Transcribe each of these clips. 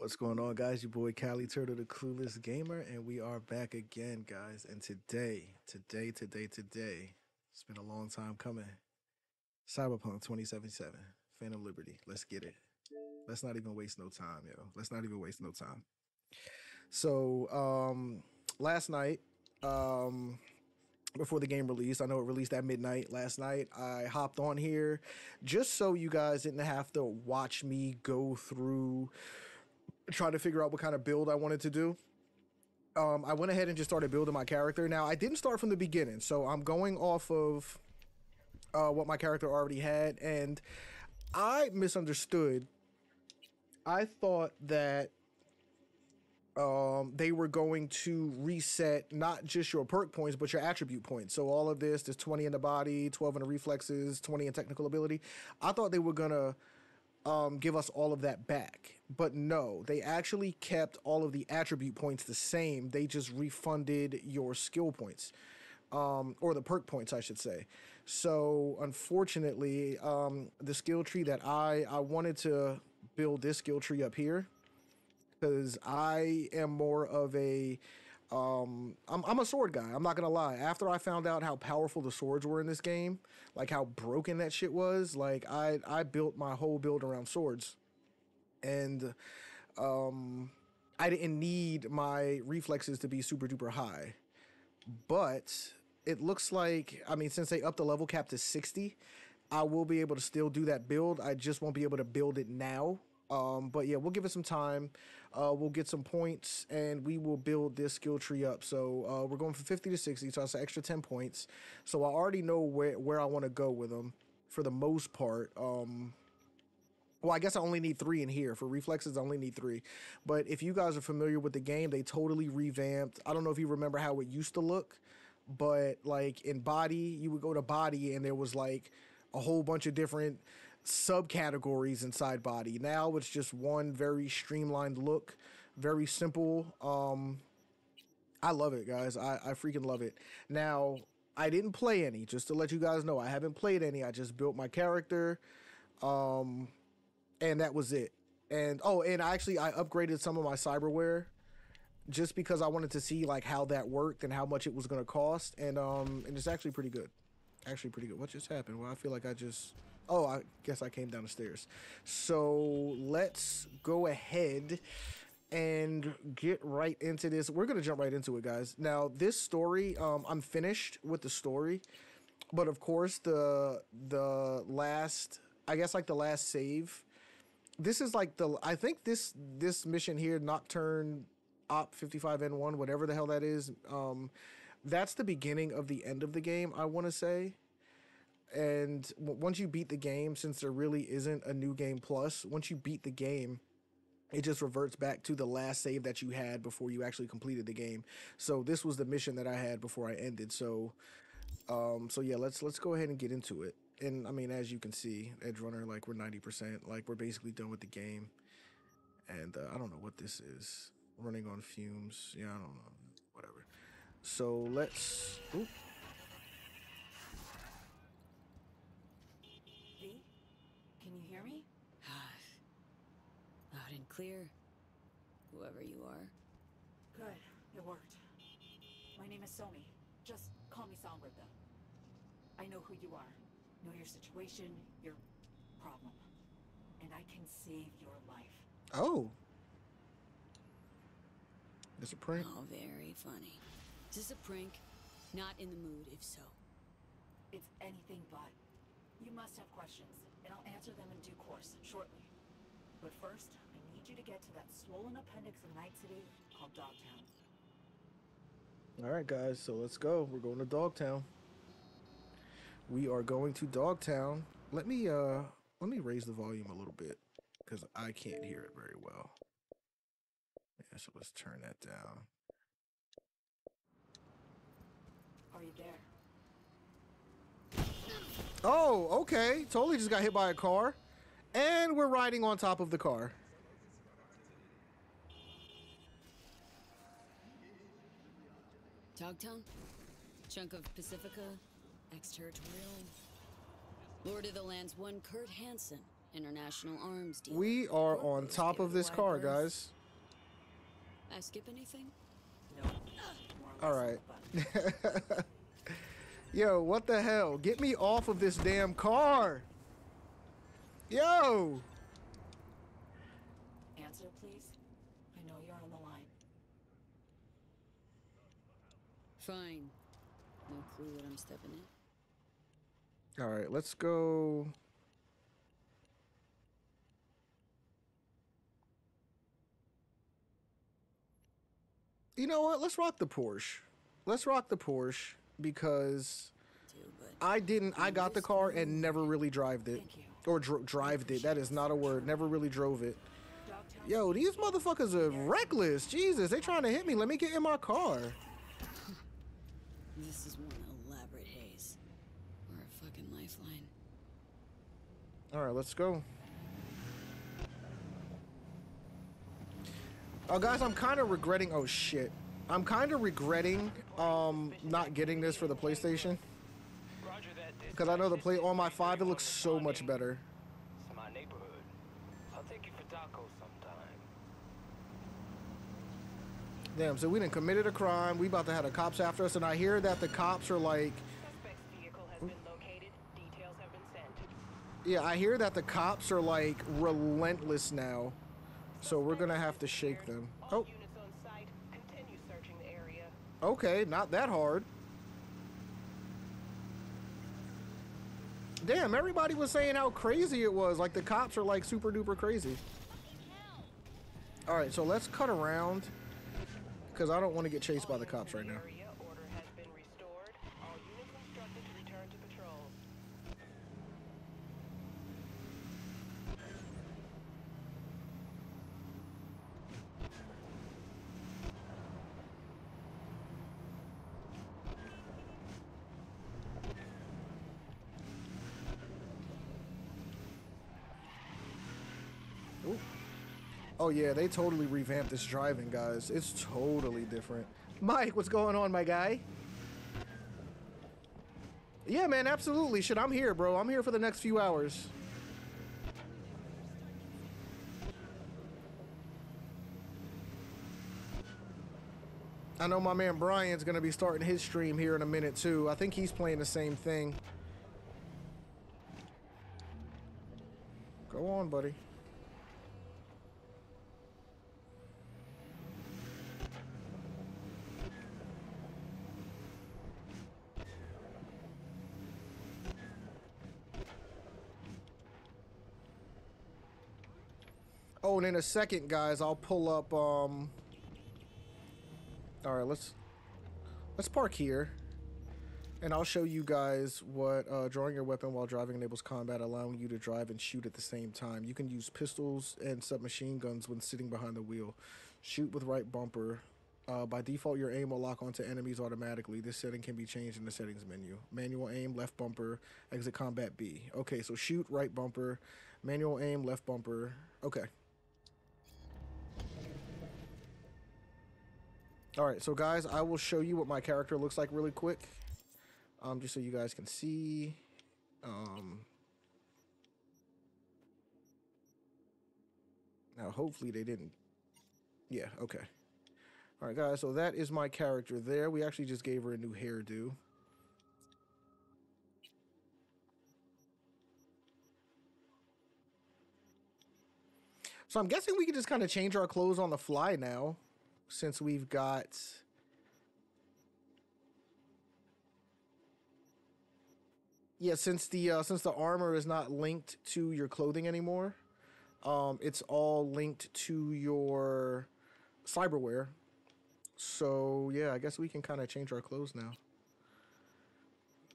What's going on, guys? Your boy Kaliturtle, the Clueless Gamer, and we are back again, guys. And today, today, today, today, it's been a long time coming. Cyberpunk 2077, Phantom Liberty. Let's get it. Let's not even waste no time, yo. Let's not even waste no time. So, um, last night, um, before the game released, I know it released at midnight last night. I hopped on here just so you guys didn't have to watch me go through trying to figure out what kind of build I wanted to do. Um, I went ahead and just started building my character. Now, I didn't start from the beginning, so I'm going off of uh, what my character already had, and I misunderstood. I thought that um, they were going to reset not just your perk points, but your attribute points. So all of this, there's 20 in the body, 12 in the reflexes, 20 in technical ability. I thought they were gonna um, give us all of that back. But no, they actually kept all of the attribute points the same. They just refunded your skill points, um, or the perk points, I should say. So unfortunately, um, the skill tree that I I wanted to build this skill tree up here because I am more of a um, I'm, I'm a sword guy. I'm not gonna lie. After I found out how powerful the swords were in this game, like how broken that shit was, like I I built my whole build around swords, and um, I didn't need my reflexes to be super duper high, but it looks like I mean since they upped the level cap to sixty, I will be able to still do that build. I just won't be able to build it now. Um, but yeah, we'll give it some time. Uh, we'll get some points and we will build this skill tree up. So uh, we're going from 50 to 60, so that's an extra 10 points. So I already know where, where I want to go with them for the most part. Um, well, I guess I only need three in here. For reflexes, I only need three. But if you guys are familiar with the game, they totally revamped. I don't know if you remember how it used to look, but like in body, you would go to body and there was like a whole bunch of different subcategories inside body. Now it's just one very streamlined look, very simple. Um, I love it, guys. I, I freaking love it. Now, I didn't play any, just to let you guys know. I haven't played any. I just built my character. Um, and that was it. And oh, and I actually I upgraded some of my cyberware just because I wanted to see like how that worked and how much it was gonna cost. And um and it's actually pretty good. Actually pretty good. What just happened? Well, I feel like I just Oh, I guess I came down the stairs. So let's go ahead and get right into this. We're gonna jump right into it, guys. Now, this story, um, I'm finished with the story, but of course, the the last, I guess, like the last save. This is like the, I think this this mission here, Nocturne Op 55N1, whatever the hell that is. Um, that's the beginning of the end of the game. I want to say and once you beat the game since there really isn't a new game plus once you beat the game it just reverts back to the last save that you had before you actually completed the game. So this was the mission that i had before i ended. So um so yeah let's let's go ahead and get into it. And i mean as you can see edge runner like we're 90% like we're basically done with the game. And uh, i don't know what this is. Running on fumes. Yeah i don't know. Whatever. So let's oop, V, can you hear me? Loud and clear. Whoever you are. Good, it worked. My name is Somi. Just call me Songbird, though. I know who you are, know your situation, your problem. And I can save your life. oh it's a prank Oh, very funny. Is this a prank? Not in the mood, if so. It's anything but. You must have questions, and I'll answer them in due course, shortly. But first, I need you to get to that swollen appendix of Night City called Dogtown. All right, guys, so let's go. We're going to Dogtown. We are going to Dogtown. Let me uh let me raise the volume a little bit because I can't hear it very well. Yeah, so let's turn that down. Are you there? Oh, okay. Totally just got hit by a car. And we're riding on top of the car. Dogtown? Chunk of Pacifica? Exterritorial? Lord of the Land's one Kurt Hansen. international arms deal. We are on top of this car, guys. I skip anything? No. More or All less right. of a button. Yo, what the hell? Get me off of this damn car. Yo. Answer, please. I know you're on the line. Fine. No clue what I'm stepping in. All right, let's go. You know what? Let's rock the Porsche. Let's rock the Porsche because I didn't. I got the car and never really drove it, or dro- drived it. That is not a word. Never really drove it. Yo, these motherfuckers are reckless. Jesus, they trying to hit me. Let me get in my car. this is one elaborate haze. Or a fucking lifeline. All right, let's go. Oh, guys, I'm kind of regretting. Oh shit, I'm kind of regretting um not getting this for the PlayStation Roger that. because I know the play on my five it looks so much better. My neighborhood. I'll take you for tacos sometime. Damn, so we done committed a crime. We about to have the cops after us, and I hear that the cops are like, Suspect's vehicle has been located. Details have been sent. Yeah, I hear that the cops are like relentless now. So we're gonna have to shake them. Oh, okay, not that hard. Damn, everybody was saying how crazy it was. Like the cops are like super duper crazy. All right, so let's cut around because I don't want to get chased by the cops right now. Area order has been restored. All units instructed to return to patrol. Oh yeah, they totally revamped this driving, guys. It's totally different. Mike, what's going on, my guy? Yeah, man, absolutely. Shit, I'm here, bro. I'm here for the next few hours. I know my man Brian's gonna be starting his stream here in a minute too. I think he's playing the same thing. Go on, buddy. Oh, and in a second, guys, I'll pull up. Um. All right, let's let's park here, and I'll show you guys what uh, drawing your weapon while driving enables combat, allowing you to drive and shoot at the same time. You can use pistols and submachine guns when sitting behind the wheel. Shoot with right bumper. Uh, by default, your aim will lock onto enemies automatically. This setting can be changed in the settings menu. Manual aim, left bumper, exit combat B. Okay, so shoot, right bumper, manual aim, left bumper. Okay. All right, so guys, I will show you what my character looks like really quick, um, just so you guys can see. Um, now, hopefully, they didn't. Yeah, okay. All right, guys, so that is my character there. We actually just gave her a new hairdo. So I'm guessing we can just kind of change our clothes on the fly now, since we've got. Yeah, since the uh, since the armor is not linked to your clothing anymore, um, it's all linked to your cyberware. So yeah, I guess we can kind of change our clothes now.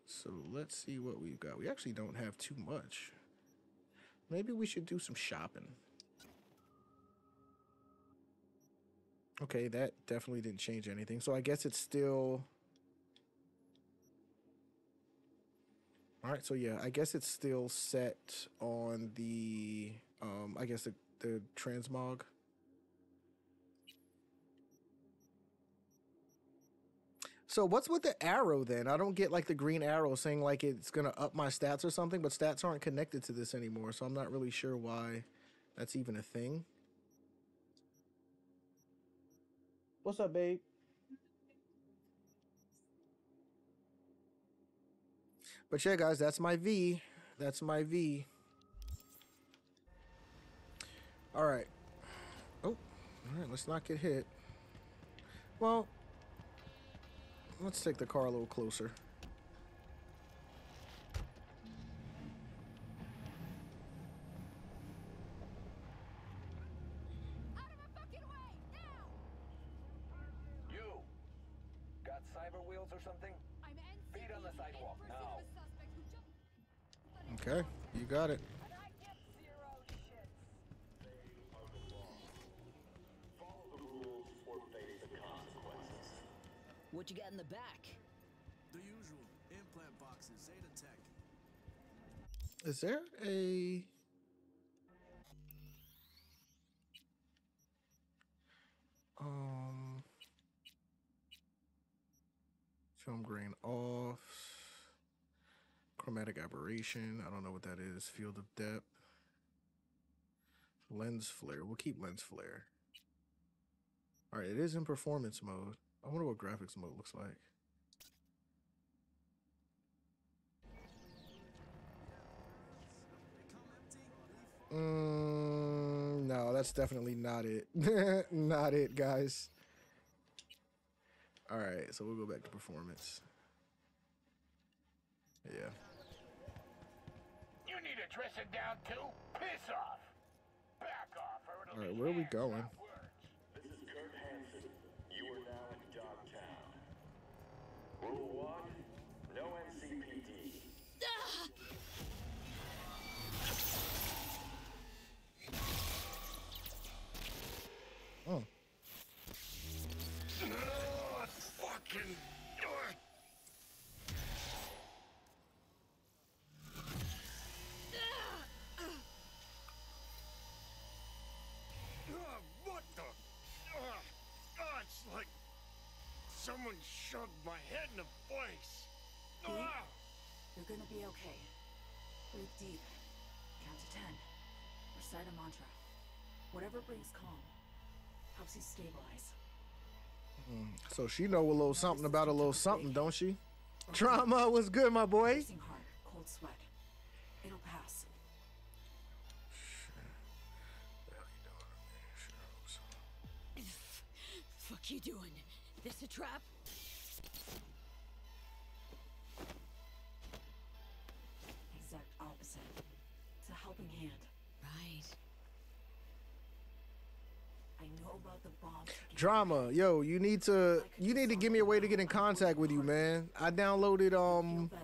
So let's see what we've got. We actually don't have too much. Maybe we should do some shopping. Okay, that definitely didn't change anything. So I guess it's still. All right, so yeah, I guess it's still set on the, um, I guess the, the transmog. So what's with the arrow then? I don't get like the green arrow saying like it's gonna up my stats or something, but stats aren't connected to this anymore, so I'm not really sure why that's even a thing. What's up, babe? But yeah, guys, that's my V. That's my V. All right. Oh, all right. Let's not get hit. Well, let's take the car a little closer. Okay, you got it. What you got in the back? The usual implant boxes, Zetatech. Is there a um film grain off chromatic aberration I don't know what that is field of depth lens flare we'll keep lens flare all right it is in performance mode I wonder what graphics mode looks like Mm, no, that's definitely not it. not it, guys. All right, so we'll go back to performance. Yeah. You need to down too? Piss off! Back off or it'll All right, where are we going? This is Kurt Hansen. You are now in Dogtown. Rule someone shoved my head in a place. Ugh. You're gonna be okay. Breathe deep. Count to ten. Recite a mantra. Whatever brings calm helps you stabilize. Mm, so she know a little something about a little something, don't she? Trauma was good, my boy. Racing heart, cold sweat. It'll pass. Uh, fuck you doing? This a trap? Exact opposite. It's a helping hand. Right. I know about the bomb. Drama, yo, you need to you need to give me a way to get in contact with you, man. I downloaded um better.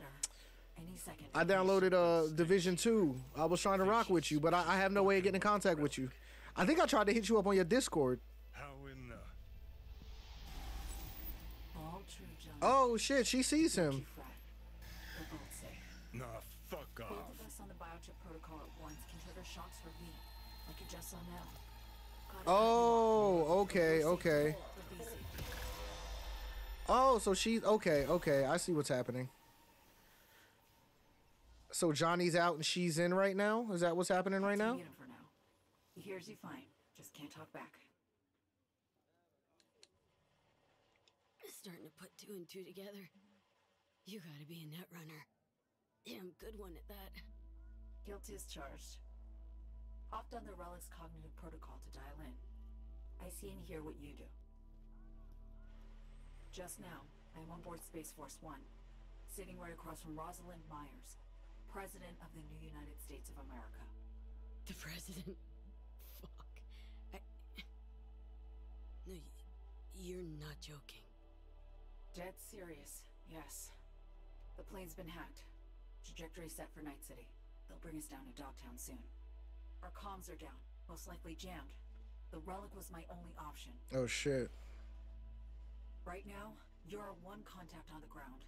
Any second. I downloaded uh Division Two. I was trying to rock with you, but I, I have no way of getting in contact with you. I think I tried to hit you up on your Discord. Oh shit, she sees him. you fret. We're both safe. Nah, fuck Both off. of us on the biochip protocol at once can trigger shocks for me, like you just saw now. Oh, okay, cut you off. okay. But be safe. Oh, so she's okay, okay. I see what's happening. So Johnny's out and she's in right now. Is that what's happening right now? Get him for now. He hears you fine. Just can't talk back. Starting to put two and two together. You gotta be a net runner. Damn good one at that. Guilt is charged. Hopped on the Relic's cognitive protocol to dial in. I see and hear what you do. Just now, I am on board Space Force One, sitting right across from Rosalind Myers, President of the new United States of America. The president. Fuck. I. No, you're not joking. Dead serious, yes. The plane's been hacked. Trajectory set for Night City. They'll bring us down to Dogtown soon. Our comms are down, most likely jammed. The relic was my only option. Oh shit. Right now, you're our one contact on the ground.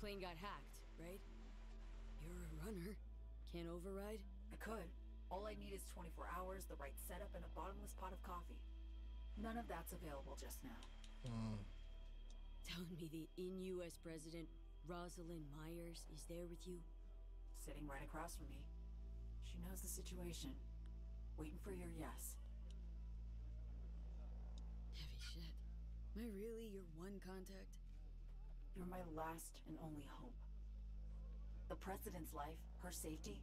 Plane got hacked, right? You're a runner. Can't override? I could. All I need is 24 hours, the right setup, and a bottomless pot of coffee. None of that's available just now. Mm. Telling me the in-U.S. President, Rosalind Myers, is there with you? Sitting right across from me. She knows the situation. Waiting for your yes. Heavy shit. Am I really your one contact? You're my last and only hope. The President's life, her safety,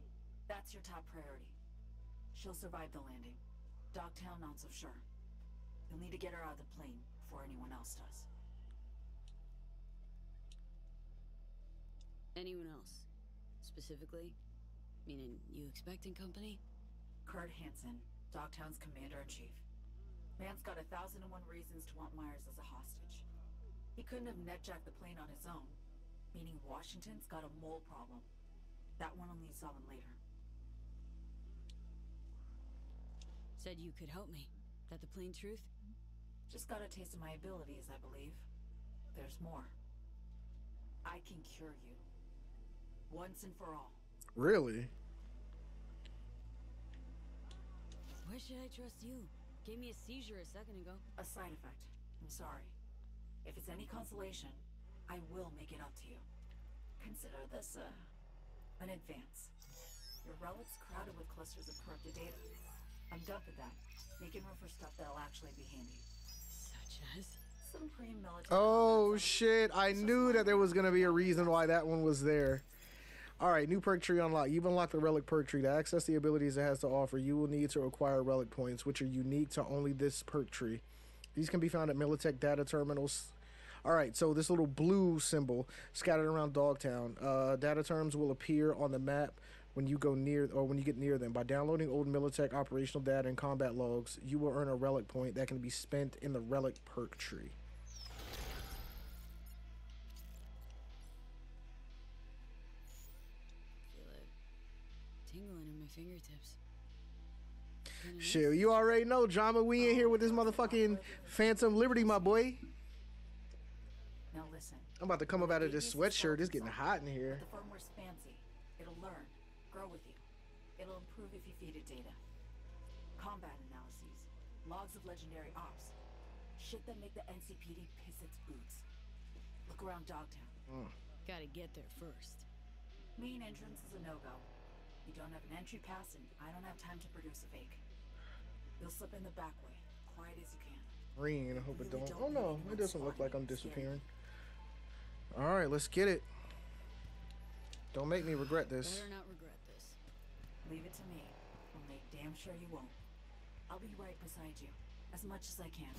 that's your top priority. She'll survive the landing. Dogtown, not so sure. You'll need to get her out of the plane before anyone else does. Anyone else? Specifically? Meaning you expecting company? Kurt Hansen, Dogtown's commander-in-chief. Man's got a thousand and one reasons to want Myers as a hostage. He couldn't have netjacked the plane on his own, meaning Washington's got a mole problem. That one will need solving later. Said you could help me. That the plain truth? Just got a taste of my abilities, I believe. There's more. I can cure you. Once and for all. Really? Why should I trust you? Gave me a seizure a second ago. A side effect. I'm sorry. If it's any consolation, I will make it up to you. Consider this, uh, an advance. Your relic's crowded with clusters of corrupted data. I'm dumping that, making room for stuff that'll actually be handy. Such as? Some pre-military. Oh shit! I knew that there was gonna be a reason why that one was there. All right, new perk tree unlocked. You've unlocked the relic perk tree. To access the abilities it has to offer, you will need to acquire relic points, which are unique to only this perk tree. These can be found at Militech data terminals. All right, so this little blue symbol scattered around Dogtown. Uh, data terms will appear on the map when you go near or when you get near them. By downloading old Militech operational data and combat logs, you will earn a relic point that can be spent in the relic perk tree. Tingling in my fingertips. Shit, you already know, drama. We in here with this motherfucking Phantom Liberty, my boy. Now listen. I'm about to come up out of this It needs to sweatshirt. It's getting hot in here. The firmware's fancy. It'll learn, grow with you. It'll improve if you feed it data. Combat analyses, logs of legendary ops. Shit that make the NCPD piss its boots. Look around Dogtown. Hmm. Gotta get there first. Main entrance is a no-go. You don't have an entry pass and I don't have time to produce a fake. You'll slip in the back way, quiet as you can. Green. I hope it don't. don't Oh no, it doesn't look like I'm disappearing. All right, let's get it. Don't make me regret this. Better not regret this. Leave it to me. I'll make damn sure you won't. I'll be right beside you, as much as I can.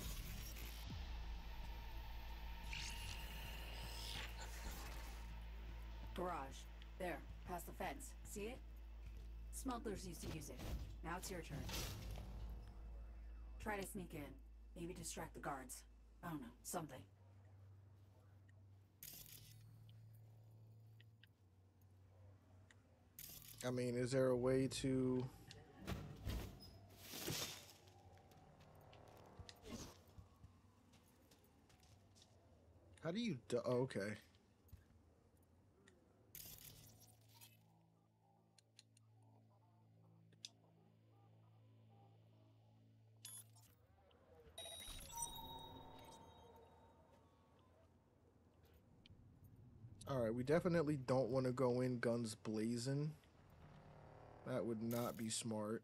Garage. There, past the fence. See it? Smugglers used to use it. Now it's your turn. Try to sneak in. Maybe distract the guards. I don't know, something. I mean, is there a way to? How do you? Do- oh, okay. All right, we definitely don't want to go in guns blazing. That would not be smart.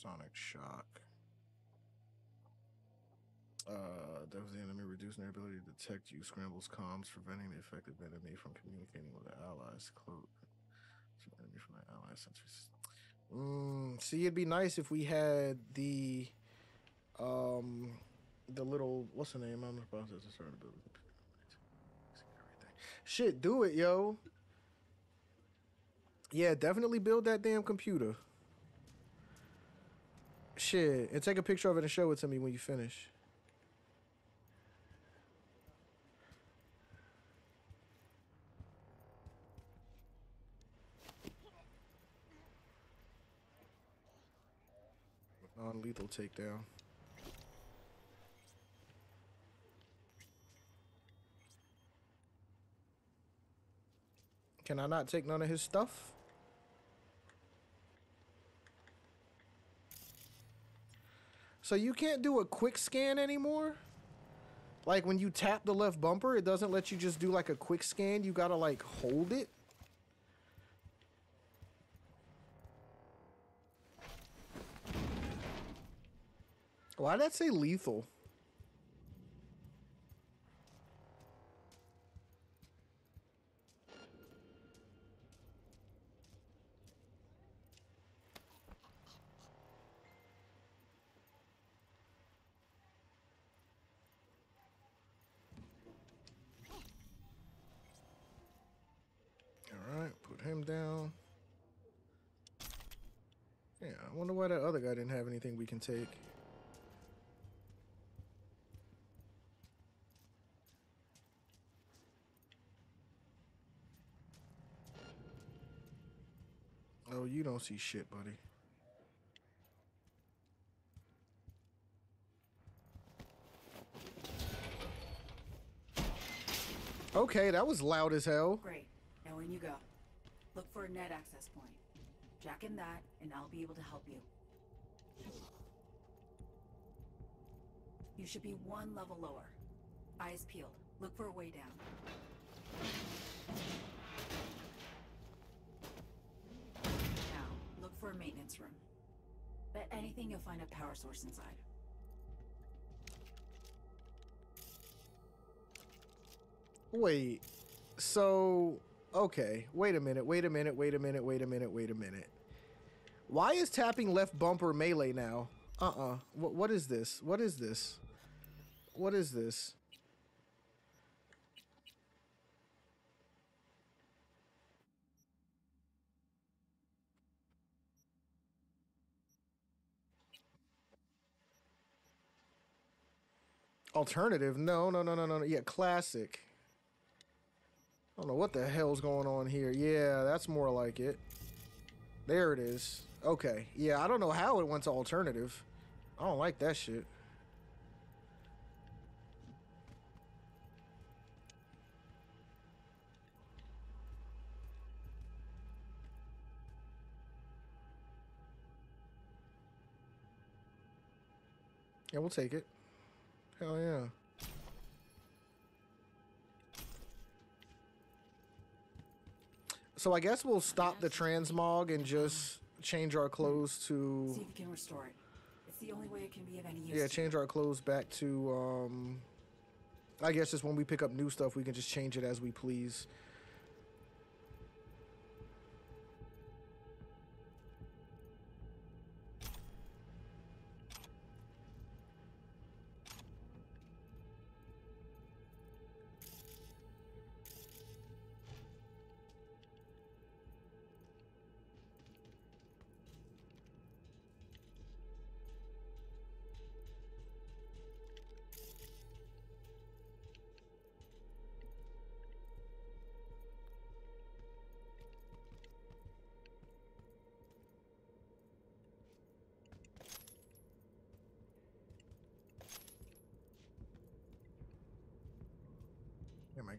Sonic shock. Uh, the enemy reducing their ability to detect you, scrambles comms, preventing the effective enemy from communicating with the allies. Cloak. So enemy from the sensors. Mm, see, it'd be nice if we had the, um, the little what's the name? I'm about to start ability. Shit, do it, yo. Yeah, definitely build that damn computer. Shit, and take a picture of it and show it to me when you finish. Non-lethal takedown. Can I not take none of his stuff? So you can't do a quick scan anymore? Like when you tap the left bumper, it doesn't let you just do like a quick scan. You gotta like hold it. Why'd that say lethal? All right, put him down. Yeah, I wonder why that other guy didn't have anything we can take. Oh, you don't see shit, buddy. Okay, that was loud as hell. Great. Now in you go. Look for a net access point. Jack in that, and I'll be able to help you. You should be one level lower. Eyes peeled. Look for a way down. Now, look for a maintenance room. Bet anything you'll find a power source inside. Wait. So, okay. Wait a minute. Wait a minute. Wait a minute. Wait a minute. Wait a minute. Why is tapping left bumper melee now? Uh-uh. What what is this? What is this? What is this? Alternative? No, no, no, no, no. no. Yeah, classic. I don't know what the hell's going on here. Yeah, that's more like it. There it is. Okay. Yeah, I don't know how it went to alternative. I don't like that shit. Yeah, we'll take it. Hell yeah. So I guess we'll stop the transmog and just change our clothes to See if you can restore it. It's the only way it can be of any use. yeah, change our clothes back to um I guess just when we pick up new stuff we can just change it as we please.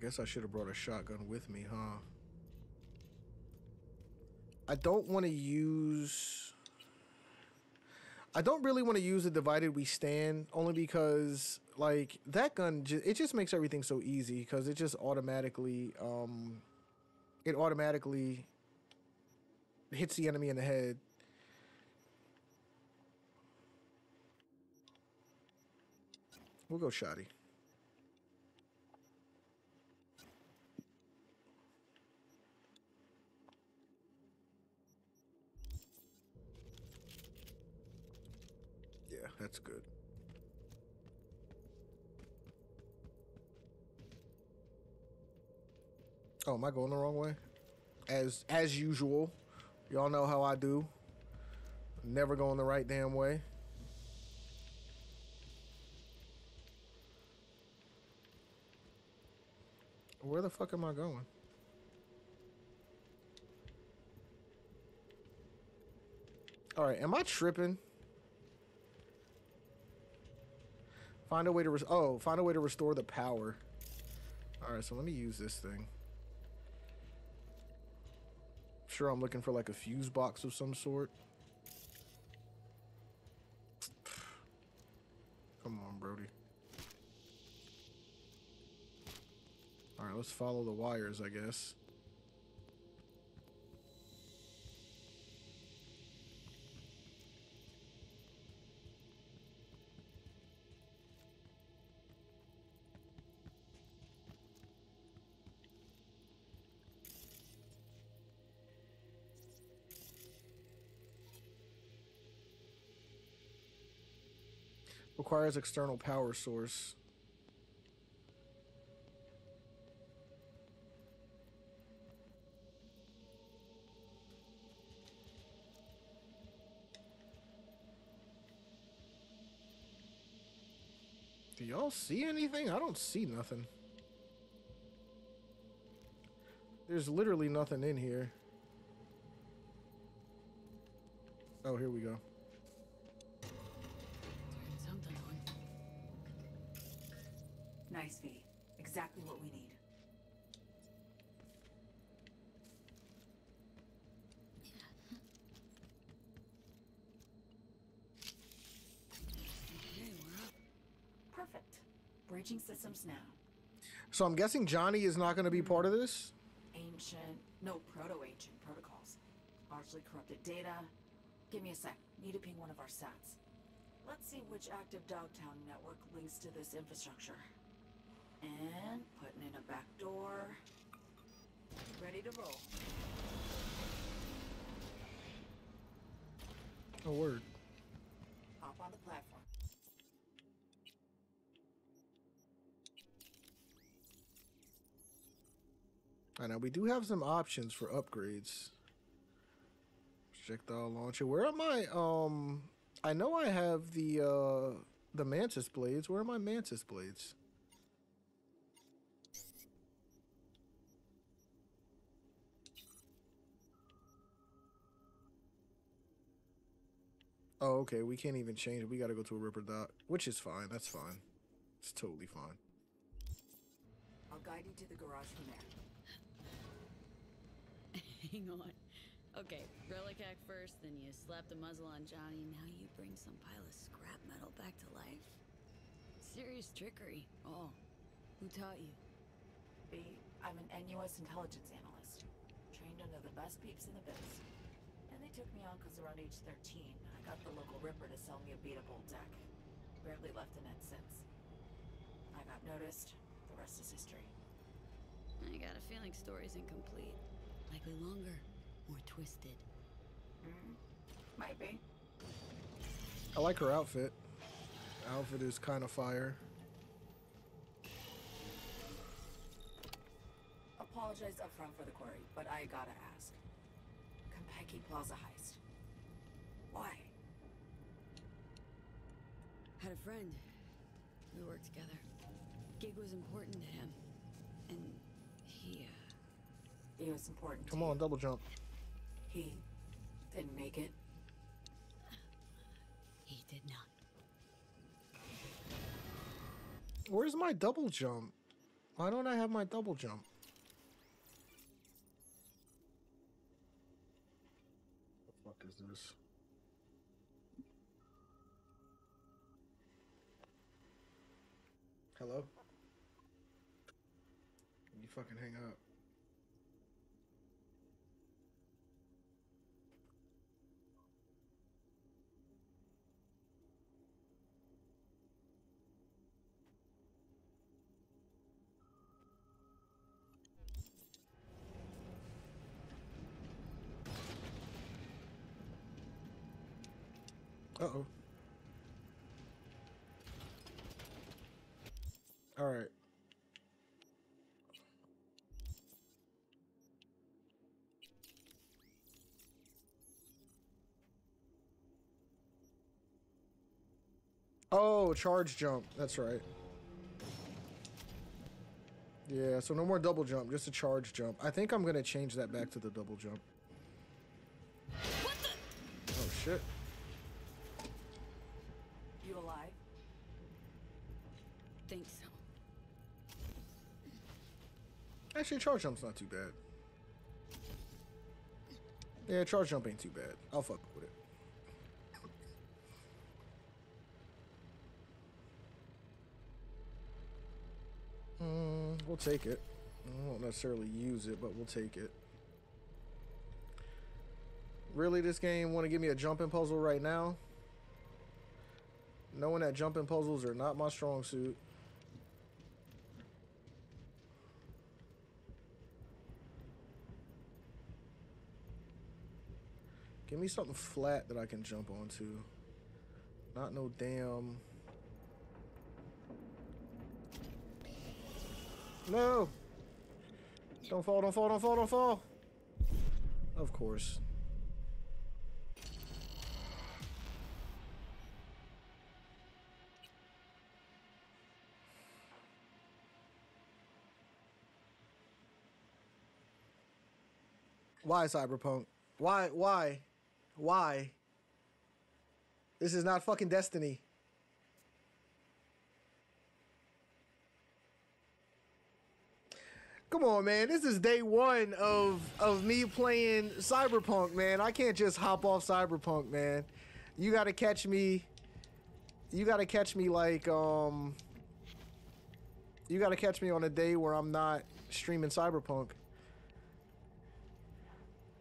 Guess I should have brought a shotgun with me, huh? I don't want to use. I don't really want to use the divided we stand only because like that gun it just makes everything so easy because it just automatically um it automatically hits the enemy in the head. We'll go shoddy. Yeah, that's good. Oh, am I going the wrong way? As as usual, y'all know how I do. Never going the right damn way. Where the fuck am I going? All right, am I tripping? Find a way to oh, find a way to restore the power. All right, so let me use this thing. Sure, I'm looking for like a fuse box of some sort. Come on, Brody. All right, let's follow the wires, I guess. Requires external power source. Do y'all see anything? I don't see nothing. There's literally nothing in here. Oh, here we go. Nice, V. Exactly what we need. Okay, we're up. Perfect. Breaching systems now. So I'm guessing Johnny is not going to be part of this. Ancient, no proto-ancient protocols. Largely corrupted data. Give me a sec. Need to ping one of our sats. Let's see which active Dogtown network links to this infrastructure. And putting in a back door. Ready to roll. Oh word. Hop on the platform. I know we do have some options for upgrades. Projectile launcher. Where am I? Um, I know I have the uh the mantis blades. Where are my mantis blades? Oh, okay. We can't even change it. We got to go to a Ripperdoc, which is fine. That's fine. It's totally fine. I'll guide you to the garage from there. Hang on. Okay, relic hack first, then you slap the muzzle on Johnny, and now you bring some pile of scrap metal back to life? Serious trickery. Oh, who taught you? B, I'm an NUS intelligence analyst. Trained under the best peeps in the biz. And they took me on because around age 13, I got the local Ripper to sell me a beat up old deck. Barely left the net since. I got noticed. The rest is history. I got a feeling story's incomplete. Likely longer, more twisted. Mm-hmm. Might be. I like her outfit. Outfit is kind of fire. Apologize upfront for the query, but I gotta ask. Konpeki Plaza heist. Why? Had a friend. We worked together. Gig was important to him. And he, uh, It was important. to Come you. on, double jump. He didn't make it. he did not. Where's my double jump? Why don't I have my double jump? The fuck is this? Hello? You fucking hang up. Uh All right. Oh, charge jump. That's right. Yeah, so no more double jump, just a charge jump. I think I'm gonna change that back to the double jump. Oh shit. Actually, charge jump's not too bad. Yeah, charge jump ain't too bad. I'll fuck with it. Mm, we'll take it. I won't necessarily use it, but we'll take it. Really, this game want to give me a jumping puzzle right now? Knowing that jumping puzzles are not my strong suit. Give me something flat that I can jump onto. Not no damn. No! Don't fall, don't fall, don't fall, don't fall! Of course. Why Cyberpunk? Why? Why? Why? This is not fucking Destiny. Come on, man. This is day one of of me playing Cyberpunk, man. I can't just hop off Cyberpunk, man. You gotta catch me. You gotta catch me like um. You gotta catch me on a day where I'm not streaming Cyberpunk.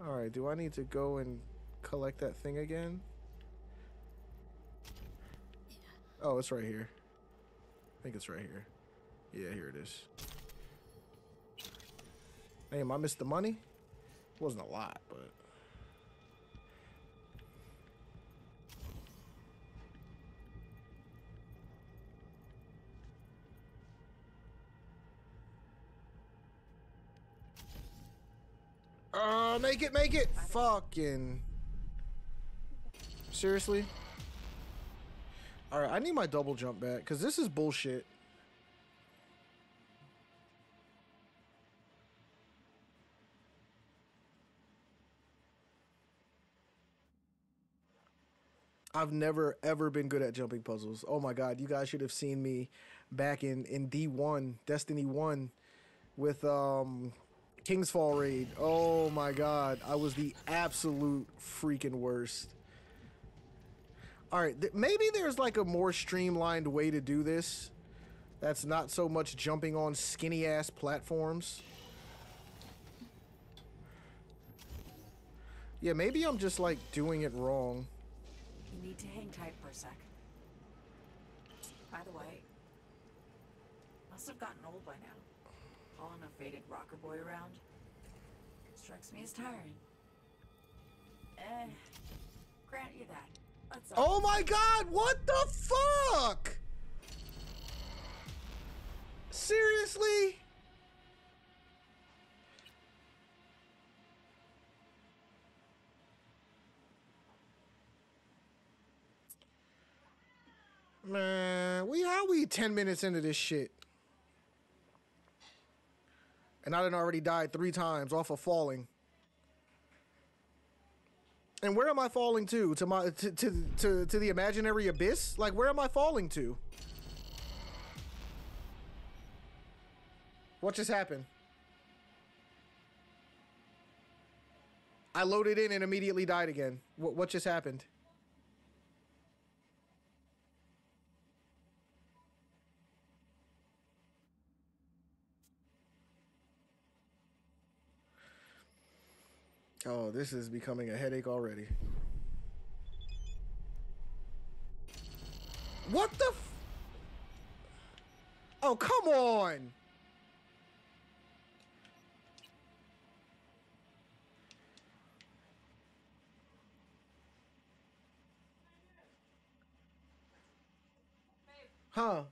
All right. Do I need to go and collect that thing again? Oh, it's right here. I think it's right here. Yeah, here it is. Damn, I missed the money? It Wasn't a lot, but. Uh, make it, make it! Fucking. Seriously? Alright, I need my double jump back, because this is bullshit. I've never ever been good at jumping puzzles. Oh my god, you guys should have seen me back in in D1, Destiny 1 with um King's Fall Raid. Oh my god, I was the absolute freaking worst. All right, th- maybe there's like a more streamlined way to do this. That's not so much jumping on skinny ass platforms. Yeah, maybe I'm just like doing it wrong. You need to hang tight for a sec. By the way, must have gotten old by now. Hauling a faded rocker boy around strikes me as tiring. Eh, grant you that. Oh my god, what the fuck? Seriously? Man, we how we 10 minutes into this shit? And I done already died three times off of falling. And where am I falling to? To my to, to to to the imaginary abyss? Like where am I falling to? What just happened? I loaded in and immediately died again. What what just happened? Oh, this is becoming a headache already. What the f- Oh, come on! Huh?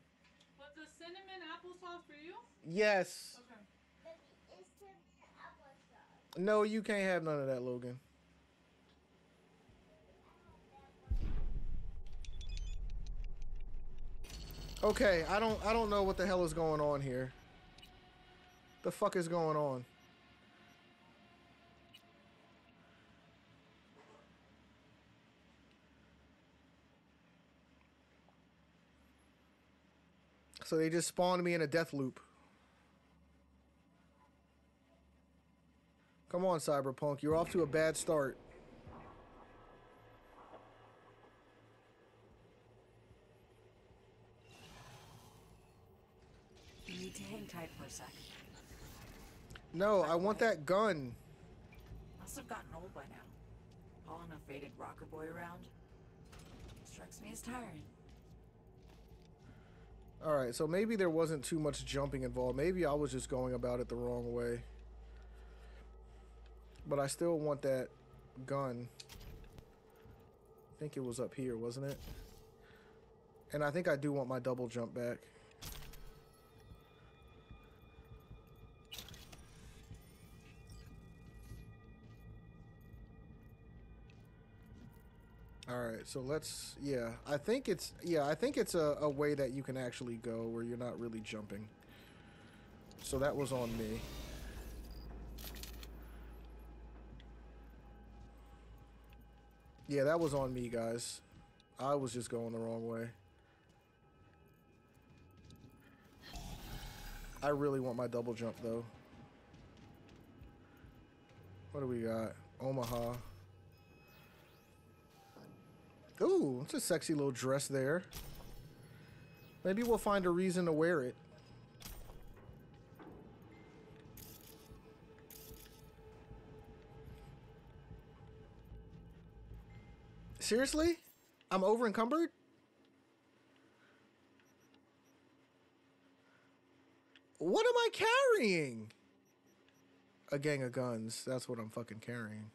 Was the cinnamon applesauce for you? Yes. Okay. No, you can't have none of that, Logan. Okay, I don't I don't know what the hell is going on here. The fuck is going on? So they just spawned me in a death loop. Come on, Cyberpunk. You're off to a bad start. You need to hang tight for a sec. No, I want that gun. Must have gotten old by now. Hauling a faded rocker boy around strikes me as tiring. All right, so maybe there wasn't too much jumping involved. Maybe I was just going about it the wrong way. But I still want that gun. I think it was up here, wasn't it? And I think I do want my double jump back. All right, so let's yeah, I think it's yeah, I think it's a, a way that you can actually go where you're not really jumping. So that was on me. Yeah, that was on me, guys. I was just going the wrong way. I really want my double jump though. What do we got? Omaha. Ooh, it's a sexy little dress there. Maybe we'll find a reason to wear it. Seriously? I'm over encumbered? What am I carrying? A gang of guns. That's what I'm fucking carrying.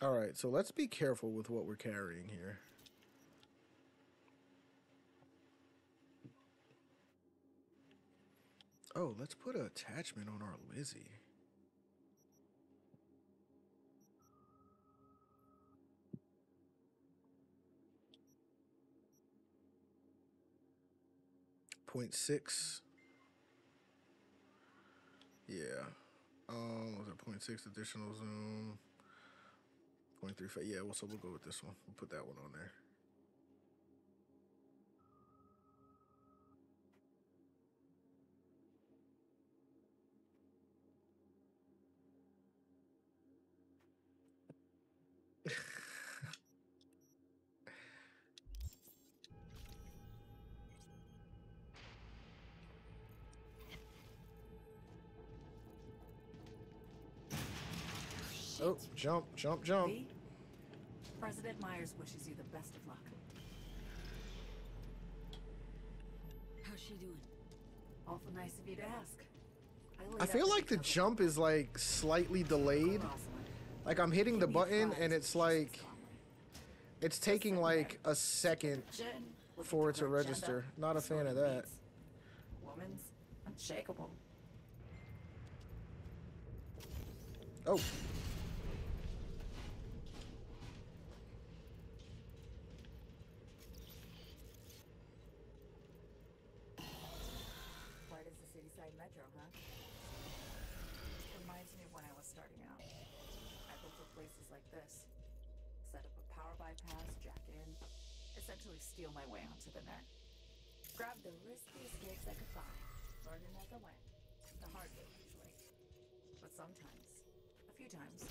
All right, so let's be careful with what we're carrying here. Oh, let's put an attachment on our Lizzie. Point six. Yeah. Um, was it point six additional zoom? Point three five. Yeah, well, so we'll go with this one. We'll put that one on there. Jump, jump, jump. V, President Myers wishes you the best of luck. How's she doing? Awful nice of you to ask. laid I feel like the jump is like slightly delayed. Like I'm hitting the button and it's like it's taking like a second for it to register. Not a fan of that. Woman's unshakable. Oh, Quite as the city side metro, huh? Reminds me of when I was starting out. I looked for places like this. Set up a power bypass, jack in, essentially steal my way onto the net. Grab the riskiest gigs I could find, learning as I went. The hard way, usually. But sometimes, a few times,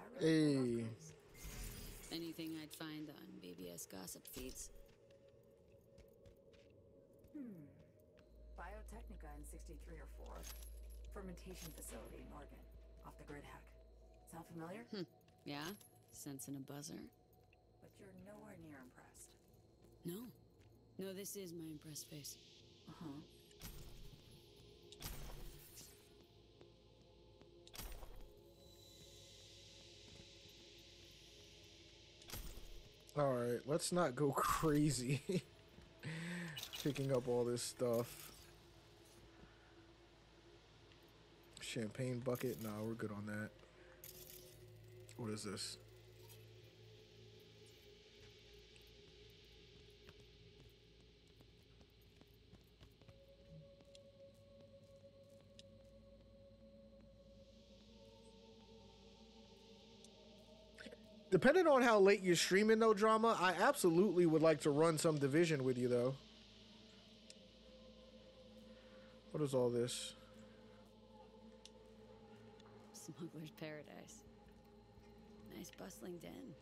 I really Hey. Anything I'd find on BBS gossip feeds? Hmm. Biotechnica in 63 or 4. Fermentation facility in Oregon. Off the grid hack. Sound familiar? Hmm. Yeah? Sensing a buzzer? But you're nowhere near impressed. No. No, this is my impressed face. Uh huh. all right. Let's not go crazy. Picking up all this stuff. Champagne bucket. Nah, we're good on that. What is this? Depending on how late you're streaming, though, drama, I absolutely would like to run some division with you, though. What is all this? Smuggler's paradise. Nice bustling den.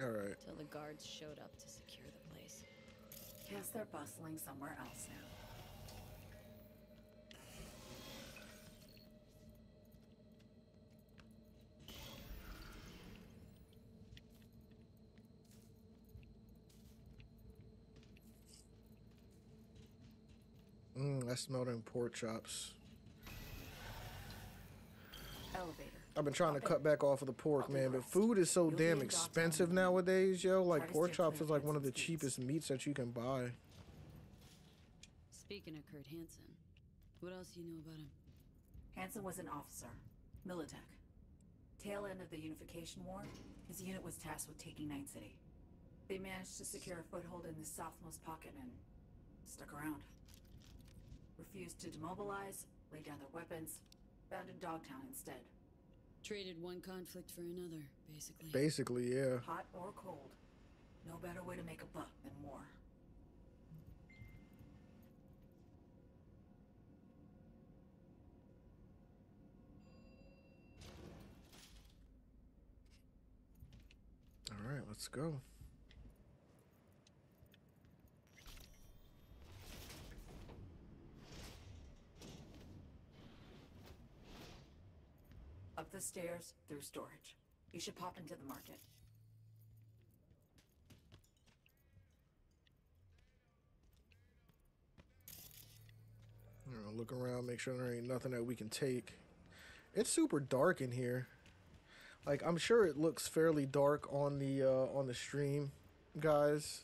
All right. Till the guards showed up to secure the place. Guess they're bustling somewhere else now. I smell them pork chops. Elevator. I've been trying to cut it. back off of the pork, man, but food is so You'll damn expensive in the morning. nowadays, yo. Like pork stay chops is like one of the Vincent's feast. cheapest meats that you can buy. Speaking of Kurt Hansen, what else do you know about him? Hansen was an officer, Militech. Tail end of the Unification War, his unit was tasked with taking Night City. They managed to secure a foothold in the southmost pocket and stuck around. Refused to demobilize, lay down their weapons, founded Dogtown instead. Traded one conflict for another, basically. Basically, yeah. Hot or cold, no better way to make a buck than war. All right, let's go. The stairs, through storage. You should pop into the market. You know, look around, make sure there ain't nothing that we can take. It's super dark in here. Like I'm sure it looks fairly dark on the uh, on the stream, guys.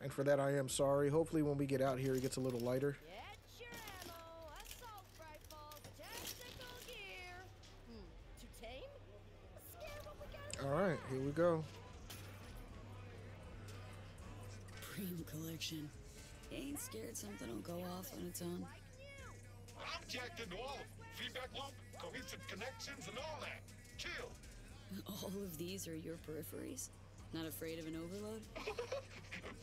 And for that I am sorry. Hopefully when we get out here it gets a little lighter. Get your ammo, assault rifles, tactical gear. Hmm, too tame? Scared what we got? All right, here we go. Premium collection. You ain't scared something will go off on its own? I'm jacked into all of them. Feedback loop, cohesive connections, and all that. Chill. All of these are your peripheries? Not afraid of an overload?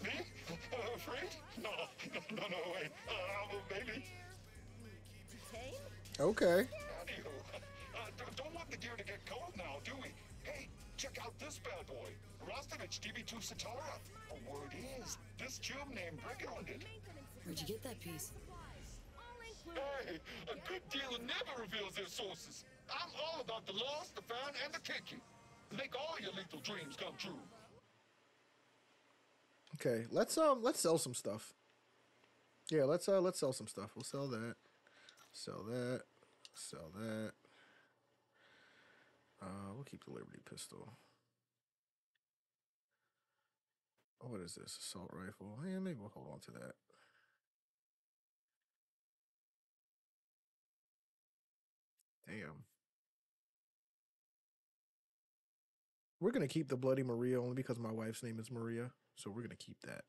Me? Uh, afraid? No, no, no, no, wait. Uh, maybe. Too? Okay. Anywho, uh, don't want the gear to get cold now, do we? Hey, check out this bad boy. Rostovich DB2 Satara. A word is, this tube named Brick owned it. Where'd you get that piece? All. Hey, a good dealer never reveals their sources. I'm all about the lost, the found, and the kinky. Make all your lethal dreams come true. Okay, let's um let's sell some stuff. Yeah, let's uh let's sell some stuff. We'll sell that. Sell that. Sell that. Uh we'll keep the Liberty pistol. What is this? Assault rifle. Yeah, maybe we'll hold on to that. Damn. We're gonna keep the Bloody Maria only because my wife's name is Maria, so we're gonna keep that.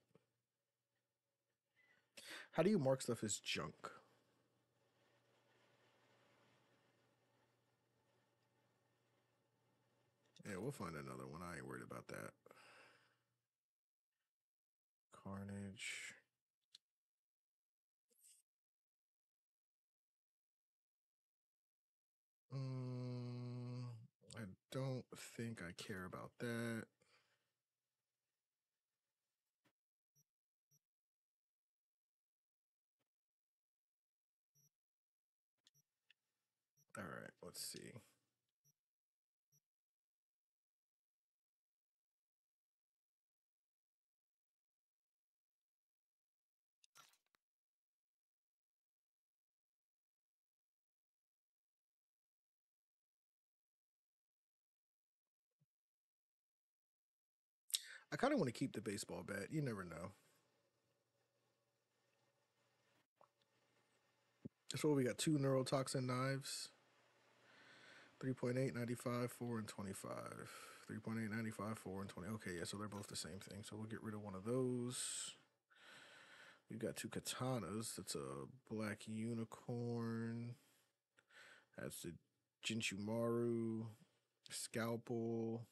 How do you mark stuff as junk? Yeah, we'll find another one. I ain't worried about that. Carnage. Mm, I don't think I care about that. All right, let's see. I kind of want to keep the baseball bat. You never know. So we got two neurotoxin knives. 3.8, 95, 4, and 25. 3.8, 95, 4, and 20. Okay, yeah, so they're both the same thing. So we'll get rid of one of those. We've got two katanas. That's a black unicorn. That's the Jinchumaru. Scalpel.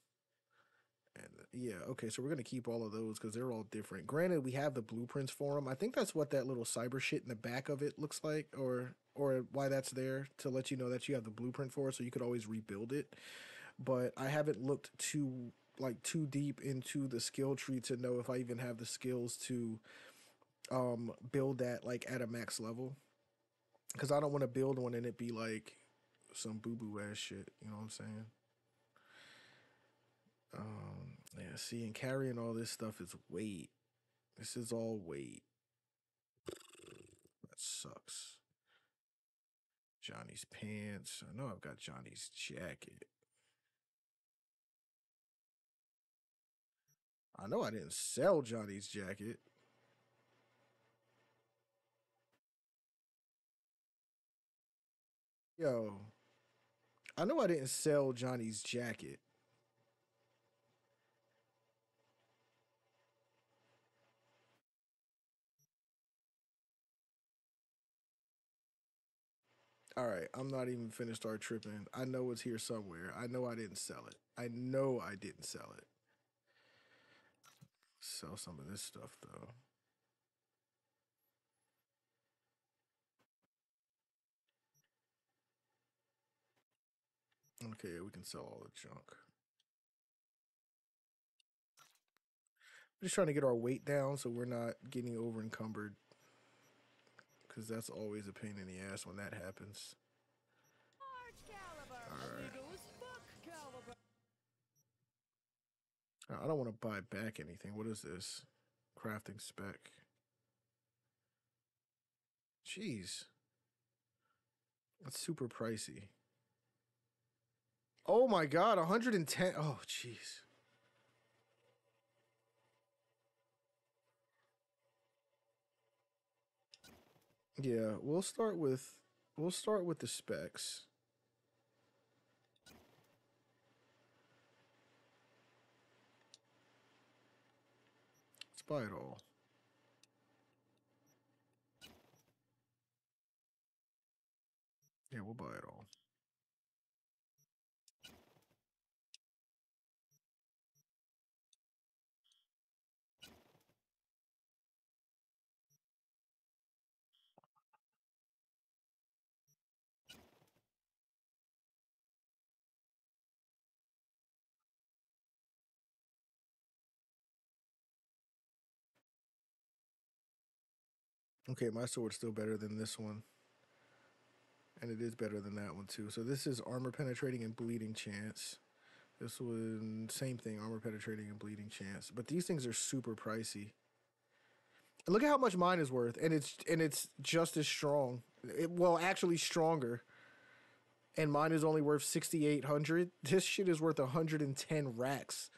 And yeah, okay, so we're gonna keep all of those because they're all different. Granted, we have the blueprints for them. I think that's what that little cyber shit in the back of it looks like, or or why that's there to let you know that you have the blueprint for it, so you could always rebuild it. but I haven't looked too like too deep into the skill tree to know if I even have the skills to um build that like at a max level. Cause I don't want to build one and it be like some boo boo ass shit. You know what I'm saying? Um, yeah. See, and carrying all this stuff is weight. This is all weight. That sucks. Johnny's pants. I know I've got Johnny's jacket. I know I didn't sell Johnny's jacket. Yo, I know I didn't sell Johnny's jacket. All right, I'm not even finished start tripping. I know it's here somewhere. I know I didn't sell it. I know I didn't sell it. Sell some of this stuff though. Okay, we can sell all the junk. We're just trying to get our weight down so we're not getting over encumbered. Because that's always a pain in the ass when that happens. Large caliber, Alright. amigos. Book caliber. I don't want to buy back anything. What is this? Crafting spec. Jeez. That's super pricey. Oh my god, 110. Oh, jeez. Yeah, we'll start with we'll start with the specs. Let's buy it all. Yeah, we'll buy it all. Okay, my sword's still better than this one. And it is better than that one too. So this is armor penetrating and bleeding chance. This one, same thing, armor penetrating and bleeding chance. But these things are super pricey. And look at how much mine is worth, and it's and it's just as strong. It, well, actually stronger. And mine is only worth sixty eight hundred. This shit is worth hundred and ten racks.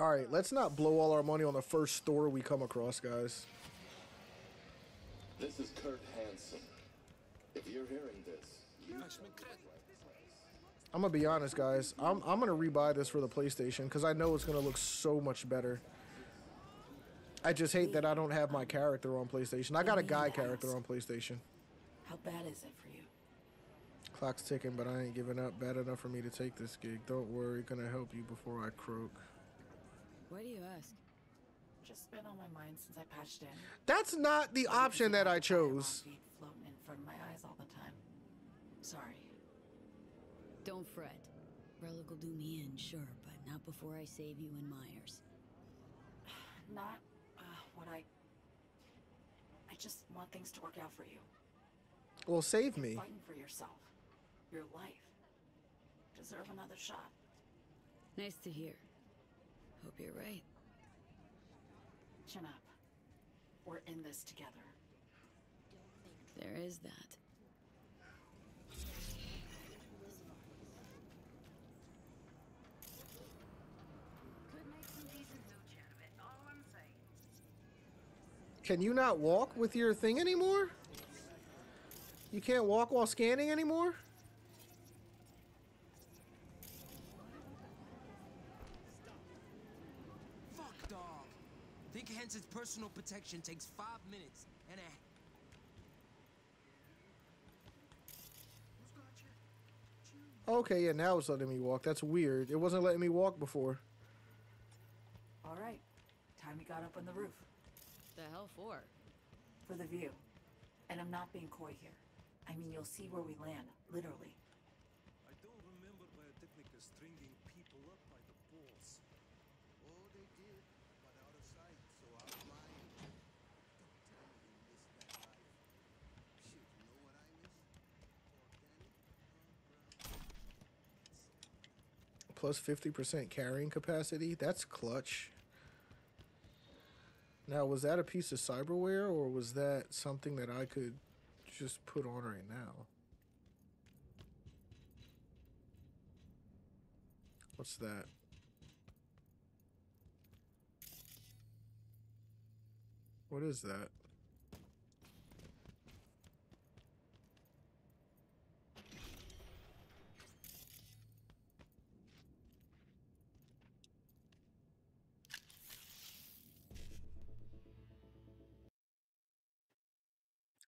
All right, let's not blow all our money on the first store we come across, guys. This is Kurt Hansen. If you're hearing this, you I'm gonna be honest, guys. I'm I'm gonna rebuy this for the PlayStation because I know it's gonna look so much better. I just hate that I don't have my character on PlayStation. I got a guy character on PlayStation. How bad is it for you? Clock's ticking, but I ain't giving up. Bad enough for me to take this gig. Don't worry, gonna help you before I croak. Why do you ask? Just been on my mind since I patched in. That's not the option that I chose. Floating in front of my eyes all the time. Sorry. Don't fret. Relic will do me in, sure, but not before I save you and Myers. Not uh, what I. I just want things to work out for you. Well, save me. Fighting for yourself, your life. Deserve another shot. Nice to hear. Hope you're right. Chin up. We're in this together. There is that. Can you not walk with your thing anymore? You can't walk while scanning anymore? Fuck, dog. Think Hansen's personal protection takes five minutes and a. Okay, yeah, now it's letting me walk. That's weird. It wasn't letting me walk before. All right. Time you got up on the roof. The hell for? For the view. And I'm not being coy here. I mean, you'll see where we land, literally. I don't remember Biotechnica stringing people up by the balls. Oh, they did, but out of sight, so out of mind. Don't tell me you miss that life. Shit, you know what I miss? Organic, Plus 50% carrying capacity. That's clutch. Now, was that a piece of cyberware or was that something that I could just put on right now? What's that? What is that?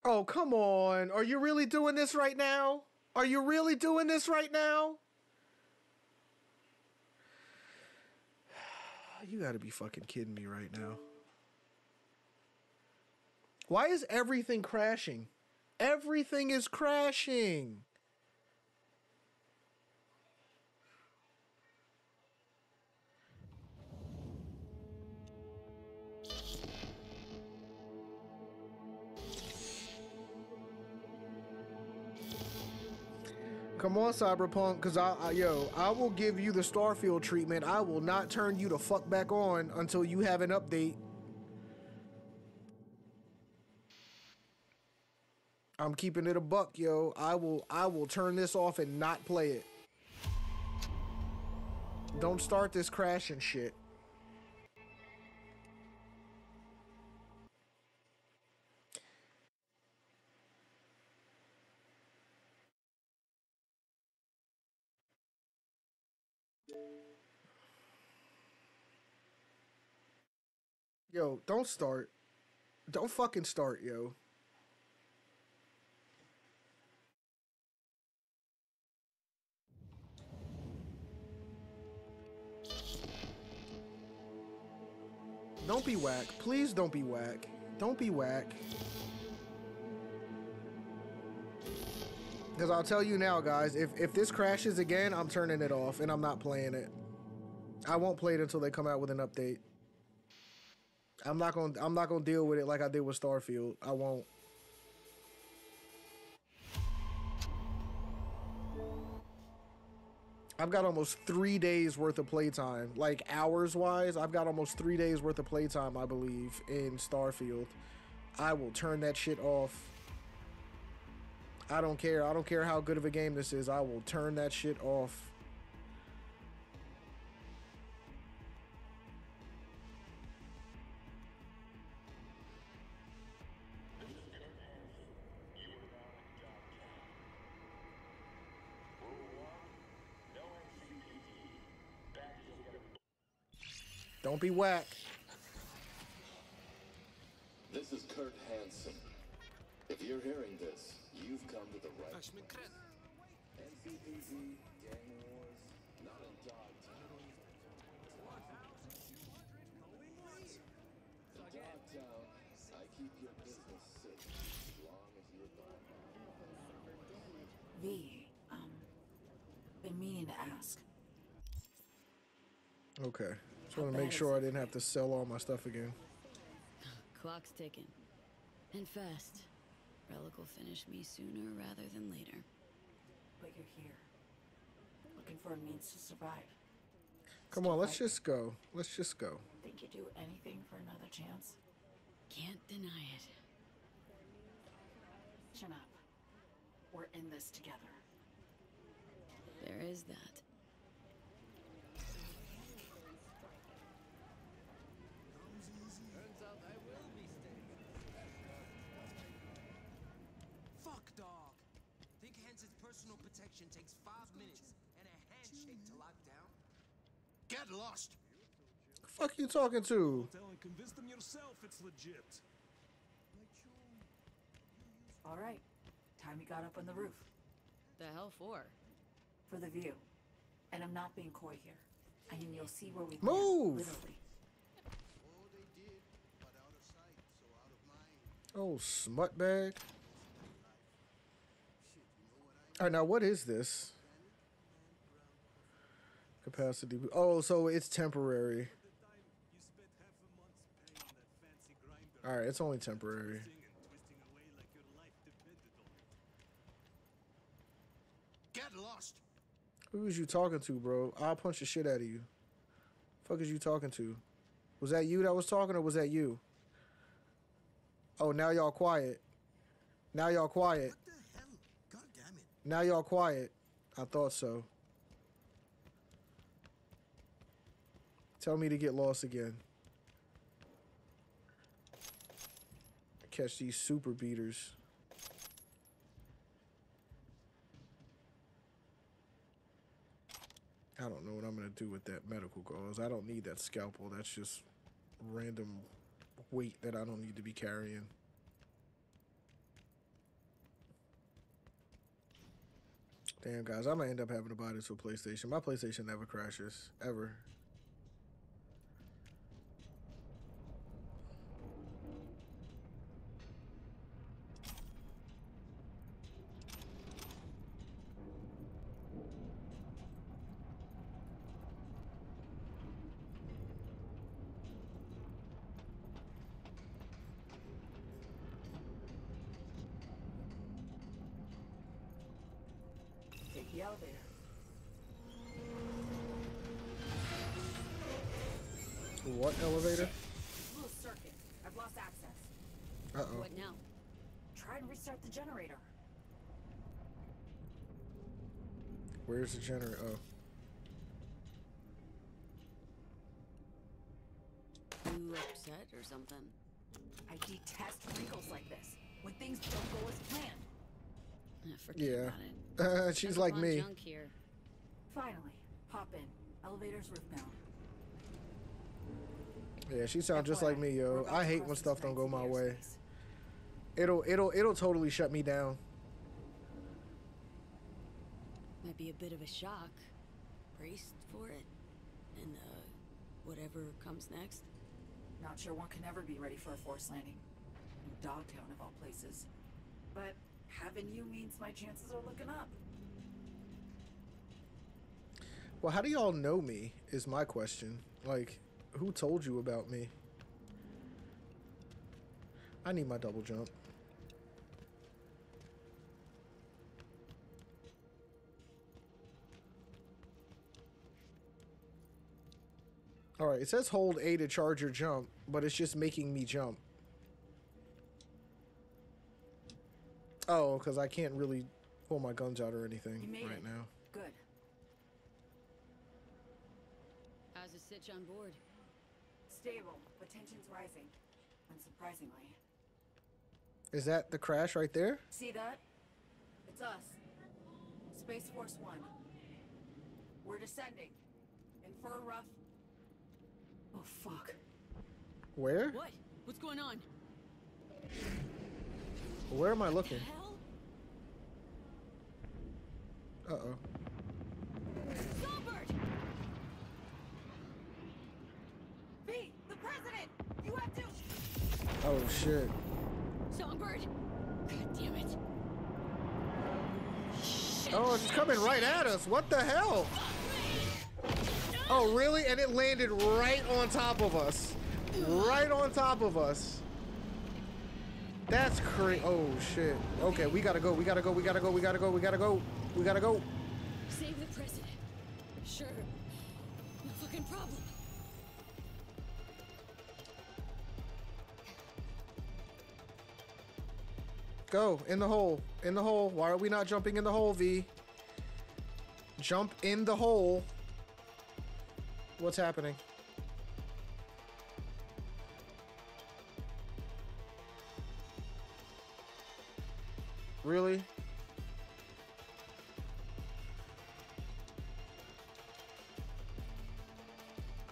Oh, come on. Are you really doing this right now? Are you really doing this right now? You gotta be fucking kidding me right now. Why is everything crashing? Everything is crashing. Come on, Cyberpunk, cause I, I, yo, I will give you the Starfield treatment. I will not turn you the fuck back on until you have an update. I'm keeping it a buck, yo. I will, I will turn this off and not play it. Don't start this crashing shit. Yo, don't start. Don't fucking start, yo. Don't be whack. Please don't be whack. Don't be whack. Because I'll tell you now, guys, if, if this crashes again, I'm turning it off and I'm not playing it. I won't play it until they come out with an update. I'm not gonna I'm not gonna deal with it like I did with Starfield. I won't. I've got almost three days worth of playtime, like hours wise. I've got almost three days worth of playtime, I believe, in Starfield. I will turn that shit off. I don't care. I don't care how good of a game this is. I will turn that shit off. Don't be whack. This is Kurt Hansen. If you're hearing this, you've come to the right place. NCPD, gang wars, not in Dogtown. In Dogtown, I keep your business safe as long as you're by my V, um, been meaning to ask. Okay. Just want to make sure I didn't have to sell all my stuff again. Clock's ticking. And fast. Relic will finish me sooner rather than later. But you're here. Looking for a means to survive. Come on, let's just go. Let's just go. Think you'd do anything for another chance? Can't deny it. Chin up. We're in this together. There is that. Turns out I will be staying. Fuck, dog. Think Hansen's personal protection takes five minutes and a handshake to lock down? Get lost! Fuck you talking to? Tell and convince them yourself it's legit. All right. Time you got up on the roof. The hell for? For the view. And I'm not being coy here. I mean, you'll see where we land, Move! literally. Oh, they did, but out of sight, so out of mind. Oh, smut bag. All right, now what is this? Capacity. Oh, so it's temporary. All right, it's only temporary. Get lost. Who is you talking to, bro? I'll punch the shit out of you. Fuck is you talking to? Was that you that was talking, or was that you? Oh, now y'all quiet. Now y'all quiet. What the hell? God damn it. Now y'all quiet. I thought so. Tell me to get lost again. Catch these super beaters. I don't know what I'm gonna do with that medical gauze. I don't need that scalpel. That's just random weight that I don't need to be carrying. Damn, guys, I'm gonna end up having to buy this for PlayStation. My PlayStation never crashes, ever. Take the elevator. What elevator? Little circuit. I've lost access. Uh oh. What now? Try and restart the generator. Where's the generator? Oh. You upset or something? I detest wrinkles like this. When things don't go as planned. Yeah, forget Yeah. about it. She's like me. Junk here. Finally. Hop in. Elevator's roof-bound. Yeah, she sounds just like me, yo. I hate when stuff don't go my way. It'll it'll it'll totally shut me down. Might be a bit of a shock. Braced for it. And, uh, whatever comes next. Not sure one can ever be ready for a forced landing. In Dogtown of all places. But having you means my chances are looking up. Well, how do y'all know me? Is my question. Like, who told you about me? I need my double jump. All right, it says hold A to charge your jump, but it's just making me jump. Oh, because I can't really pull my guns out or anything right it. now. Good. How's the sitch on board? Stable, but tension's rising. Unsurprisingly. Is that the crash right there? See that? It's us. Space Force One. We're descending. In for a rough. Oh fuck. Where? What? What's going on? Where am I looking? Hell? Uh oh. Songbird! V, the president! You have to. Oh shit. Songbird! God damn it. Shit. Oh, it's coming right at us. What the hell? Oh, really? And it landed right on top of us. Right on top of us. That's crazy. Oh shit. Okay, we gotta go. We gotta go. We gotta go. We gotta go. We gotta go. We gotta go. Save the president. Sure. No fucking problem. Go in the hole. In the hole. Why are we not jumping in the hole, V? Jump in the hole. What's happening? Really?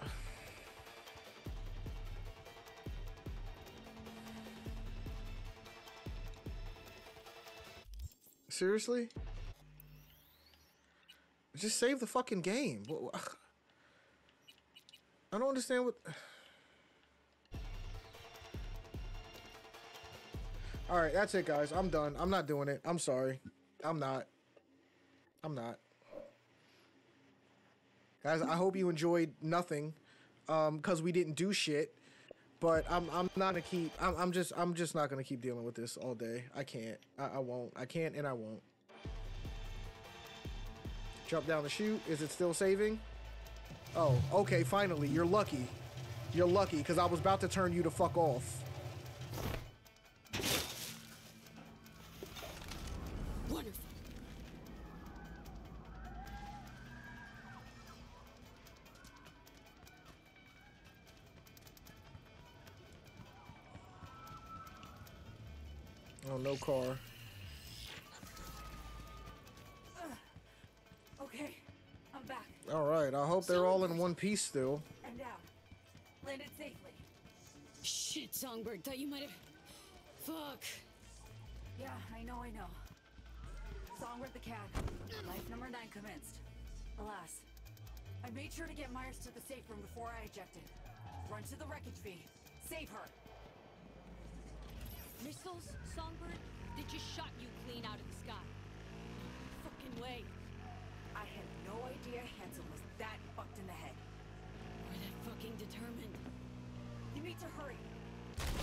Seriously? Just save the fucking game. I don't understand what. All right, that's it, guys. I'm done. I'm not doing it. I'm sorry. I'm not. I'm not. Guys, I hope you enjoyed nothing, um, cause we didn't do shit. But I'm I'm not gonna keep. I'm I'm just I'm just not gonna keep dealing with this all day. I can't. I, I won't. I can't and I won't. Jump down the chute. Is it still saving? Oh, okay. Finally, you're lucky. You're lucky, cause I was about to turn you to fuck off. Wonderful. Oh, no car. I'm back All right. I hope they're all in one piece still. and down. Landed safely. Shit, Songbird. Thought you might have. Fuck. Yeah, I know, I know. Songbird the cat. Life number nine commenced. Alas, I made sure to get Myers to the safe room before I ejected. Run to the wreckage V. Save her. Missiles, Songbird? They just shot you clean out of the sky. Fucking way. I had no idea Hansen was that fucked in the head. We're that fucking determined. You need to hurry.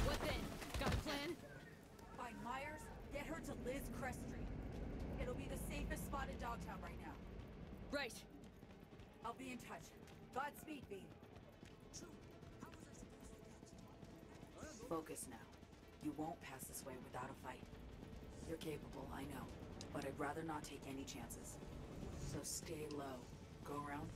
What then? Got a plan? Find Myers, get her to Liz Crest Street. It'll be the safest spot in Dogtown right now. Right. I'll be in touch. Godspeed, V. Focus now. You won't pass this way without a fight. You're capable, I know, but I'd rather not take any chances. So stay low. Go around.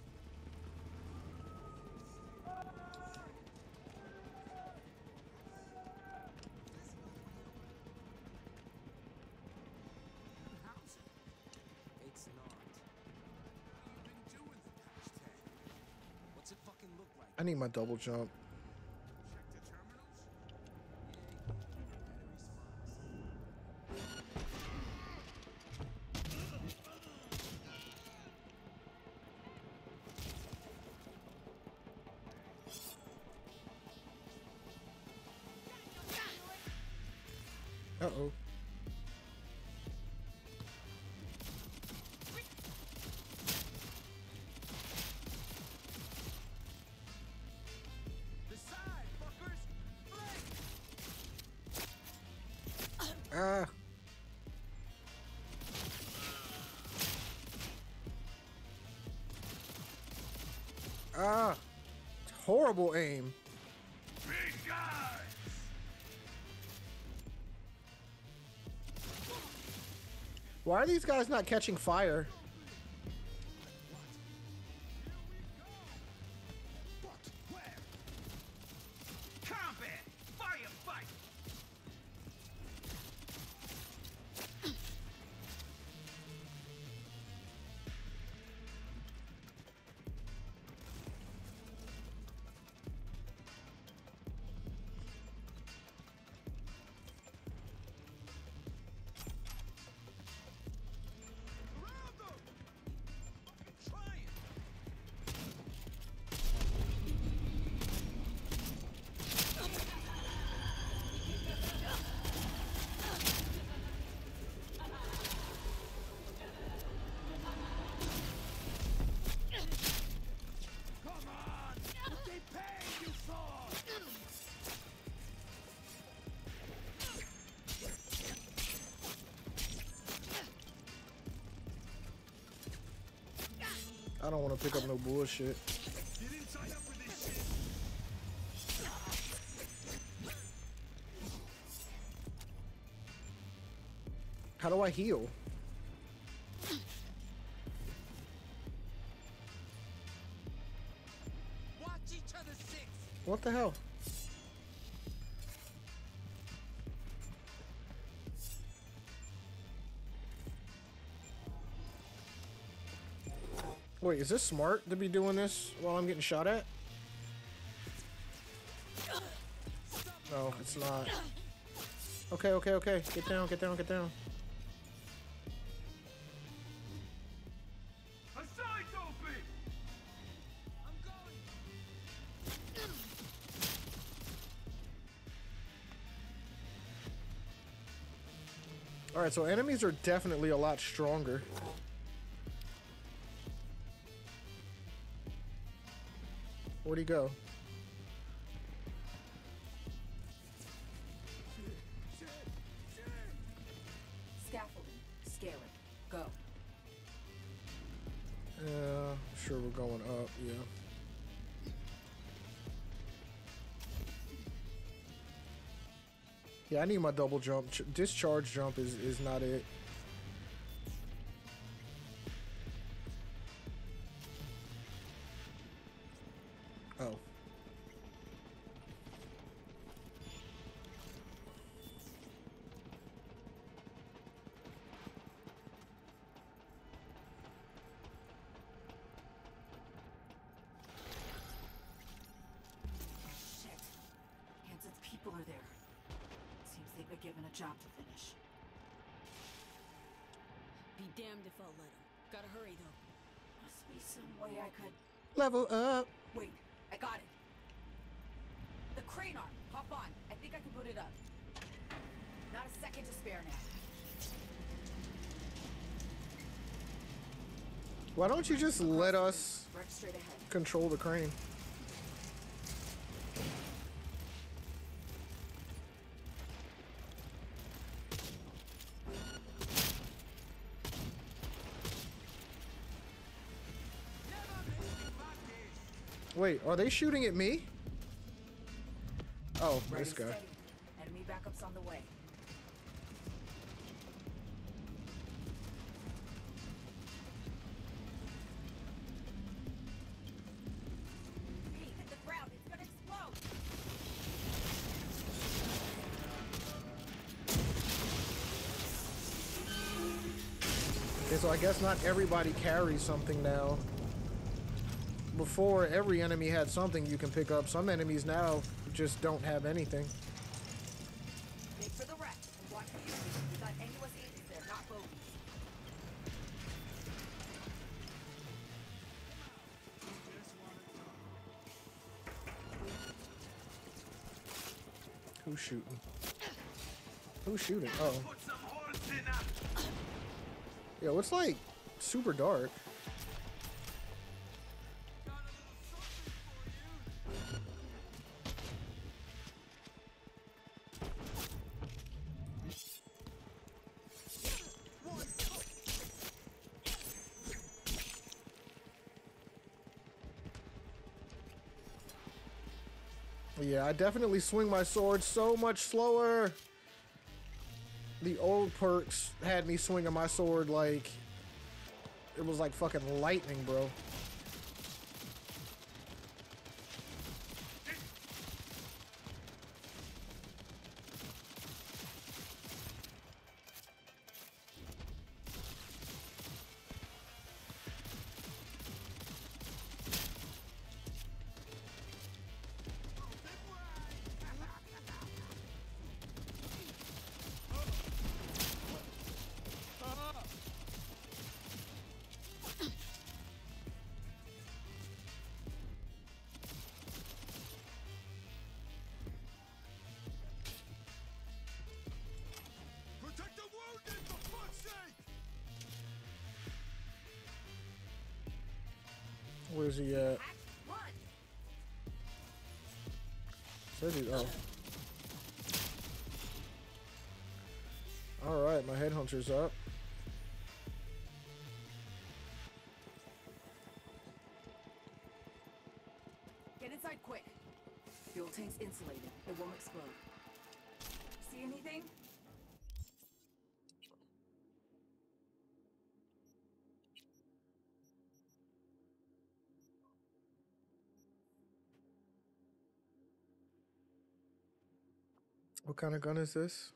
It's not. What's it fucking look like? I need my double jump. Horrible aim. Why are these guys not catching fire? I don't want to pick up no bullshit. How do I heal? What the hell? Wait, is this smart to be doing this while I'm getting shot at? No, it's not. Okay, okay, okay. Get down, get down, get down. Alright, so enemies are definitely a lot stronger. Where'd he go? Scaffolding. Scale it. Go. Yeah, sure we're going up, yeah. Yeah, I need my double jump. Discharge jump is, is not it. Level up. Wait, I got it. The crane arm. Hop on. I think I can put it up. Not a second to spare now. Why don't you just let us Right straight ahead. control the crane? Wait, are they shooting at me? Oh, Ready, this guy. steady. Enemy backups on the way. Hey, hit the ground. It's gonna explode. Okay, so I guess not everybody carries something now. Before, every enemy had something you can pick up. Some enemies now just don't have anything. Make for the wreck watch for enemies. We got NUS agents there, not bogies. Who's shooting? Who's shooting? Oh. Yo, it's like super dark. Yeah, I definitely swing my sword so much slower. The old perks had me swinging my sword like it was like fucking lightning, bro. He at? Says he oh. Alright, my headhunter's up. Get inside quick. Fuel tank's insulated. It won't explode. See anything? Kind of gun is this?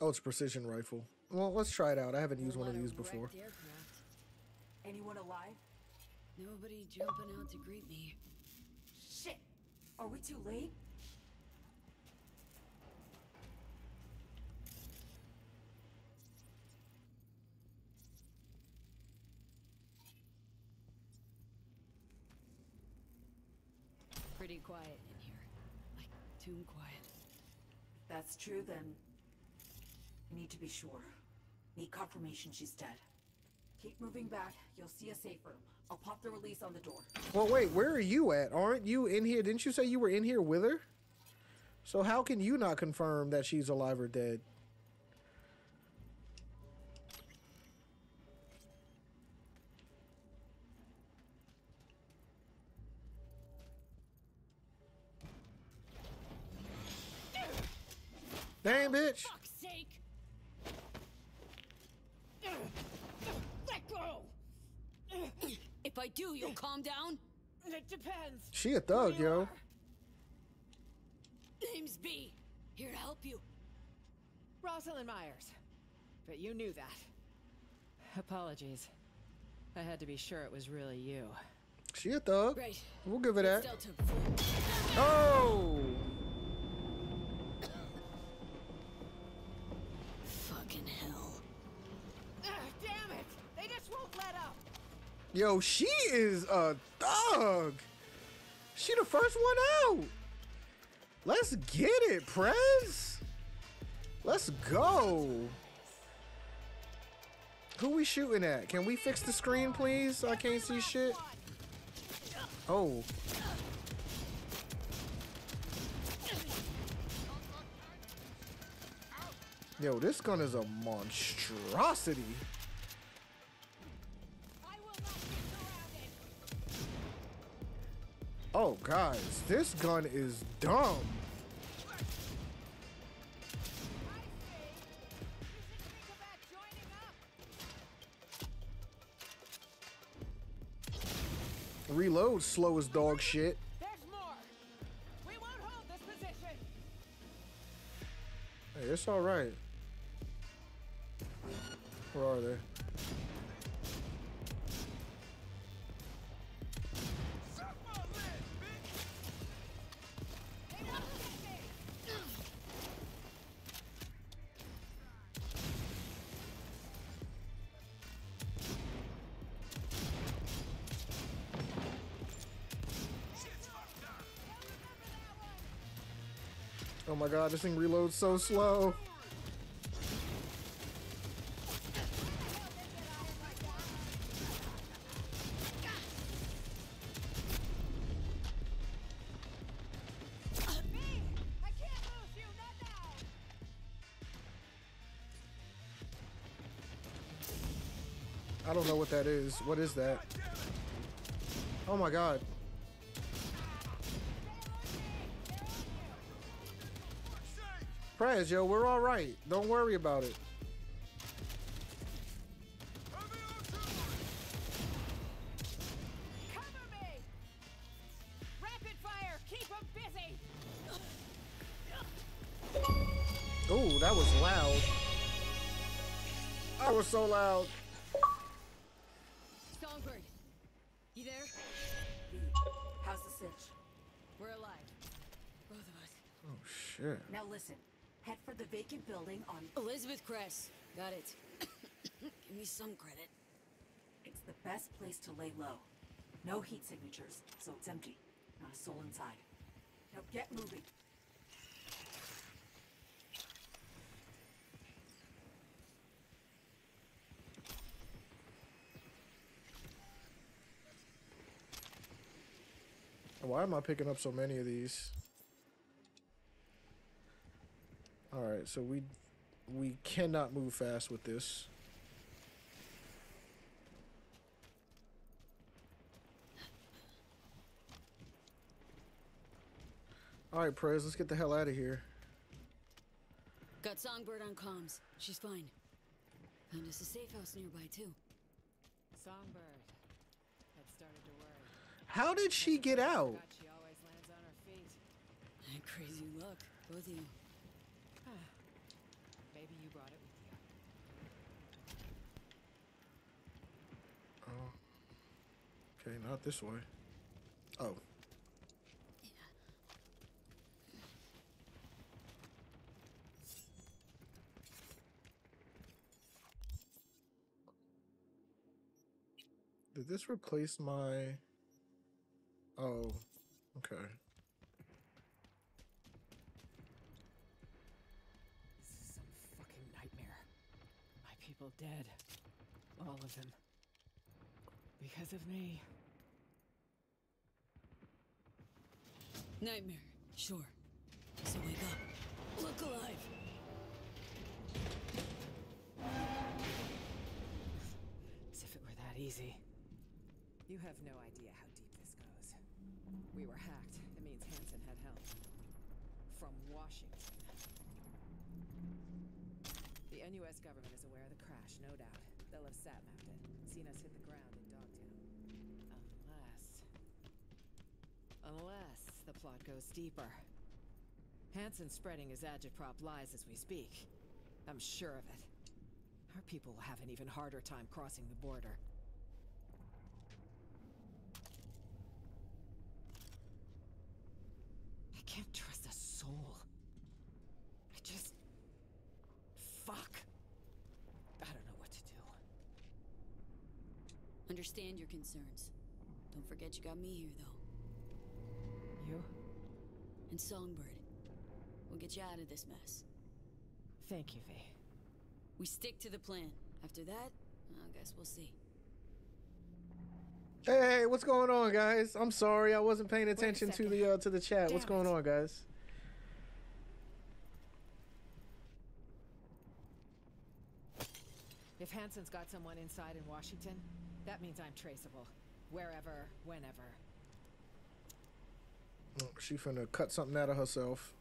Oh, it's a precision rifle. Well, let's try it out. I haven't used one of these before. Anyone alive? Nobody jumping out to greet me. Shit! Are we too late? Pretty quiet in here. Like, tomb quiet. That's true, then I need to be sure. Need confirmation she's dead. Keep moving back. You'll see a safe room. I'll pop the release on the door. Well, wait, where are you at? Aren't you in here? Didn't you say you were in here with her? So how can you not confirm that she's alive or dead? Dang, bitch. Fuck's sake! Let go! If I do, you'll calm down? It depends. She a thug, yo. Name's V. Here to help you. Rosalind Myers. But you knew that. Apologies. I had to be sure it was really you. She a thug. Right. We'll give her that. Delta Oh! Yo, she is a thug. She the first one out. Let's get it, Prez. Let's go. Who we shooting at? Can we fix the screen, please? I can't see shit. Oh. Yo, this gun is a monstrosity. Oh, guys, this gun is dumb. Reload slow as dog shit. There's more. We won't hold this position. Hey, it's all right. Where are they? Oh my god, this thing reloads so slow. I don't know what that is. What is that? Oh my god. Prez, yo, we're all right. Don't worry about it. Cover me. Rapid fire. Keep 'em busy. Ooh, that was loud. That was so loud. Songbird. You there? How's the sitch? We're alive. Both of us. Oh shit. Now listen. Head vacant building on. Elizabeth Kress. Got it. Give me some credit. It's the best place to lay low. No heat signatures, so it's empty. Not a soul inside. Now get moving. Why am I picking up so many of these? All right, so we we cannot move fast with this. All right, Prez, let's get the hell out of here. Got Songbird on comms. She's fine. Found us a safe house nearby, too. Songbird. Had started to worry. How did she get out? She always lands on her feet. Crazy luck, both of you. Maybe you brought it with you. Oh. Okay, not this way. Oh. Did this replace my... Oh, okay. This is some fucking nightmare. My people dead. All of them. Because of me. Nightmare, sure. So wake up. Look alive. As if it were that easy. You have no idea how deep this goes. We were hacked. It means Hansen had help. From Washington. The NUS government is aware of the crash, no doubt. They'll have sat mapped it, seen us hit the ground in Dogtown. Unless. Unless plot goes deeper. Hansen's spreading his agitprop lies as we speak. I'm sure of it. Our people will have an even harder time crossing the border. I can't trust a soul. I just. Fuck. I don't know what to do. Understand your concerns. Don't forget you got me here, though. You? And Songbird. We'll get you out of this mess. Thank you, V. We stick to the plan. After that, I guess we'll see. Hey, what's going on, guys? I'm sorry, I wasn't paying attention to the uh, to the chat. what's going on, guys? If Hansen's got someone inside in Washington, that means I'm traceable. Wherever, whenever. She finna cut something out of herself.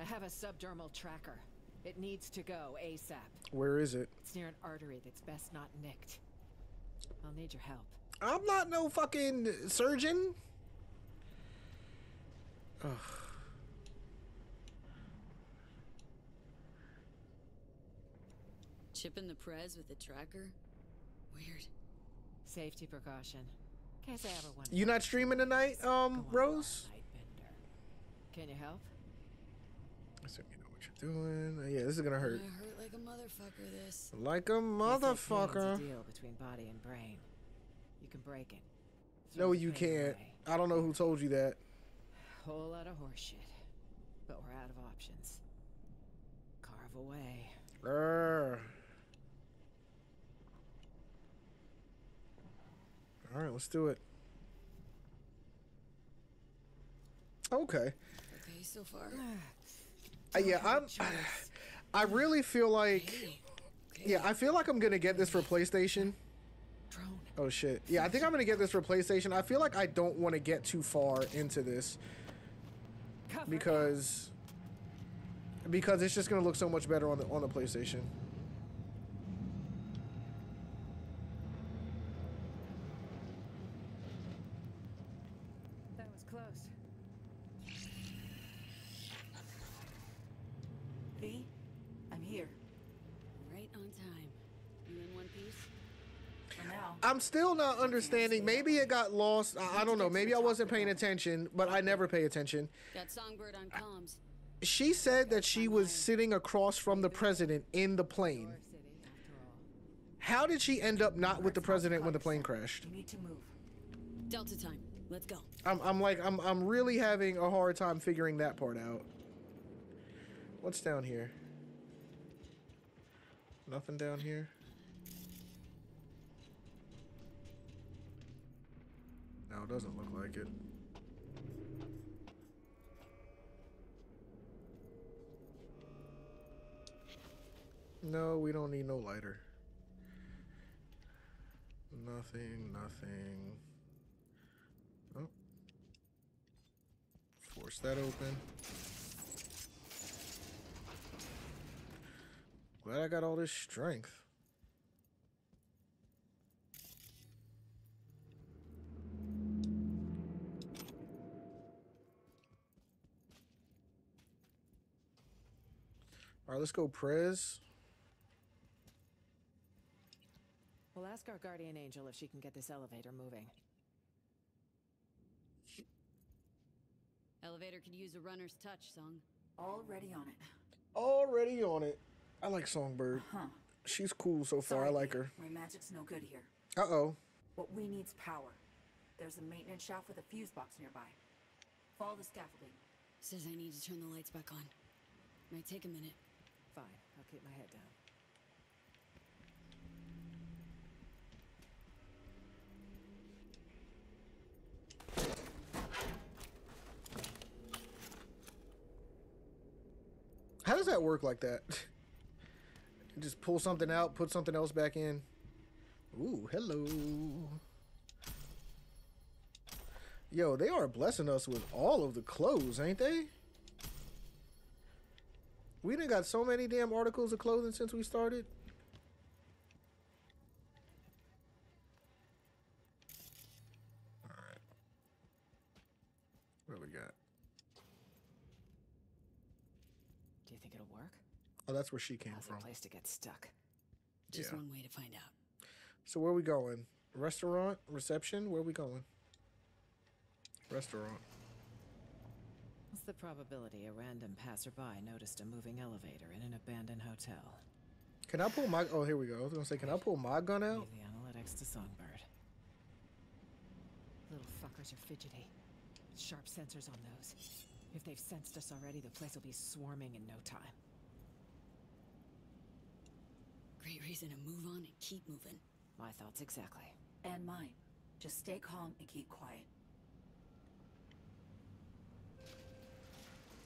I have a subdermal tracker. It needs to go ASAP. Where is it? It's near an artery that's best not nicked. I'll need your help. I'm not no fucking surgeon. Ugh. Chipping the Prez with a tracker? Weird. Safety precaution. In case I ever want You not streaming tonight, um, Rose? Can you help? So you know what you're doing. Uh, Yeah, this is gonna hurt. I hurt like a motherfucker, this. Like a They say pain's motherfucker. a deal between body and brain. You can break it. No, you can't. away. I don't know who told you that. Whole lot of horseshit. But we're out of options. Carve away. Grr. All right, let's do it. Okay. Okay, so far. Uh, yeah, I'm. I really feel like. Yeah, I feel like I'm gonna get this for PlayStation. Oh shit. Yeah, I think I'm gonna get this for PlayStation. I feel like I don't want to get too far into this because because it's just gonna look so much better on the on the PlayStation. That was close. V, I'm here. Right on time. You in one piece? For now. I'm still not understanding. Maybe it got lost. I, I don't know. Maybe I wasn't paying attention, but I never pay attention. Got Songbird on comms. She said that she was sitting across from the president in the plane. How did she end up not with the president when the plane crashed? You need to move. Delta time. Let's go. I'm, I'm like, I'm, I'm really having a hard time figuring that part out. What's down here? Nothing down here. No, it doesn't look like it. No, we don't need no lighter. Nothing, nothing. Oh. Force that open. Glad I got all this strength. All right, let's go Prez. We'll ask our guardian angel if she can get this elevator moving. Elevator could use a runner's touch, Song. Already on it. Already on it. I like Songbird. Huh. She's cool so far. I like her. My magic's no good here. Uh oh. What we need's power. There's a maintenance shaft with a fuse box nearby. Follow the scaffolding. Says I need to turn the lights back on. Might take a minute. Fine, I'll keep my head down. How does that work like that? Just pull something out, put something else back in. Ooh, hello. Yo, they are blessing us with all of the clothes, ain't they? We done got so many damn articles of clothing since we started. Alright. What do we got? Do you think it'll work? Oh, that's where she came How's from. a place to get stuck? Just Yeah. one way to find out. So where are we going? Restaurant? Reception? Where are we going? Restaurant. What's the probability a random passerby noticed a moving elevator in an abandoned hotel? Can I pull my? Oh, here we go. I was gonna say, can I pull my gun out? Leave the analytics to Songbird. Little fuckers are fidgety. Sharp sensors on those. If they've sensed us already, the place will be swarming in no time. Great reason to move on and keep moving. My thoughts exactly. And mine. Just stay calm and keep quiet.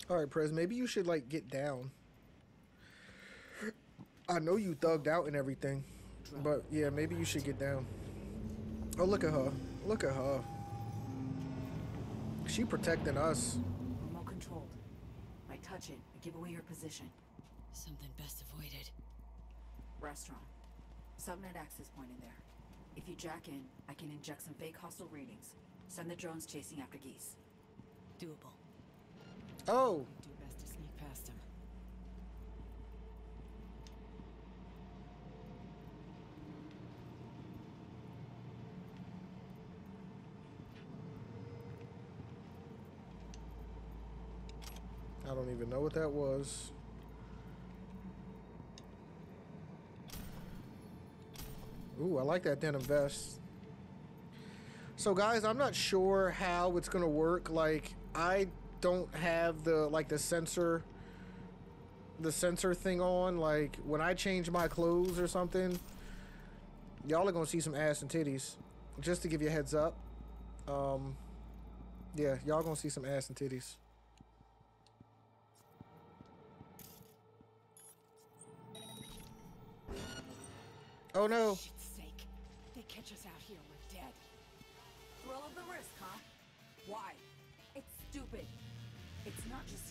All right, Prez. Maybe you should like get down. I know you thugged out and everything, but yeah, maybe you should get down. Oh, look at her. Look at her. She protecting us. Remote controlled. Might touch it and give away your position. Something best avoided. Restaurant. Subnet access point in there. If you jack in, I can inject some fake hostile readings. Send the drones chasing after geese. Doable. Oh, Do best to sneak past him. I don't even know what that was. Ooh, I like that denim vest. So guys, I'm not sure how it's gonna work. Like, I don't have the like the sensor the sensor thing on. Like when I change my clothes or something, y'all are gonna see some ass and titties. Just to give you a heads up. Um yeah, y'all gonna see some ass and titties. Oh no.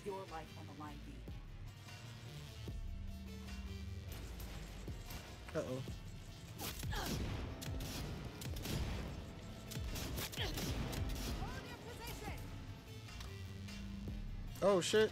Your life on the line, V. Uh oh. Oh shit.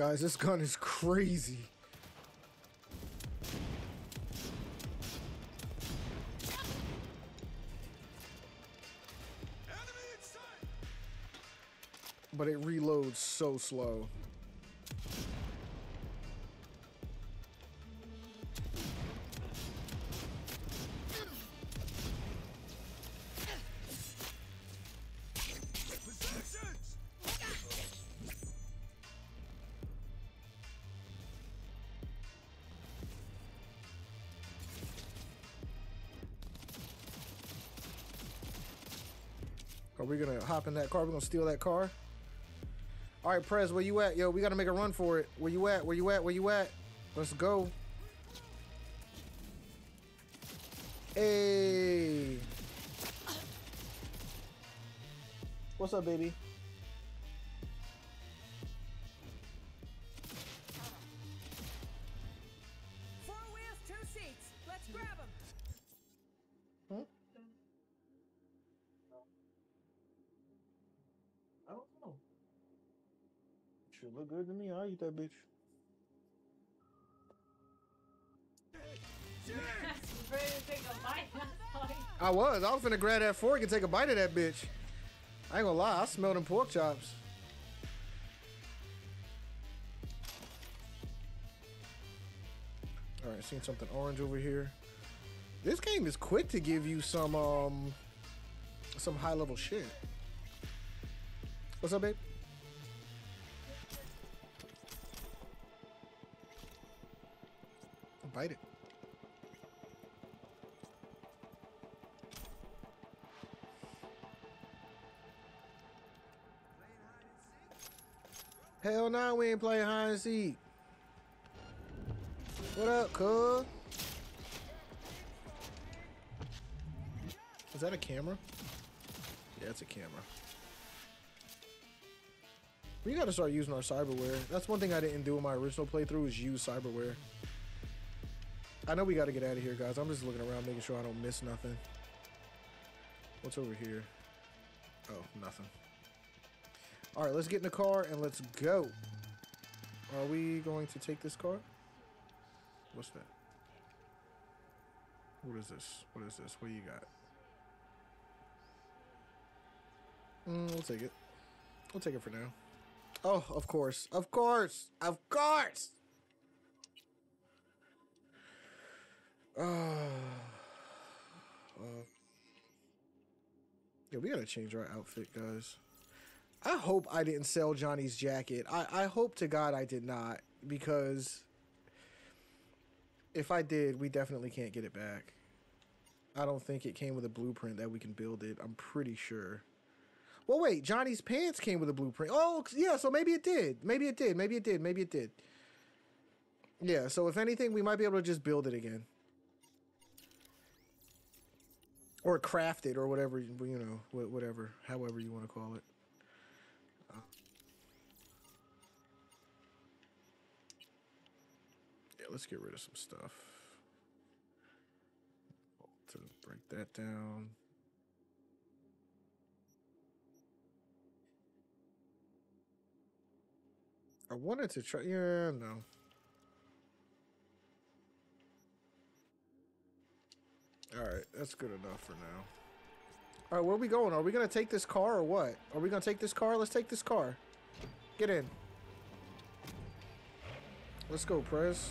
Guys, this gun is crazy. But it reloads so slow. In that car? We're gonna steal that car? All right, Prez, where you at? Yo, we gotta make a run for it. Where you at? Where you at? Where you at? Let's go. Hey. What's up, baby? that bitch. I was. I was finna grab that fork and take a bite of that bitch. I ain't gonna lie. I smell them pork chops. All right, seeing something orange over here. This game is quick to give you some um some high level shit. What's up, babe? Hell no, we ain't playing hide and seek. What up, cuz? Is that a camera? Yeah, it's a camera. We gotta start using our cyberware. That's one thing I didn't do in my original playthrough is use cyberware. I know we gotta get out of here, guys. I'm just looking around, making sure I don't miss nothing. What's over here? Oh, nothing. All right, let's get in the car and let's go. Are we going to take this car? What's that? What is this? What is this? What do you got? Mm, we'll take it. We'll take it for now. Oh, of course. Of course. Of course. Oh. Uh, yeah, we gotta change our outfit, guys. I hope I didn't sell Johnny's jacket. I, I hope to God I did not, because if I did, we definitely can't get it back. I don't think it came with a blueprint that we can build it. I'm pretty sure. Well, wait, Johnny's pants came with a blueprint. Oh, yeah, so maybe it did. Maybe it did. Maybe it did. Maybe it did. Yeah, so if anything, we might be able to just build it again. Or craft it or whatever, you know, whatever, however you want to call it. Let's get rid of some stuff. To break that down. I wanted to try. Yeah, no. All right, that's good enough for now. All right, where are we going? Are we gonna take this car or what? Are we gonna take this car? Let's take this car. Get in. Let's go, Prez.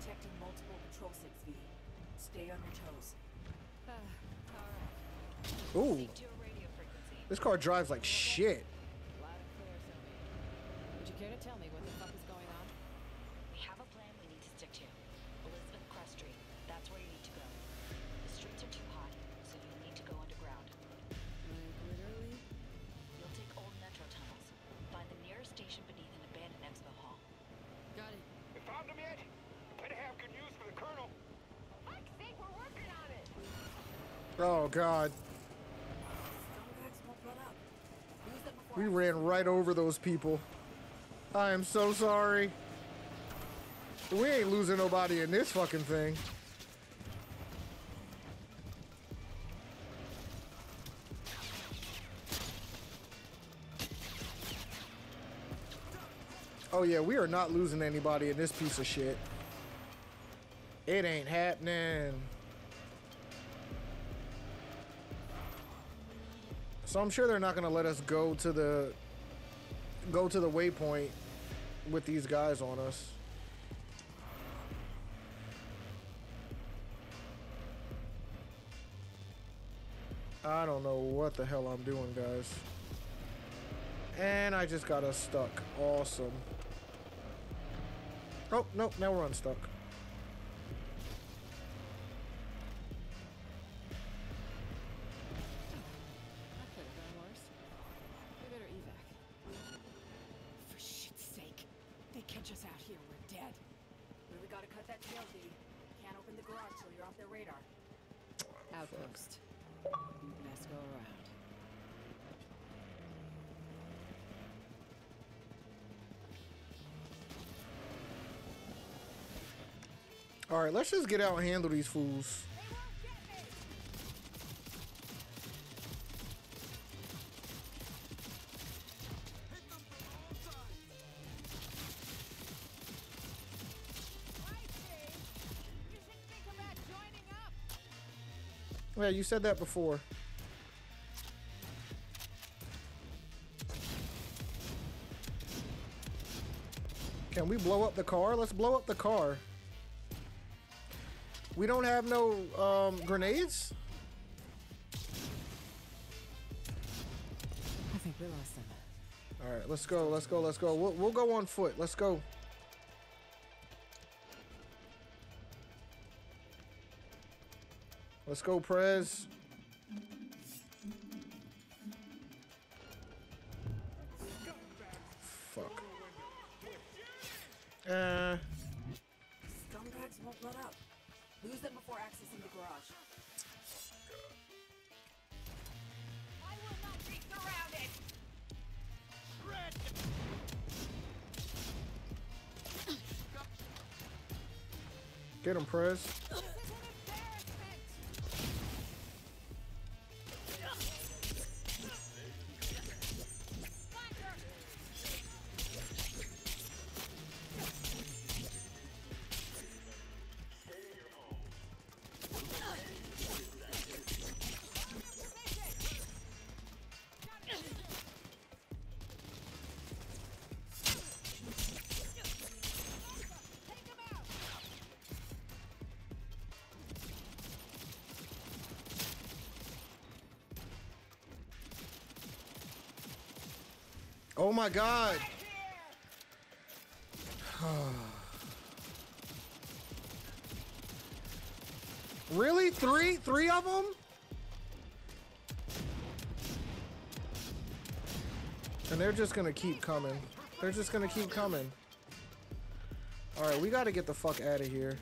Detecting multiple patrol sigs, V. Stay on your toes. Ooh. This car drives like shit. Would you care to tell me what the fuck is going on? We have a plan we need to stick to. Elizabeth Kress Street. That's where you need to go. The streets are too hot, so you'll need to go underground. Like, literally? You'll take old metro tunnels. Find the nearest station beneath an abandoned expo hall. Got it. We found him yet? Better have good news for the colonel. Fuck's sake, we're working on it! Oh God. We ran right over those people. I am so sorry. We ain't losing nobody in this fucking thing. Oh yeah, we are not losing anybody in this piece of shit. It ain't happening. So I'm sure they're not gonna let us go to the go to the waypoint with these guys on us. I don't know what the hell I'm doing, guys. And I just got us stuck. Awesome. Oh, nope, now we're unstuck. Alright, let's just get out and handle these fools. Yeah, you said that before. Can we blow up the car? Let's blow up the car. We don't have no um, grenades? I think we lost them. All right, let's go. Let's go. Let's go. We'll, we'll go on foot. Let's go. Let's go, Prez. Oh my god. really? Three? Three of them? And they're just gonna keep coming. They're just gonna keep coming. Alright, we gotta get the fuck out of here.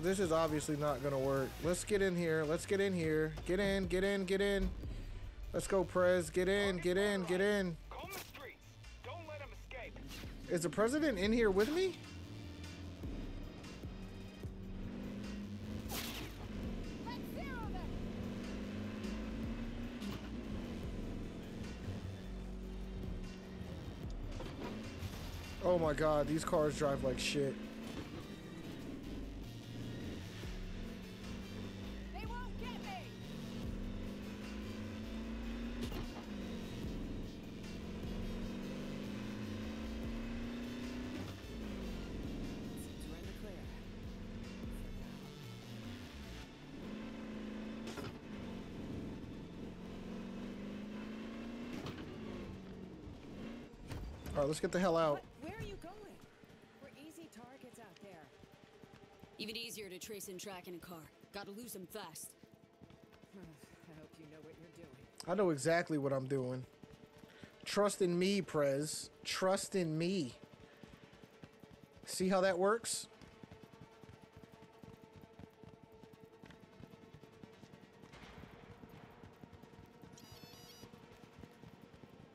This is obviously not gonna work. Let's get in here. Let's get in here. Get in, get in, get in. Let's go, Prez. Get in, get in, get in. Is the president in here with me? Oh my god, these cars drive like shit. Alright, let's get the hell out. Where are you going? We're easy targets out there. Even easier to trace and track in a car. Gotta lose them fast. I hope you know what you're doing. I know exactly what I'm doing. Trust in me, Prez. Trust in me. See how that works?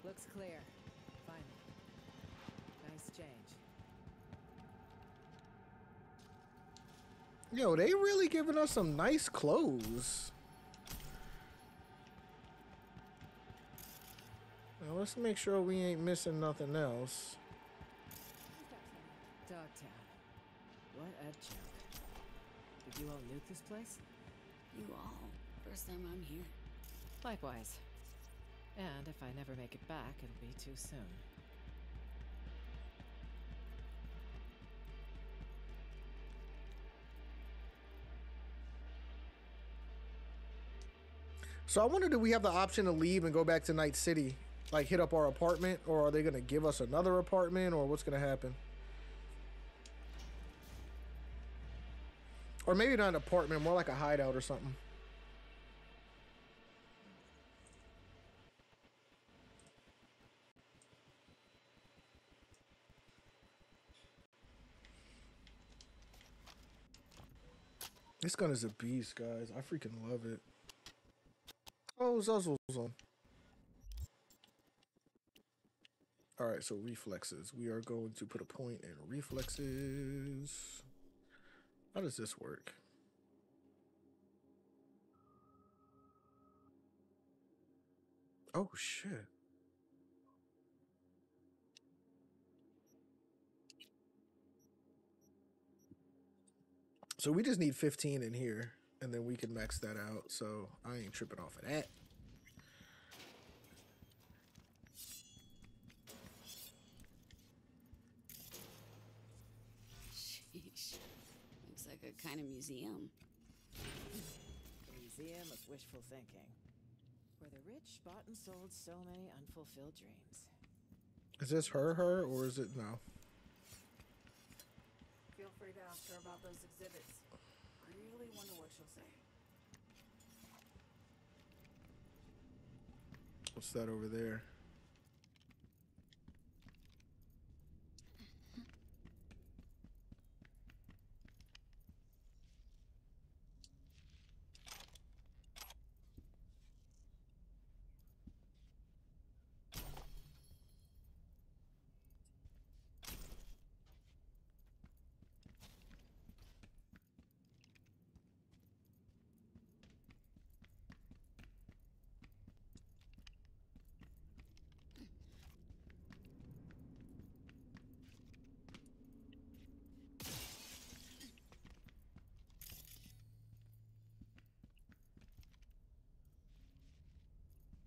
Looks clear. Finally. Nice change. Yo, they really giving us some nice clothes. Now let's make sure we ain't missing nothing else. Dogtown. What a joke. Did you all loot this place? You all. First time I'm here. Likewise. And if I never make it back, it'll be too soon. So I wonder, do we have the option to leave and go back to Night City? Like hit up our apartment, or are they gonna give us another apartment, or what's gonna happen? Or maybe not an apartment, more like a hideout or something. This gun is a beast, guys. I freaking love it. Oh, Zuzzle's on. Alright, so reflexes. We are going to put a point in reflexes. How does this work? Oh, shit. So we just need 15 in here, and then we can max that out. So I ain't tripping off of that. Sheesh. Looks like a kind of museum. Museum of wishful thinking. Where the rich bought and sold so many unfulfilled dreams. Is this her, her, or is it no? Feel free to ask her about those exhibits. Really wonder what she'll say. What's that over there?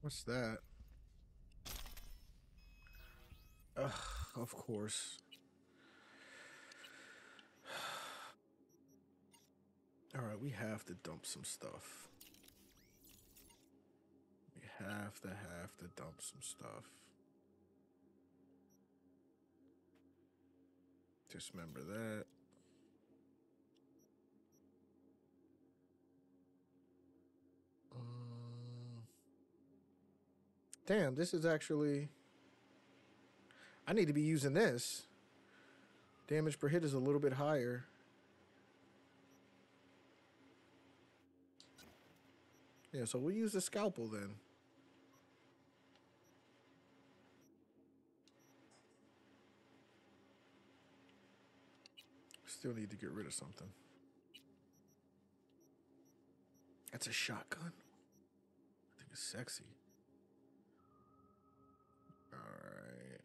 What's that? Ugh, of course. All right, we have to dump some stuff. We have to have to dump some stuff. Dismember that. Damn, this is actually. I need to be using this. Damage per hit is a little bit higher. Yeah, so we'll use the scalpel then. Still need to get rid of something. That's a shotgun. I think it's sexy. Alright.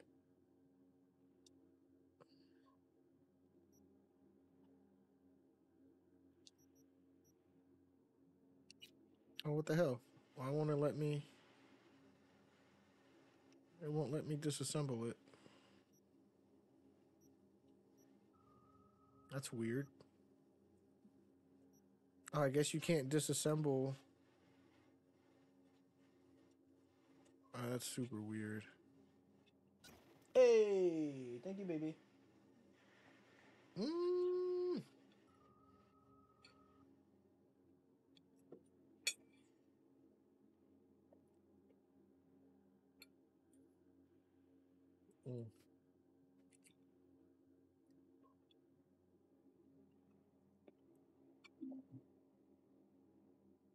Oh, what the hell? Why won't it let me? It won't let me disassemble it. That's weird. Oh, I guess you can't disassemble. Oh, that's super weird. Hey, thank you, baby. Mm. Mm.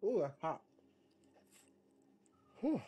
Ooh, that's hot. Whew.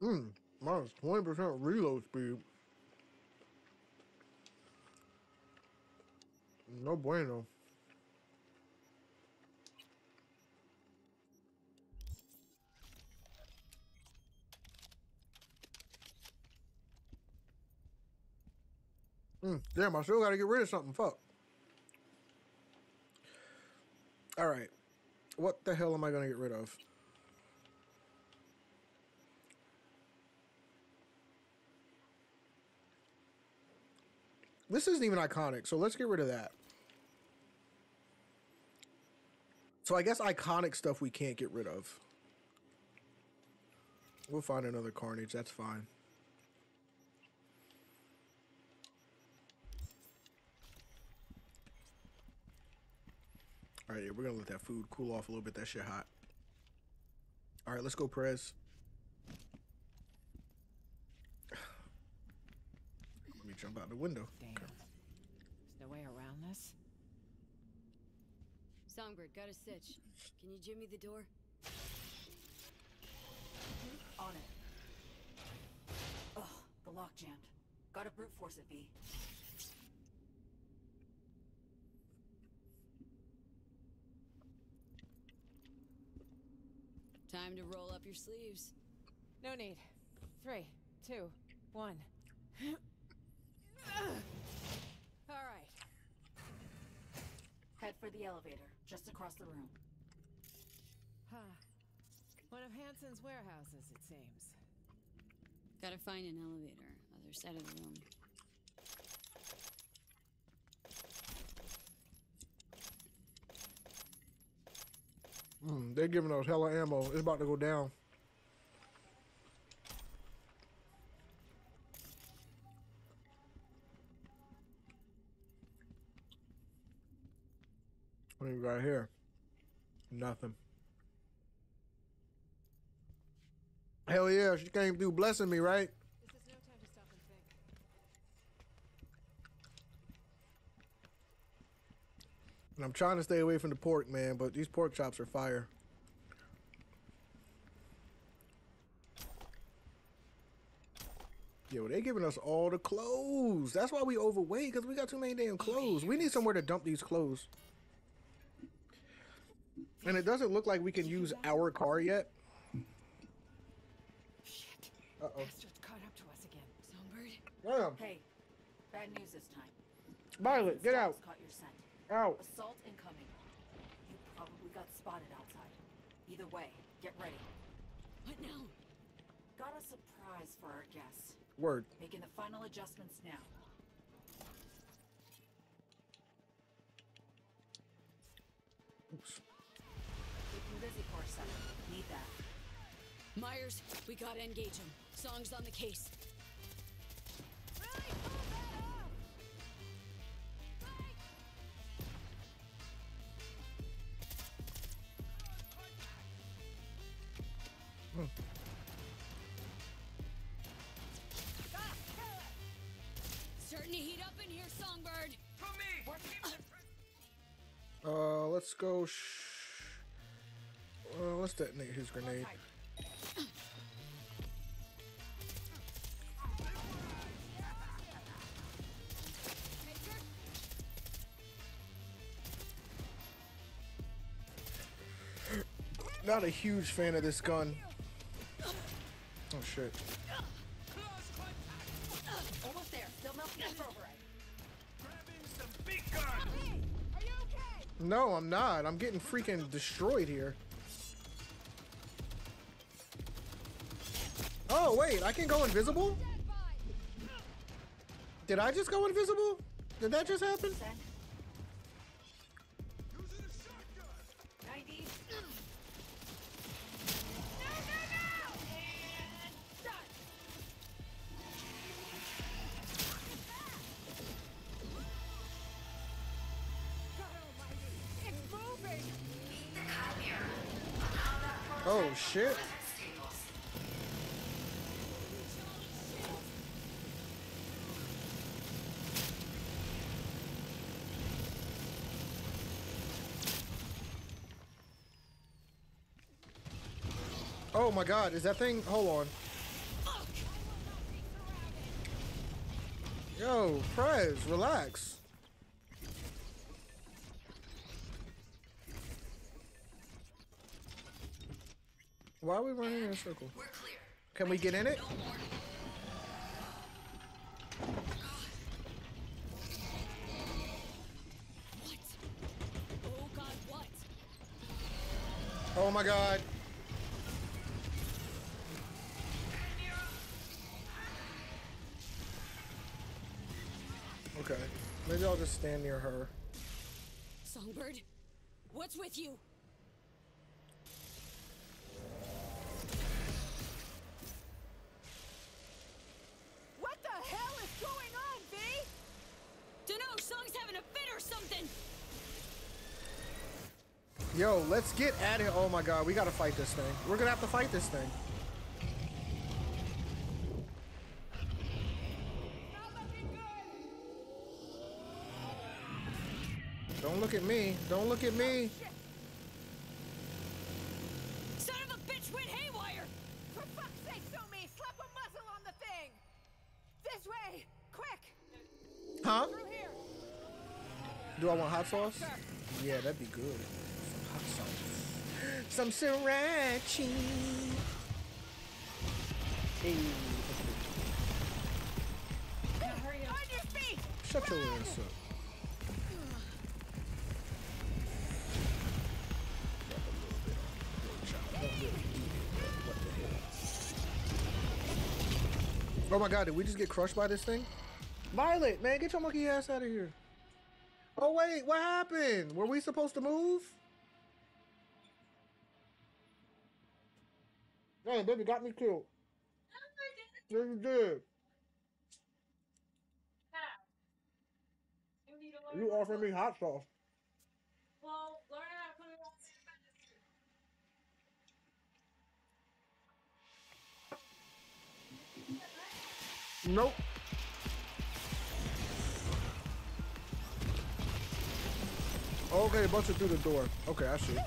Hmm. Minus 20% reload speed. No bueno. Mm, damn, I still gotta get rid of something. Fuck. Alright. What the hell am I gonna get rid of? This isn't even iconic, so let's get rid of that. So I guess iconic stuff we can't get rid of. We'll find another Carnage, that's fine. Alright, yeah, we're gonna let that food cool off a little bit. That shit hot. Alright, let's go, Prez. Out the window. Damn. Okay. There's no way around this. Songbird, got a sitch. Can you jimmy the door? Mm-hmm. On it. Oh, the lock jammed. Gotta brute force it, B. Time to roll up your sleeves. No need. Three, two, one. All right. Head for the elevator, just across the room. Huh. One of Hansen's warehouses, it seems. Gotta find an elevator, other side of the room. Mm, they're giving us hella ammo. It's about to go down. What do we got here? Nothing. Hell yeah, she came through blessing me, right? This is no time to stop and. And I'm trying to stay away from the pork, man, but these pork chops are fire. Yo, they giving us all the clothes. That's why we overweight, because we got too many damn clothes. We need somewhere to dump these clothes. And it doesn't look like we can use our car yet. Shit. Uh-oh. Bastards caught up to us again. Songbird? Damn. Hey, bad news this time. Violet, get out. Caught your scent. Out. Assault incoming. You probably got spotted outside. Either way, get ready. What now? Got a surprise for our guests. Word. Making the final adjustments now. Oops. Keep them busy for a second. Need that. Myers, we gotta engage him. Song's on the case. Really pull that off! Starting to heat up in here, Songbird. Uh, let's go. Sh- uh, let's detonate his grenade. Not a huge fan of this gun. Oh shit. Almost there. Still melting the override. Are you? No, I'm not. I'm getting freaking destroyed here. Oh, wait. I can go invisible? Did I just go invisible? Did that just happen? Oh 90. And done. God almighty, it's moving! Oh, shit. Oh my god, is that thing? Hold on. Yo, Prez, relax. Why are we running in a circle? Can we get in it? Oh my god. Just stand near her. Songbird, what's with you? What the hell is going on, V? Dunno, Song's having a fit or something! Yo, let's get at it. Oh my god, we gotta fight this thing. We're gonna have to fight this thing. Not looking good! Don't look at me. Don't look at me. Son of a bitch went haywire! For fuck's sake, So Mi! Slap a muzzle on the thing! This way! Quick! Huh? Do I want hot sauce? Yeah, that'd be good. Some hot sauce. Some sriracha. Hey. hurry up. On your feet! Shut your ass up. Oh my god, did we just get crushed by this thing? Violet, man, get your monkey ass out of here. Oh wait, what happened? Were we supposed to move? Hey, baby, got me killed. Yeah, you did. You offering me hot sauce. Well, learn how to put it on. Nope. Okay, busted through the door. Okay, I see. On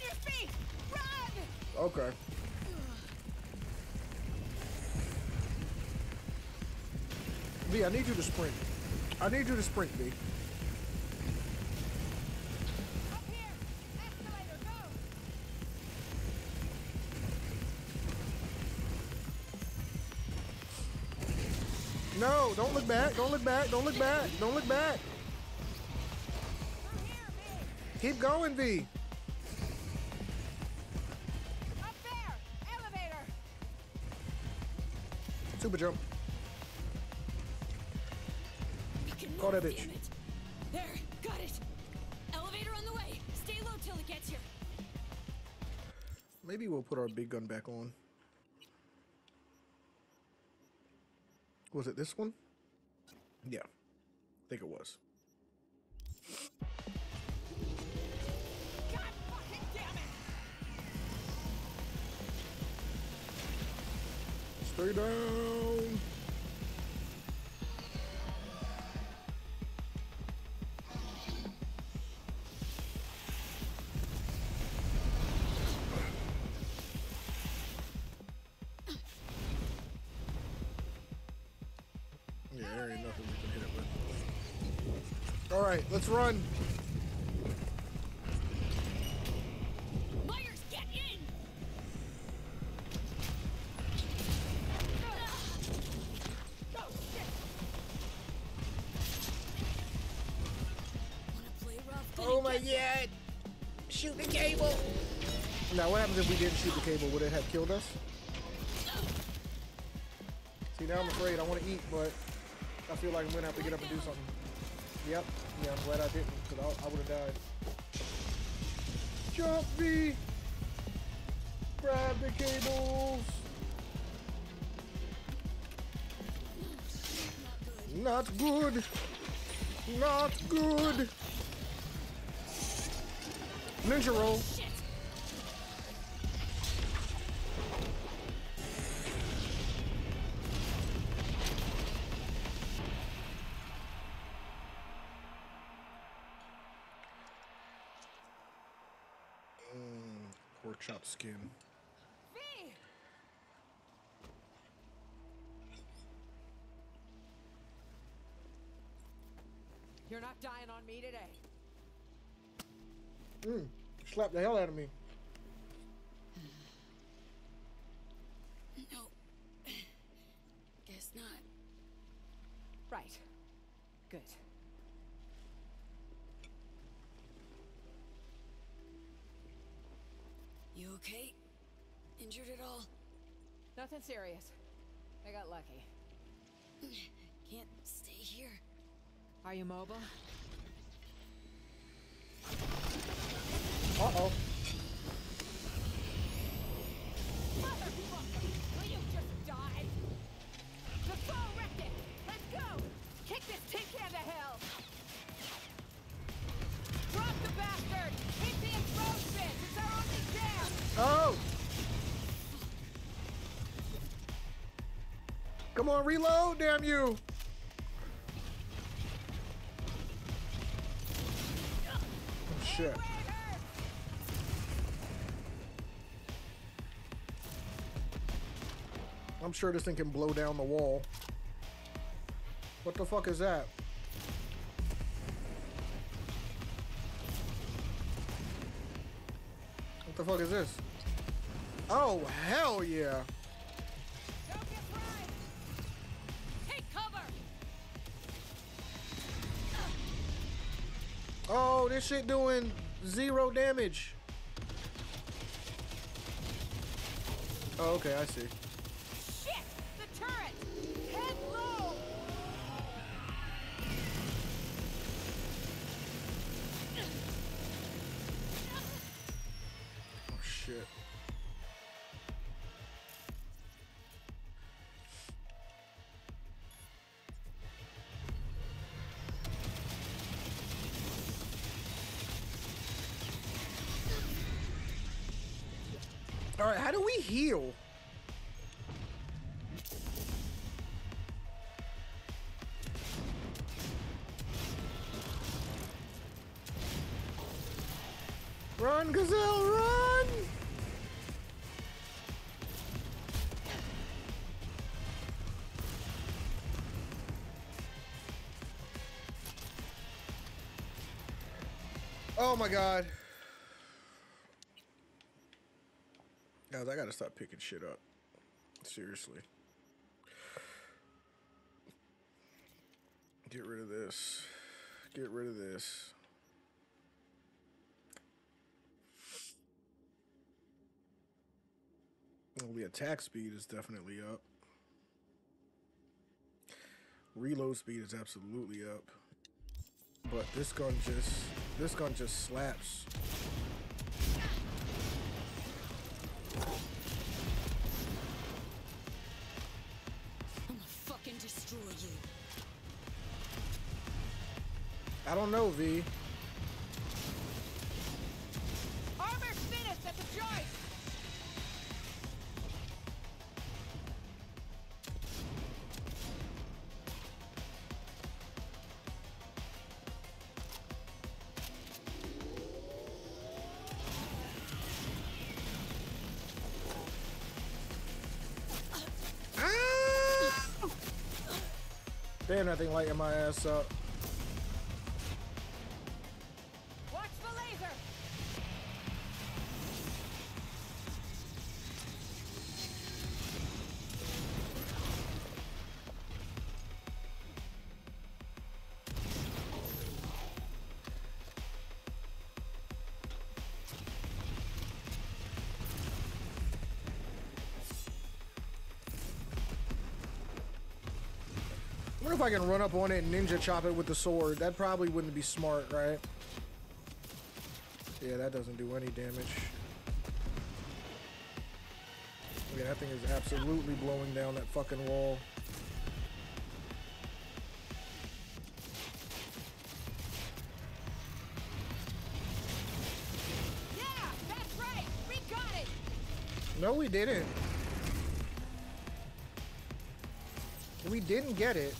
your feet! Run! Okay. V, I need you to sprint. I need you to sprint, V. look back. Don't look back. Don't look back. Don't look back. Keep going, V. Up there! Elevator! Super jump. Call that bitch. it. There, got it. Elevator on the way. Stay low till it gets here. Maybe we'll put our big gun back on. Was it this one? Down. Yeah, there ain't nothing we can hit it with. All right, let's run. Happens if we didn't shoot the cable? Would it have killed us? See, now I'm afraid. I want to eat, but I feel like I'm gonna have to get up and do something. Yep. Yeah, I'm glad I didn't, because I, I would have died. Jump V! Grab the cables! Not good! Not good! Ninja roll. Nothing serious. I got lucky. Can't stay here. Are you mobile? Uh-oh. Come on, reload, damn you! Oh, shit. I'm sure this thing can blow down the wall. What the fuck is that? What the fuck is this? Oh, hell yeah. This shit doing zero damage. Oh, okay, I see. Gazelle, run! Oh my god. Guys, I gotta stop picking shit up. Seriously. Get rid of this. Get rid of this. Well, the attack speed is definitely up. Reload speed is absolutely up. But this gun just this gun just slaps. I'ma fucking destroy you. I don't know, V. Damn, that thing lighting my ass up. I can run up on it and ninja chop it with the sword. That probably wouldn't be smart, right? Yeah, that doesn't do any damage. Yeah, that thing is absolutely blowing down that fucking wall. Yeah, that's right! We got it! No, we didn't. We didn't get it.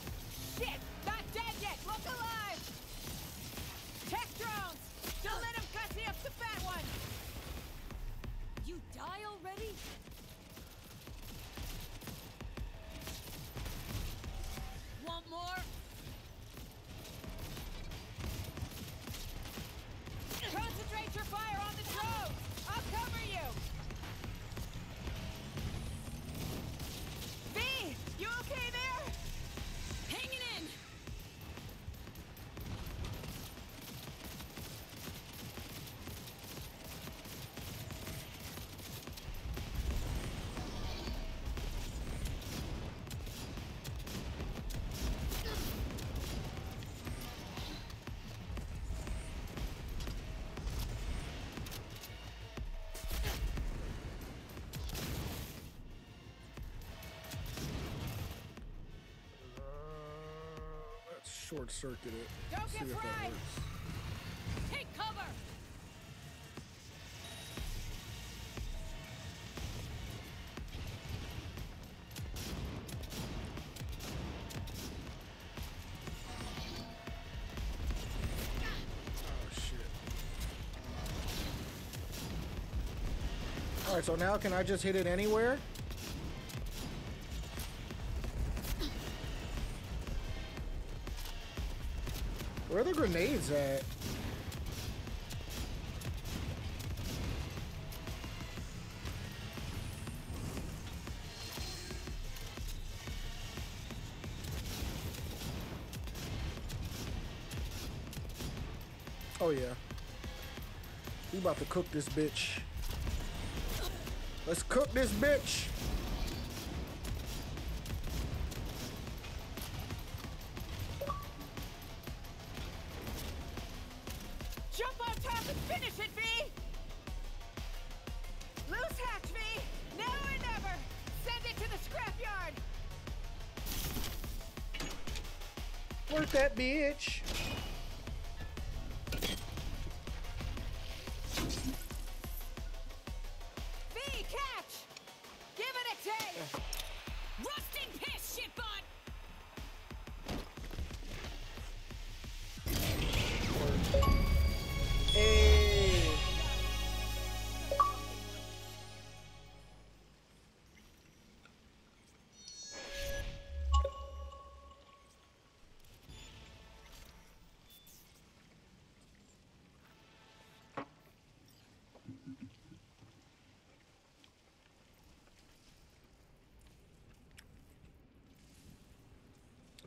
Short circuit it. Don't get fried. Take cover! Oh. Alright, so now can I just hit it anywhere? grenades at? Oh yeah. We about to cook this bitch. Let's cook this bitch. Bitch.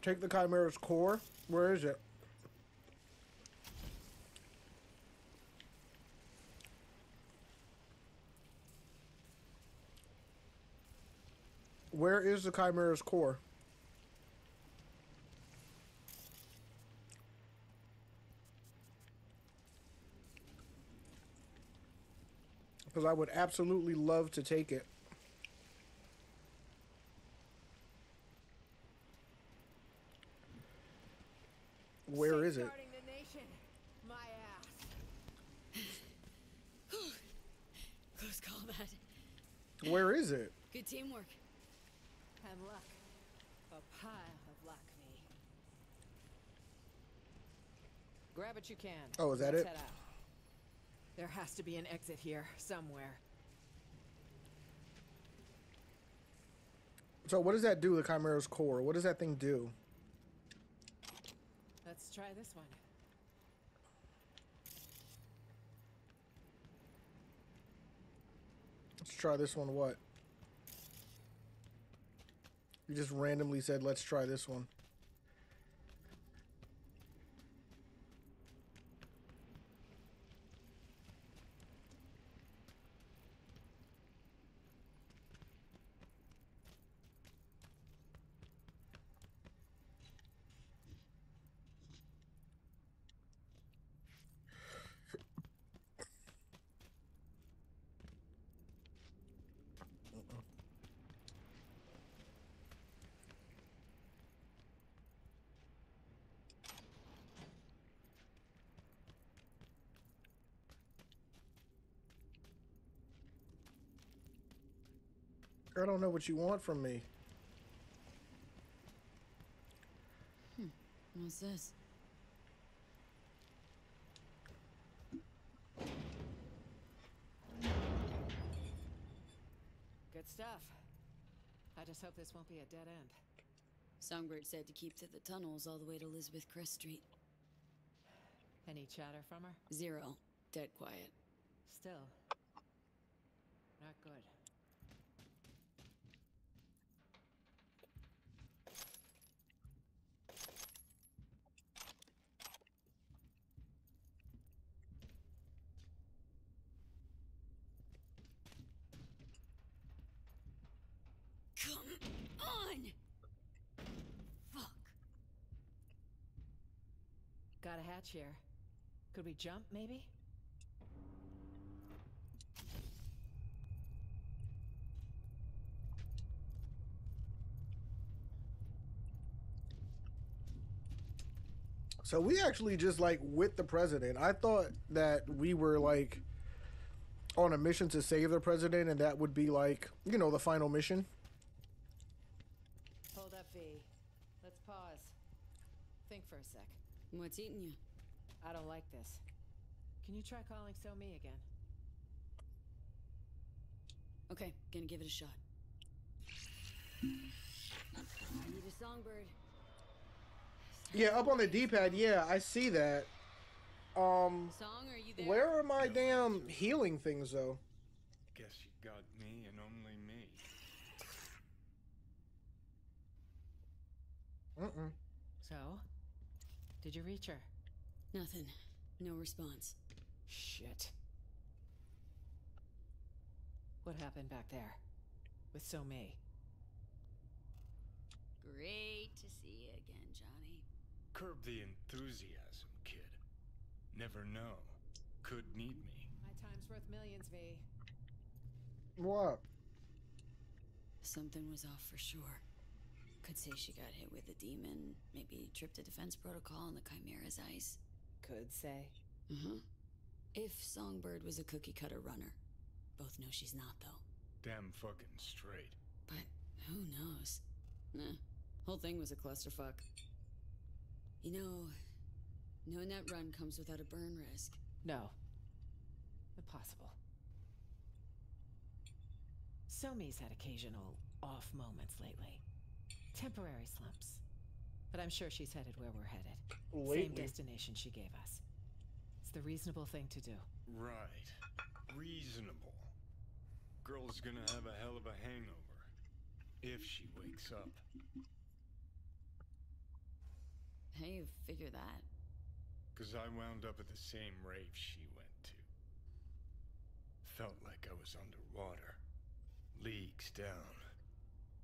Take the Chimera's core. Where is it? Where is the Chimera's core? Because I would absolutely love to take it. Where is it? Safeguarding the nation. My ass. Close call that. Where is it? Good teamwork. And luck. A pile of luck, me. Grab what you can. Oh, is that Let's it? There has to be an exit here, somewhere. So what does that do, the Chimera's core? What does that thing do? Let's try this one. Let's try this one. What? You just randomly said, let's try this one. I don't know what you want from me. Hmm, what's this? Good stuff. I just hope this won't be a dead end. Songbird said to keep to the tunnels all the way to Elizabeth Kress Street. Any chatter from her? Zero. Dead quiet. Still. Not good. Come on! Fuck. Got a hatch here. Could we jump, maybe? So we actually just like with the president. I thought that we were like on a mission to save the president, and that would be like you know the final mission. Hold up, V. Let's pause. Think for a sec. What's eating you? I don't like this. Can you try calling So Mi again? Okay, gonna give it a shot. I need a songbird. Yeah, up on the D-pad. Yeah, I see that. Um, Song, are you there? where are my damn healing things though? Guess you got me and only me. Mm-mm. So? Did you reach her? Nothing. No response. Shit. What happened back there? With So Mi? Great to see you again, Johnny. Curb the enthusiasm, kid. Never know. Could need me. My time's worth millions, V. What? Something was off for sure. Could say she got hit with a daemon, maybe tripped a defense protocol on the Chimera's ice. Could say. Mm-hmm. If Songbird was a cookie cutter runner. Both know she's not, though. Damn fucking straight. But who knows? Nah, whole thing was a clusterfuck. You know, knowing that run comes without a burn risk. No. Impossible. So Mi's had occasional off moments lately. Temporary slumps. But I'm sure she's headed where we're headed. Same destination she gave us. It's the reasonable thing to do. Right. Reasonable. Girl's gonna have a hell of a hangover. If she wakes up. How you figure that? Cause I wound up at the same rave she went to. Felt like I was underwater. Leagues down.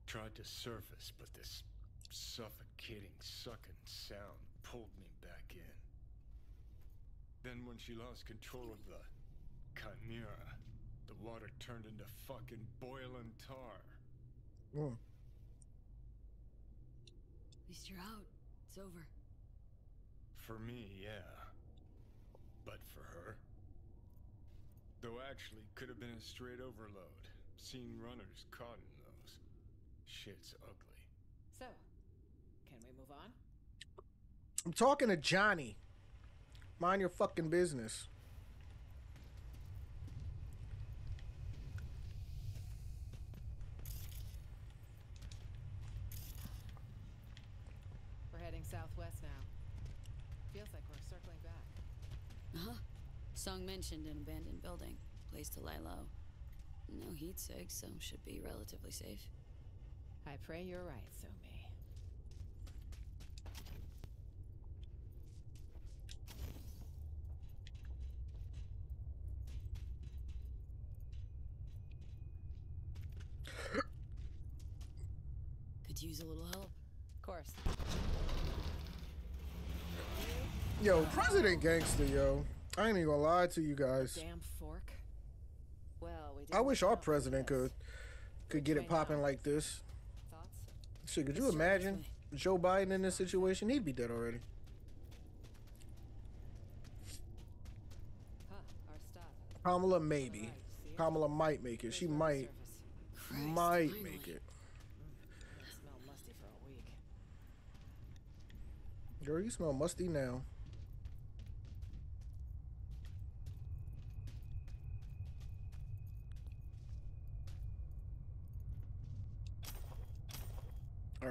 Tried to surface, but this suffocating, sucking sound pulled me back in. Then when she lost control of the Chimera, the water turned into fucking boiling tar. Mm. At least you're out. It's over. For me, yeah. But for her? Though actually, could have been a straight overload. Seen runners caught in those. Shit's ugly. So, can we move on? I'm talking to Johnny. Mind your fucking business. We're heading southwest now. Feels like we're circling back. Uh huh. Song mentioned an abandoned building. Place to lie low. No heat sig, so should be relatively safe. I pray you're right, So Mi. Could use a little help. Of course. Yo, President Gangster, yo. I ain't even gonna lie to you guys. Damn fork. Well, we I wish our president could could get it popping out. like this. Thoughts? Shit, could you imagine Joe Biden in this situation? He'd be dead already. Huh, our stop. Kamala maybe. Kamala might make it. She might might make it. Mm, Gonna smell musty for a week. Girl, you smell musty now.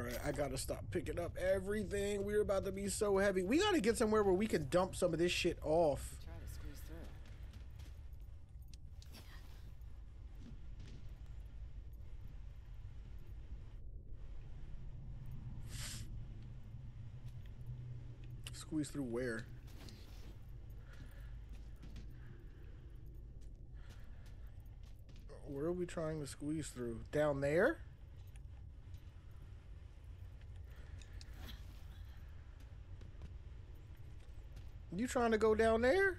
Right, I gotta stop picking up everything. We're about to be so heavy. We gotta get somewhere where we can dump some of this shit off. Try to squeeze through. Squeeze through where? Where are we trying to squeeze through? Down there? You trying to go down there?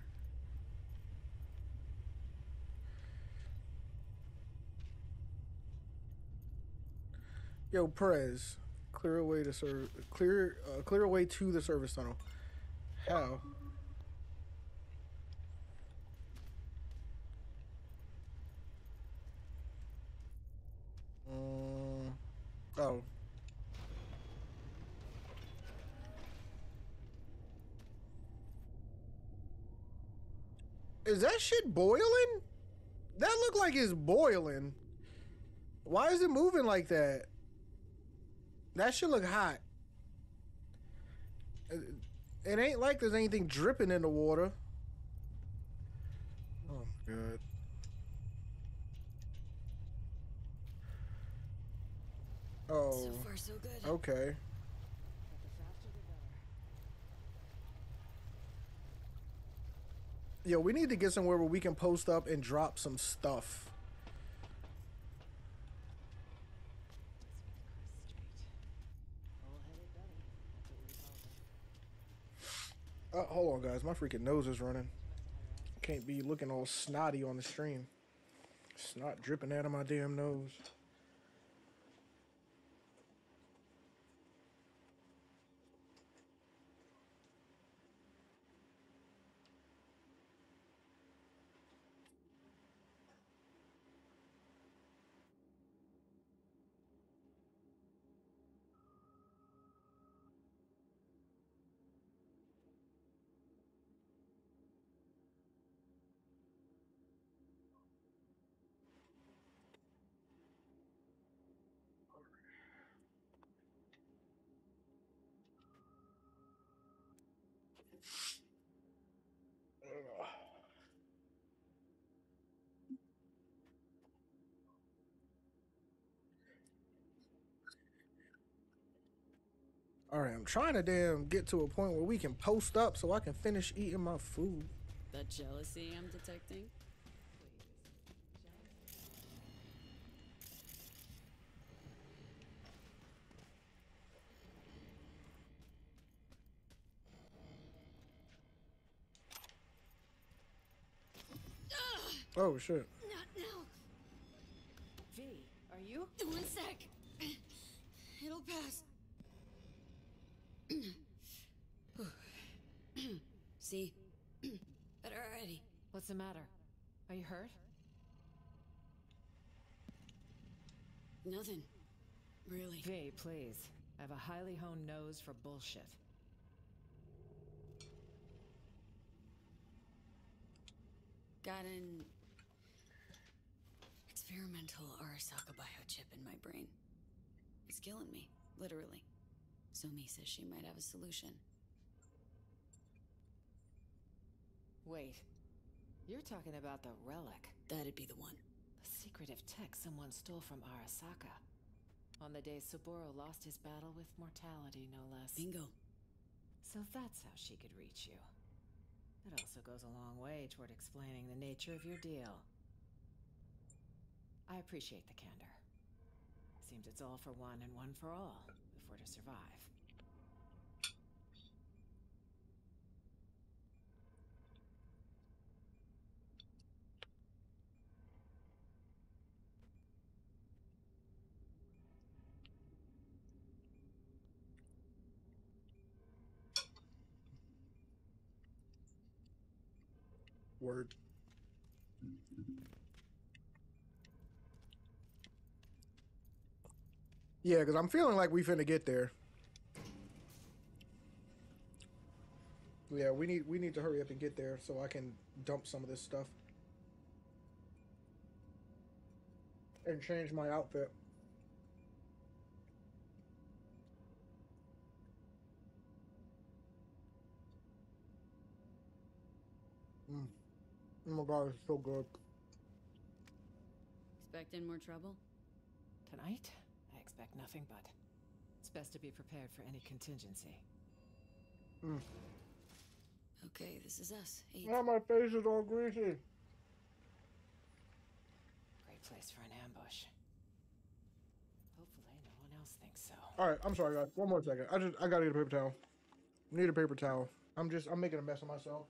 Yo, Prez, clear away to serve. Clear, uh, clear away to the service tunnel. How? Mm, oh. Is that shit boiling? That look like it's boiling. Why is it moving like that? That should look hot. It, it ain't like there's anything dripping in the water. Oh my god. Oh. So far, so good. Okay. But the faster the better. Yo, we need to get somewhere where we can post up and drop some stuff. Uh, hold on, guys. My freaking nose is running. Can't be looking all snotty on the stream. Snot dripping out of my damn nose. All right, I'm trying to damn get to a point where we can post up so I can finish eating my food. That jealousy I'm detecting? Oh shit. Not now. V, are you? One sec. It'll pass. See? Better already. What's the matter? Are you hurt? Nothing. Really. V, please. I have a highly honed nose for bullshit. Got an experimental Arasaka biochip in my brain. It's killing me, literally. So Mi says she might have a solution. Wait. You're talking about the relic. That'd be the one. The secretive tech someone stole from Arasaka. On the day Saburo lost his battle with mortality, no less. Bingo. So that's how she could reach you. That also goes a long way toward explaining the nature of your deal. I appreciate the candor. Seems it's all for one and one for all, if we're to survive. Word. Yeah, because I'm feeling like we finna get there. Yeah, we need we need to hurry up and get there so I can dump some of this stuff. And change my outfit. Oh my god, it's so good. Expecting more trouble? Tonight, I expect nothing but. It's best to be prepared for any contingency. Mm. Okay, this is us. Eight. Now my face is all greasy. Great place for an ambush. Hopefully, no one else thinks so. All right, I'm sorry, guys. One more second. I just I gotta get a paper towel. Need a paper towel. I'm just I'm making a mess of myself.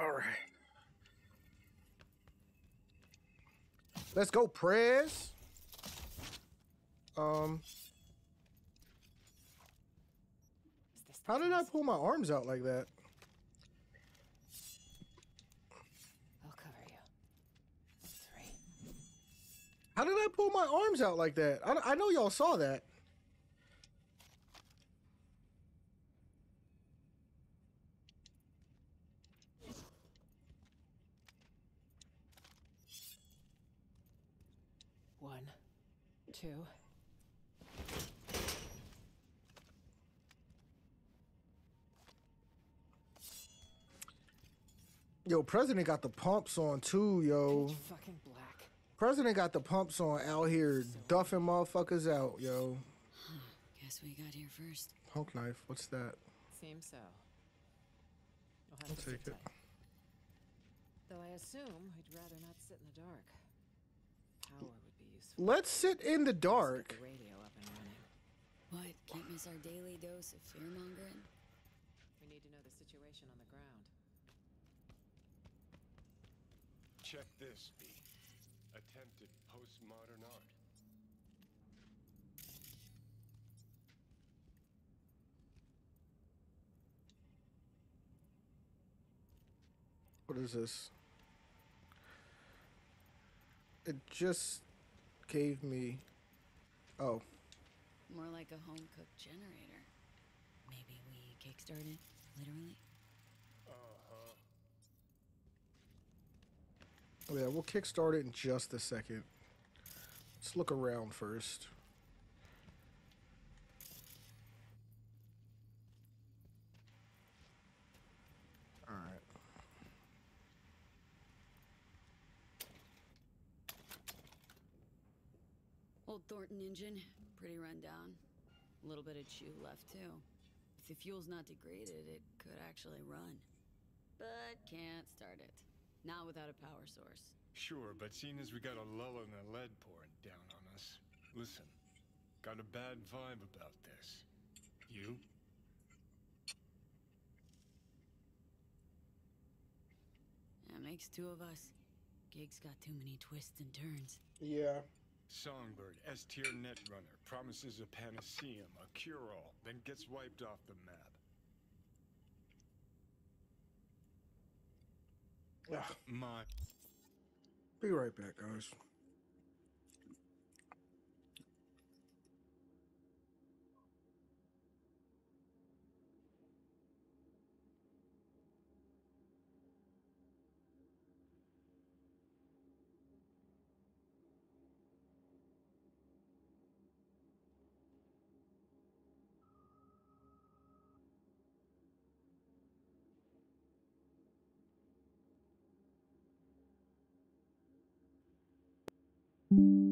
All right. Let's go, Prez. Um. How did I pull my arms out like that? I'll cover you. Three. How did I pull my arms out like that? I, I know y'all saw that. One, two. Yo, President got the pumps on too, yo. Pitch fucking black. President got the pumps on out here duffing motherfuckers out, yo. Guess we got here first. Punk knife, what's that? Seems so. You'll have I'll to take it. tight. Though I assume we'd rather not sit in the dark. Power would be useful. Let's sit in the dark. The radio up and running. What? Can't miss our daily dose of fear mongering? We need to know the situation on the ground. Check this, B. Attempted postmodern art. What is this? It just gave me. Oh, More like a home cooked generator. Maybe we kickstart it, literally? Uh-huh. oh yeah, we'll kickstart it in just a second. Let's look around first. All right. Old Thorton engine, pretty run down. A little bit of chew left too. If the fuel's not degraded, it could actually run. But can't start it. Not without a power source. Sure, but seeing as we got a lull in the lead pouring down on us, listen, got a bad vibe about this. You? That makes two of us. Gig's got too many twists and turns. Yeah. Songbird, S tier netrunner, promises a panacea, a cure-all, then gets wiped off the map. Ugh. Ah, my Be right back, guys. you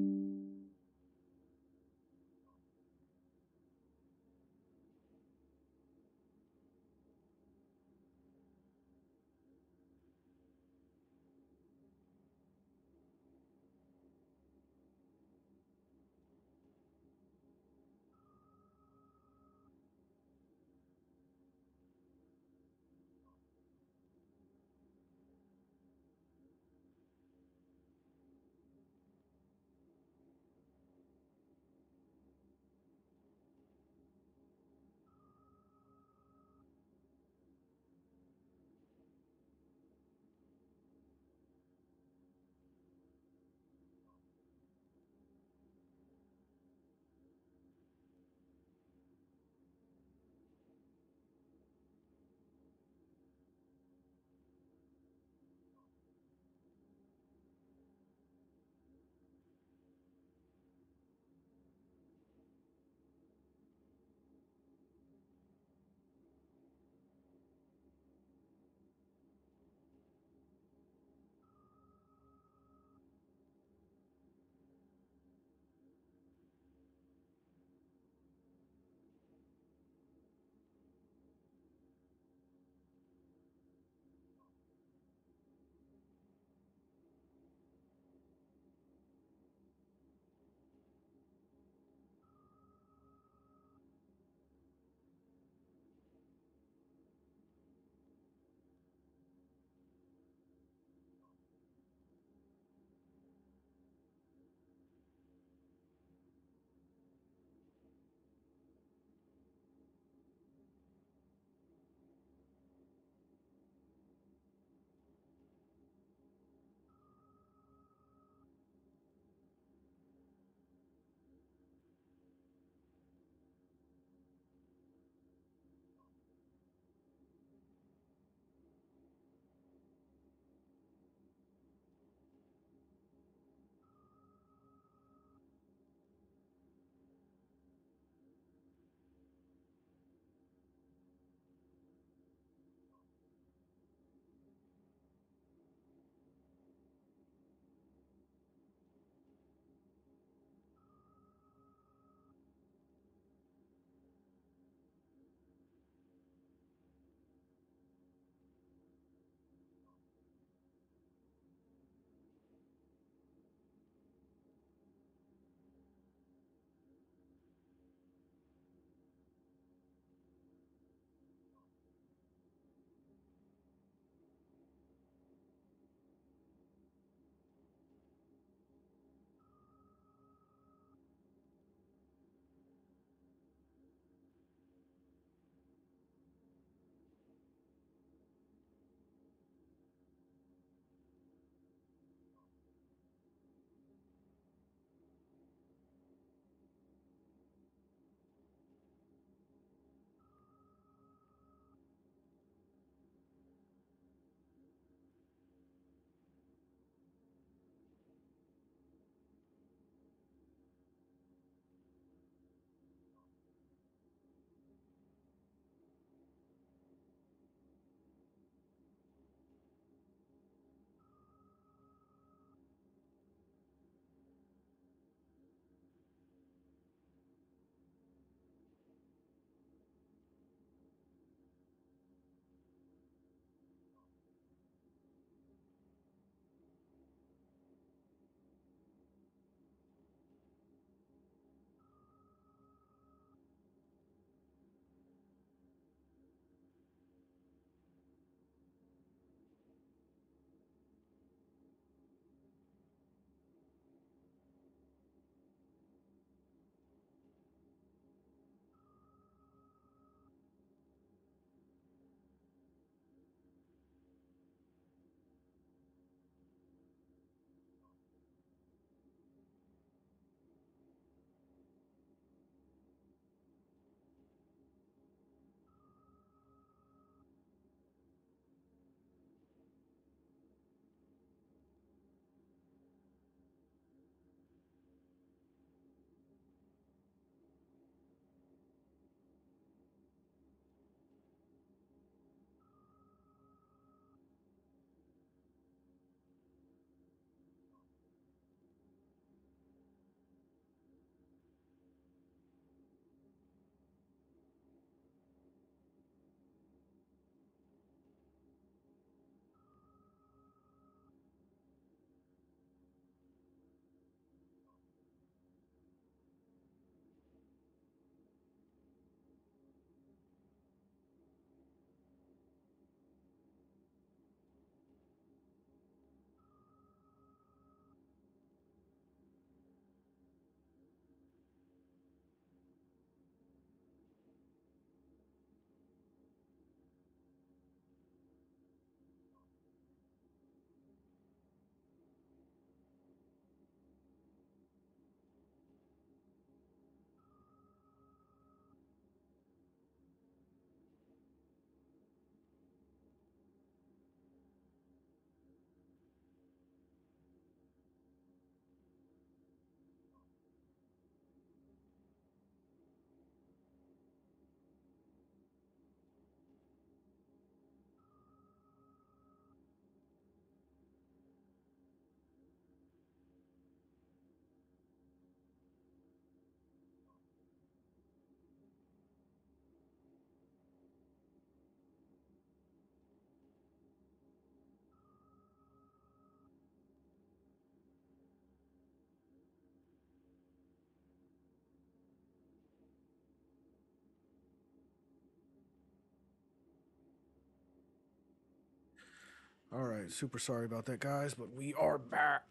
All right, super sorry about that, guys, but we are back.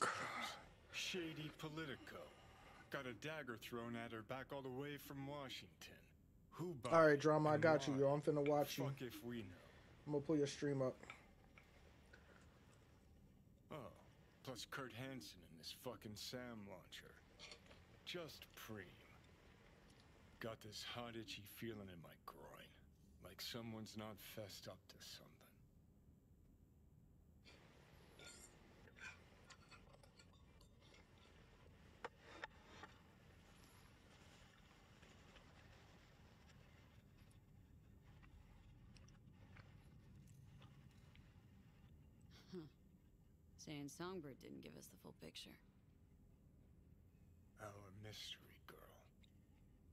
Shady Politico. Got a dagger thrown at her back all the way from Washington. Who All right, drama, I got you, yo. I'm finna watch you. Fuck if we know. I'm gonna pull your stream up. Oh, plus Kurt Hansen and this fucking Sam launcher. Just preem. Got this hot itchy feeling in my groin. Like someone's not fessed up to something. Huh. Saying Songbird didn't give us the full picture. Our mystery girl.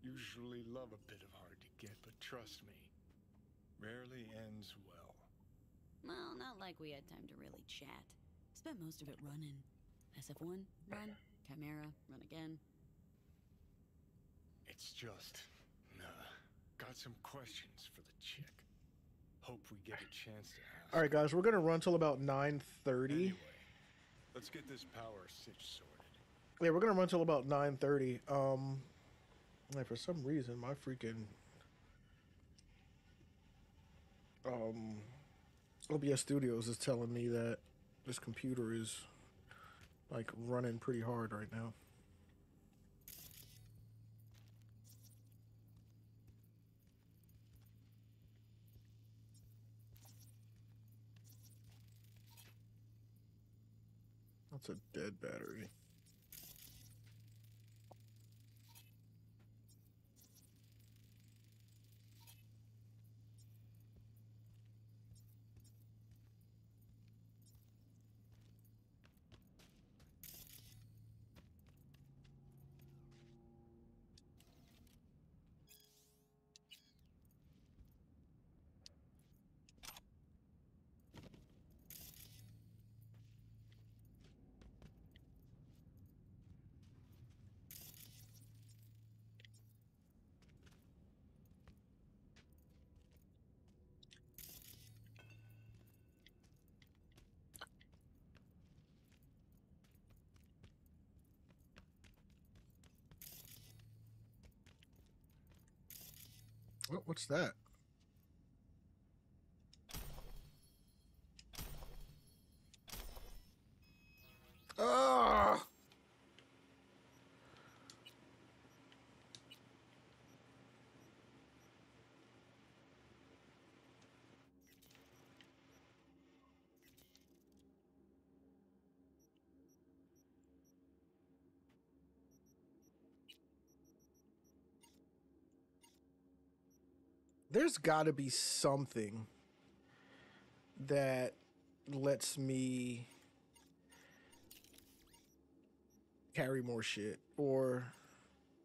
Usually love a bit of hard to get, but trust me, rarely ends well. Well, not like we had time to really chat. Spent most of it running. SF1, run. Chimera, run again. It's just, Uh, Got some questions for the chick. Hope we get a chance to ask. All right, guys, we're gonna run till about 9:30. Anyway, let's get this power stitch sorted. Yeah, we're gonna run till about 9:30. Um, like for some reason, my freaking um OBS Studios is telling me that this computer is like running pretty hard right now. That's a dead battery. What's that? Ah! There's got to be something that lets me carry more shit or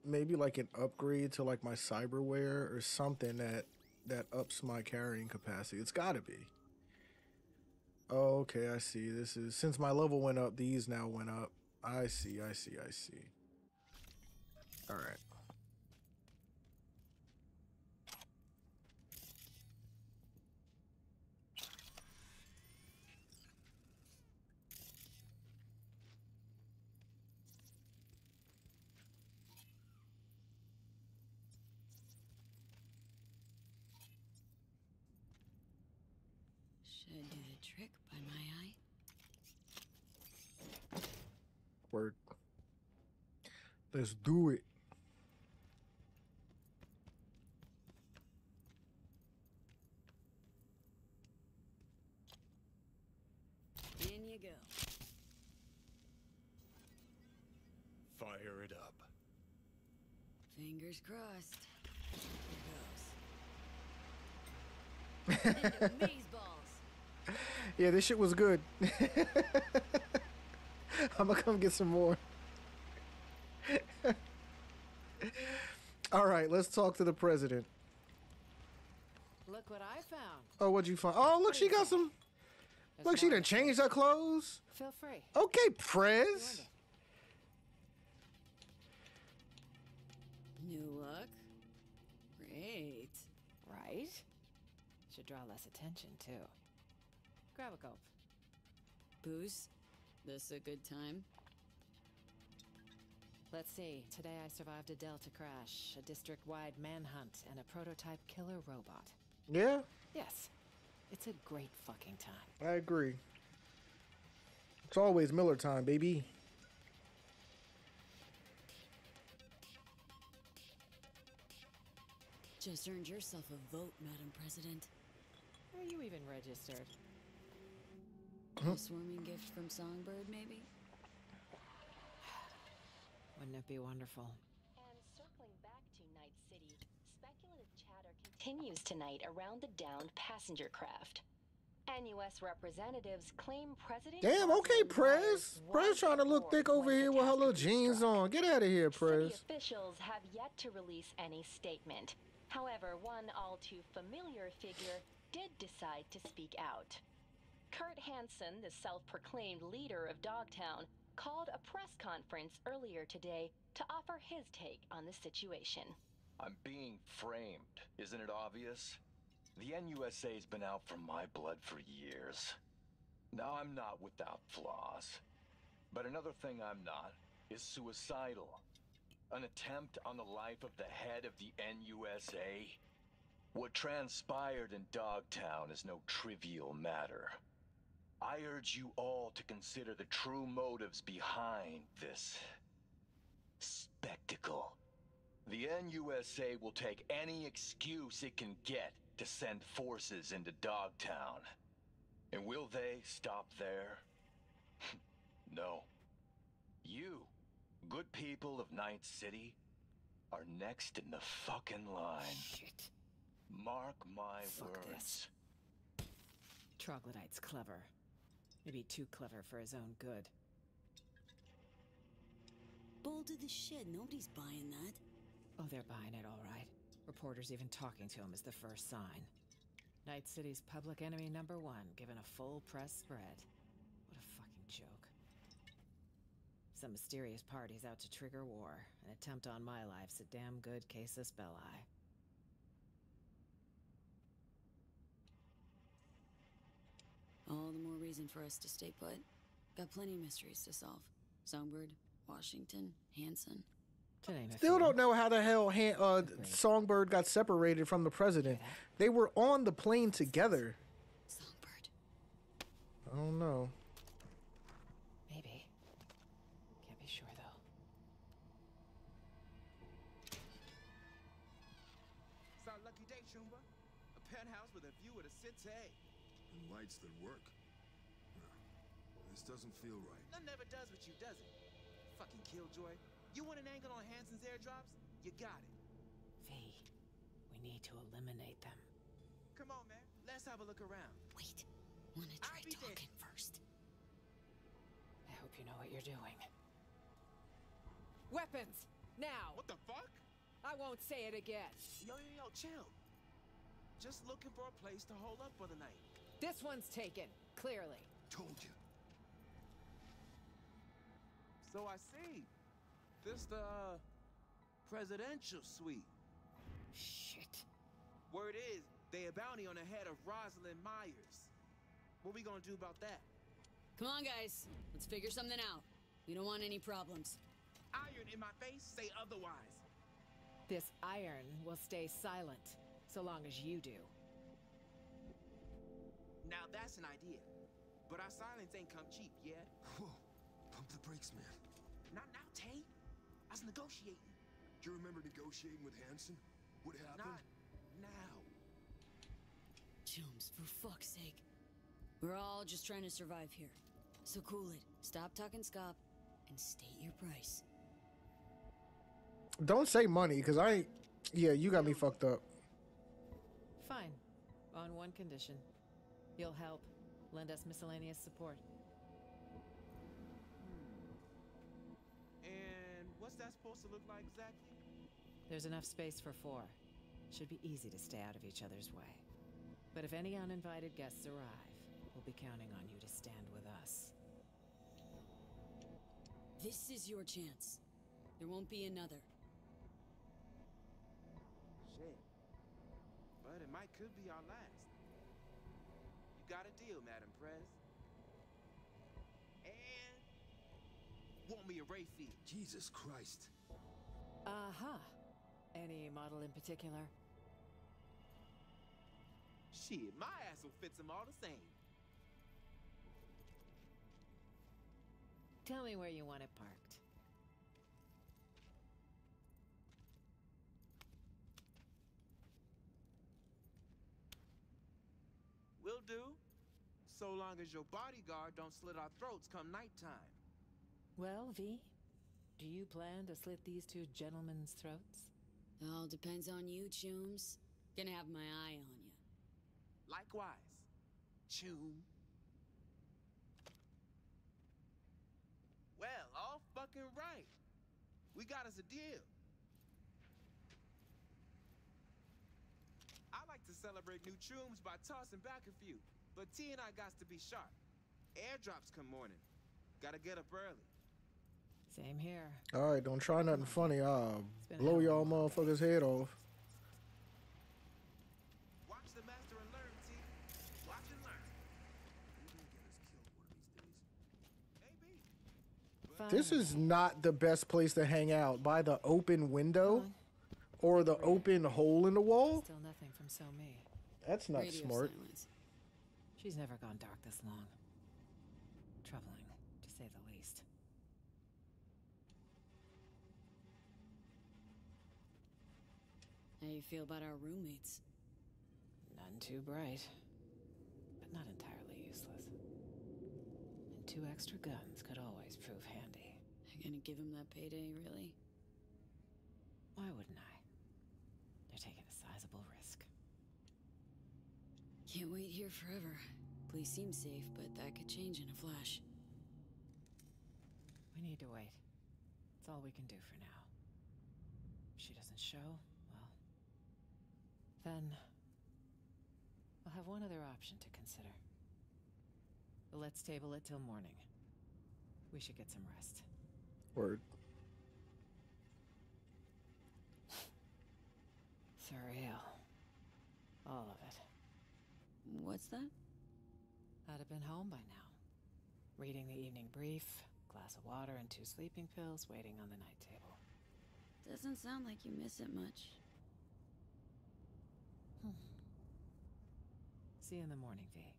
maybe like an upgrade to like my cyberware or something that that ups my carrying capacity. It's got to be. Okay, I see. This is since my level went up, these now went up. I see, I see, I see. All right. Should do the trick by my eye. Word. Let's do it. In you go. Fire it up. Fingers crossed. Here goes. Into maze balls. Yeah, this shit was good. I'm gonna come get some more. All right, let's talk to the president. Look what I found. Oh, what'd you find? Oh, look, she got some. Look, she done changed her clothes. Feel free. Okay, Prez. New look. Great. Right? Should draw less attention, too. Grab a gulp. Booze? This a good time? Let's see. Today I survived a Delta crash, a district wide manhunt, and a prototype killer robot. Yeah, Yes, it's a great fucking time. I agree. It's always Miller time, baby. Just earned yourself a vote, Madam President. Are you even registered? A swarming gift from Songbird, maybe? Wouldn't it be wonderful? And circling back to Night City, speculative chatter continues tonight around the downed passenger craft. NUSA representatives claim President. Damn, okay, Rosalind Prez. Prez trying to look thick over here with her little jeans struck. on. Get out of here, Prez. City officials have yet to release any statement. However, one all too familiar figure did decide to speak out. Kurt Hansen, the self proclaimed leader of Dogtown, called a press conference earlier today to offer his take on the situation. I'm being framed. Isn't it obvious? The NUSA's been out for my blood for years. Now, I'm not without flaws. But another thing I'm not is suicidal. An attempt on the life of the head of the NUSA. What transpired in Dogtown is no trivial matter. I urge you all to consider the true motives behind this spectacle. The NUSA will take any excuse it can get to send forces into Dogtown. And will they stop there? no. You, good people of Night City, are next in the fucking line. Shit. Mark my Fuck words. this. Troglodyte's clever. Maybe too clever for his own good. Bold to the shit. Nobody's buying that. Oh, they're buying it all right. Reporters even talking to him is the first sign. Night City's public enemy number one, given a full press spread. What a fucking joke. Some mysterious party's out to trigger war. An attempt on my life's a damn good casus belli. All the more reason for us to stay put. Got plenty of mysteries to solve. Songbird, Washington, Hansen. To name a Still don't know how the hell Han- uh, Songbird got separated from the president. They were on the plane together. Songbird. I don't know. Maybe. Can't be sure though. It's our lucky day, Chumba. A penthouse with a view of the city. And lights that work. This doesn't feel right. None never does with you, does it? Fucking killjoy. You want an angle on Hansen's airdrops? You got it. V, we need to eliminate them. Come on, man. Let's have a look around. Wait. Wanna try I'll be there. talking first? I hope you know what you're doing. Weapons! Now! What the fuck? I won't say it again. Yo, yo, yo, chill. Just looking for a place to hold up for the night. This one's taken, clearly. Told you. So I see. This the uh, presidential suite. Shit. Word is, they a bounty on the head of Rosalind Myers. What we gonna do about that? Come on, guys. Let's figure something out. We don't want any problems. Iron in my face, say otherwise. This iron will stay silent, so long as you do. Now that's an idea. But our silence ain't come cheap, yeah? Whoa. Pump the brakes, man. Not now, Tay. I was negotiating. Do you remember negotiating with Hansen? What happened? Not now. Chums, for fuck's sake. We're all just trying to survive here. So cool it. Stop talking scop and state your price. Don't say money, because I. Yeah, you got me fucked up. Fine. On one condition. You'll help. Lend us miscellaneous support. Hmm. And what's that supposed to look like exactly? There's enough space for four. Should be easy to stay out of each other's way. But if any uninvited guests arrive, we'll be counting on you to stand with us. This is your chance. There won't be another. Shit. But it might could be our last got a deal, Madam Prez. And want me a Rayfield. Jesus Christ. Uh-huh. Any model in particular? Shit, my ass will fit them all the same. Tell me where you want it parked. So long as your bodyguard don't slit our throats come nighttime. Well, V, do you plan to slit these two gentlemen's throats? All depends on you, Chooms. Gonna have my eye on you. Likewise. Choom. Well, all fucking right. We got us a deal. I like to celebrate new chooms by tossing back a few, but T and I got to be sharp. Airdrops come morning. Gotta get up early. Same here. All right, don't try nothing funny. I'll blow y'all motherfuckers' head off. Watch the master and learn, T. Watch and learn. This is not the best place to hang out. By the open window or the open hole in the wall? Still nothing from So Mi. That's not Radio smart. silence. She's never gone dark this long. Troubling, to say the least. How you feel about our roommates? None too bright, but not entirely useless. And two extra guns could always prove handy. You gonna give him that payday, really? Why wouldn't I? They're taking a sizable risk. Can't wait here forever. Place seems safe, but that could change in a flash. We need to wait. It's all we can do for now. If she doesn't show, well, then we'll have one other option to consider. Let's table it till morning. We should get some rest. Word. Surreal. All of it. What's that? I'd have been home by now. Reading the evening brief, glass of water and two sleeping pills waiting on the night table. Doesn't sound like you miss it much. Hmm. See you in the morning, V.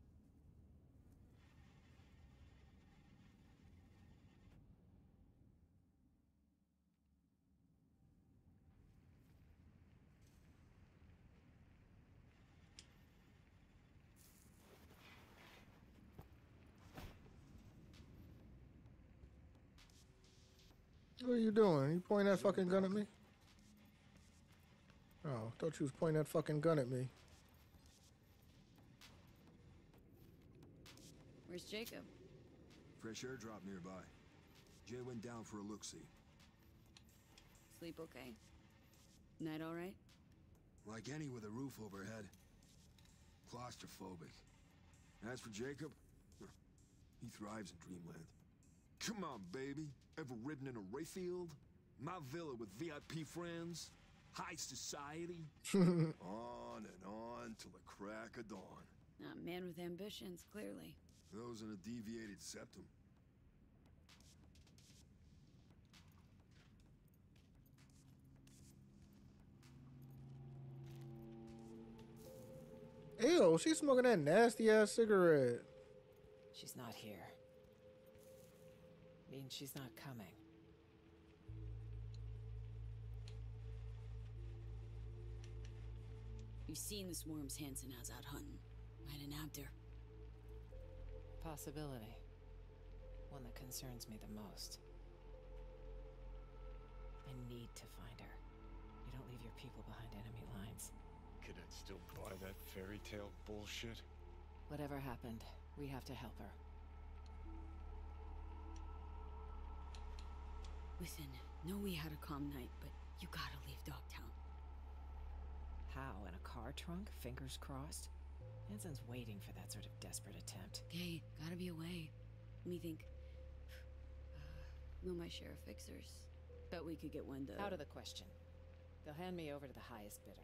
What are you doing? You pointing that fucking gun at me? Oh, thought you was pointing that fucking gun at me. Where's Jacob? Fresh airdrop nearby. Jay went down for a look-see. Sleep okay? Night alright? Like any with a roof overhead. Claustrophobic. As for Jacob, he thrives in Dreamland. Come on, baby. Ever ridden in a Rayfield? My villa with VIP friends? High society? on and on till the crack of dawn. A man with ambitions, clearly. Those in a deviated septum. Ew, she's smoking that nasty ass cigarette. She's not here. Means she's not coming. You've seen the swarms Hansen has out hunting. Might have nabbed her. Possibility. One that concerns me the most. I need to find her. You don't leave your people behind enemy lines. Cadets still buy that fairy tale bullshit? Whatever happened, we have to help her. Listen, know we had a calm night, but you gotta leave Dogtown. How? In a car trunk? Fingers crossed? Hansen's waiting for that sort of desperate attempt. Okay, gotta be away. Me think. Uh, know my share of fixers. Bet we could get one of. Out of the question. They'll hand me over to the highest bidder.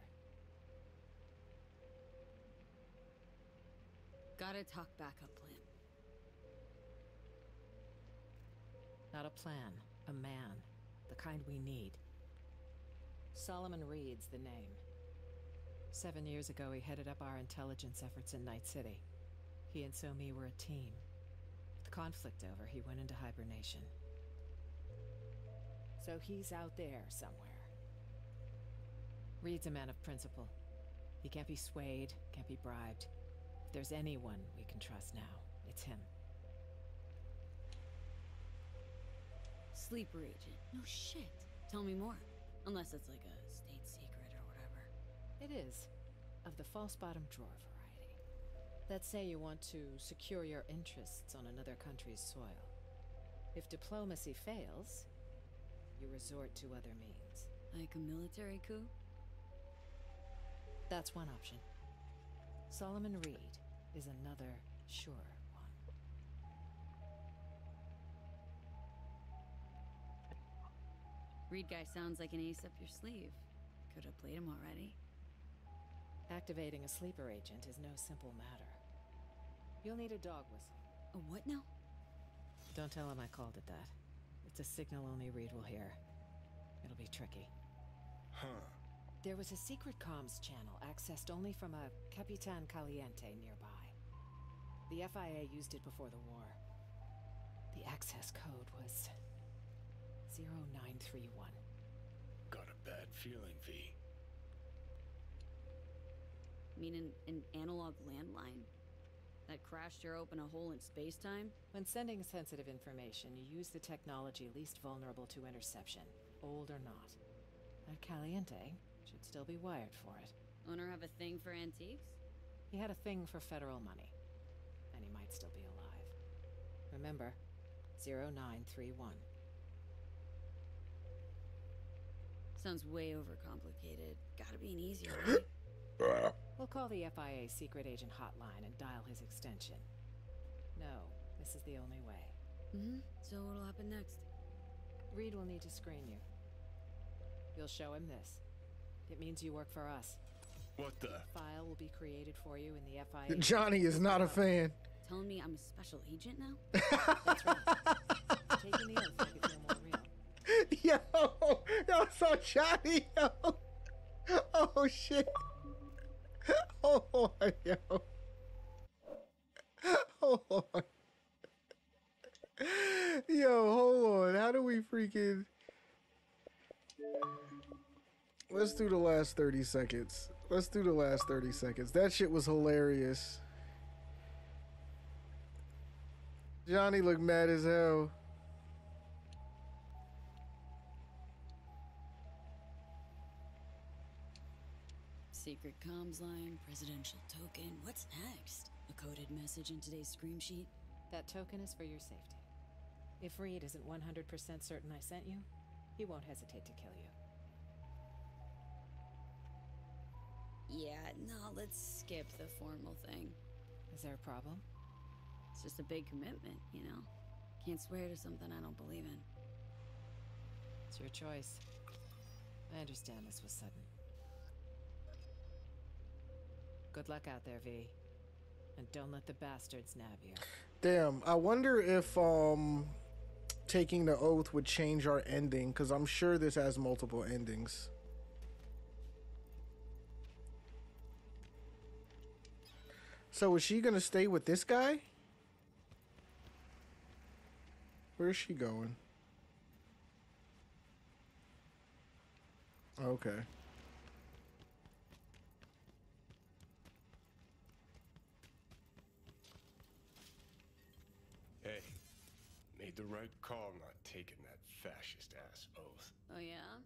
Gotta talk backup plan. Not a plan, A man. The kind we need. Solomon Reed's the name. Seven years ago, he headed up our intelligence efforts in Night City. He and So Mi were a team. With the conflict over, he went into hibernation. So he's out there somewhere. Reed's a man of principle. He can't be swayed, can't be bribed. If there's anyone we can trust now, it's him. Sleeper agent. No shit. Tell me more. Unless it's like a state secret or whatever. It is. Of the false bottom drawer variety. Let's say you want to secure your interests on another country's soil. If diplomacy fails, you resort to other means. Like a military coup? That's one option. Solomon Reed is another sure Reed guy sounds like an ace up your sleeve. Could have played him already. Activating a sleeper agent is no simple matter. You'll need a dog whistle. A what now? Don't tell him I called it that. It's a signal only Reed will hear. It'll be tricky. Huh. There was a secret comms channel accessed only from a Capitan Caliente nearby. The FIA used it before the war. The access code was 0931. Got a bad feeling, V. Mean an, an analog landline? That crashed or opened a hole in space-time? When sending sensitive information, you use the technology least vulnerable to interception, old or not. That Caliente should still be wired for it. Owner have a thing for antiques? He had a thing for federal money. And he might still be alive. Remember, 0931. Sounds way overcomplicated. Gotta be an easier way. We'll call the FIA secret agent hotline and dial his extension. No, this is the only way. Mm-hmm. So what'll happen next? Reed will need to screen you. You'll show him this. It means you work for us. What the? File will be created for you in the FIA. Johnny is not a fan. Telling me I'm a special agent now? That's right. Taking the oath Yo, yo, so Johnny, yo. Oh shit. Oh, on, yo. Oh, on. Yo, hold on. How do we freaking Let's do the last 30 seconds. Let's do the last 30 seconds. That shit was hilarious. Johnny looked mad as hell. Secret comms line, presidential token. What's next? A coded message in today's scream sheet? That token is for your safety. If Reed isn't 100% certain I sent you, he won't hesitate to kill you. Yeah, no, let's skip the formal thing. Is there a problem? It's just a big commitment, you know? Can't swear to something I don't believe in. It's your choice. I understand this was sudden. Good luck out there, V. And don't let the bastards nab you. Damn, I wonder if um taking the oath would change our ending cuz I'm sure this has multiple endings. So is she going to stay with this guy? Where's she going? Okay. The right call not taking that fascist ass oath. Oh, yeah?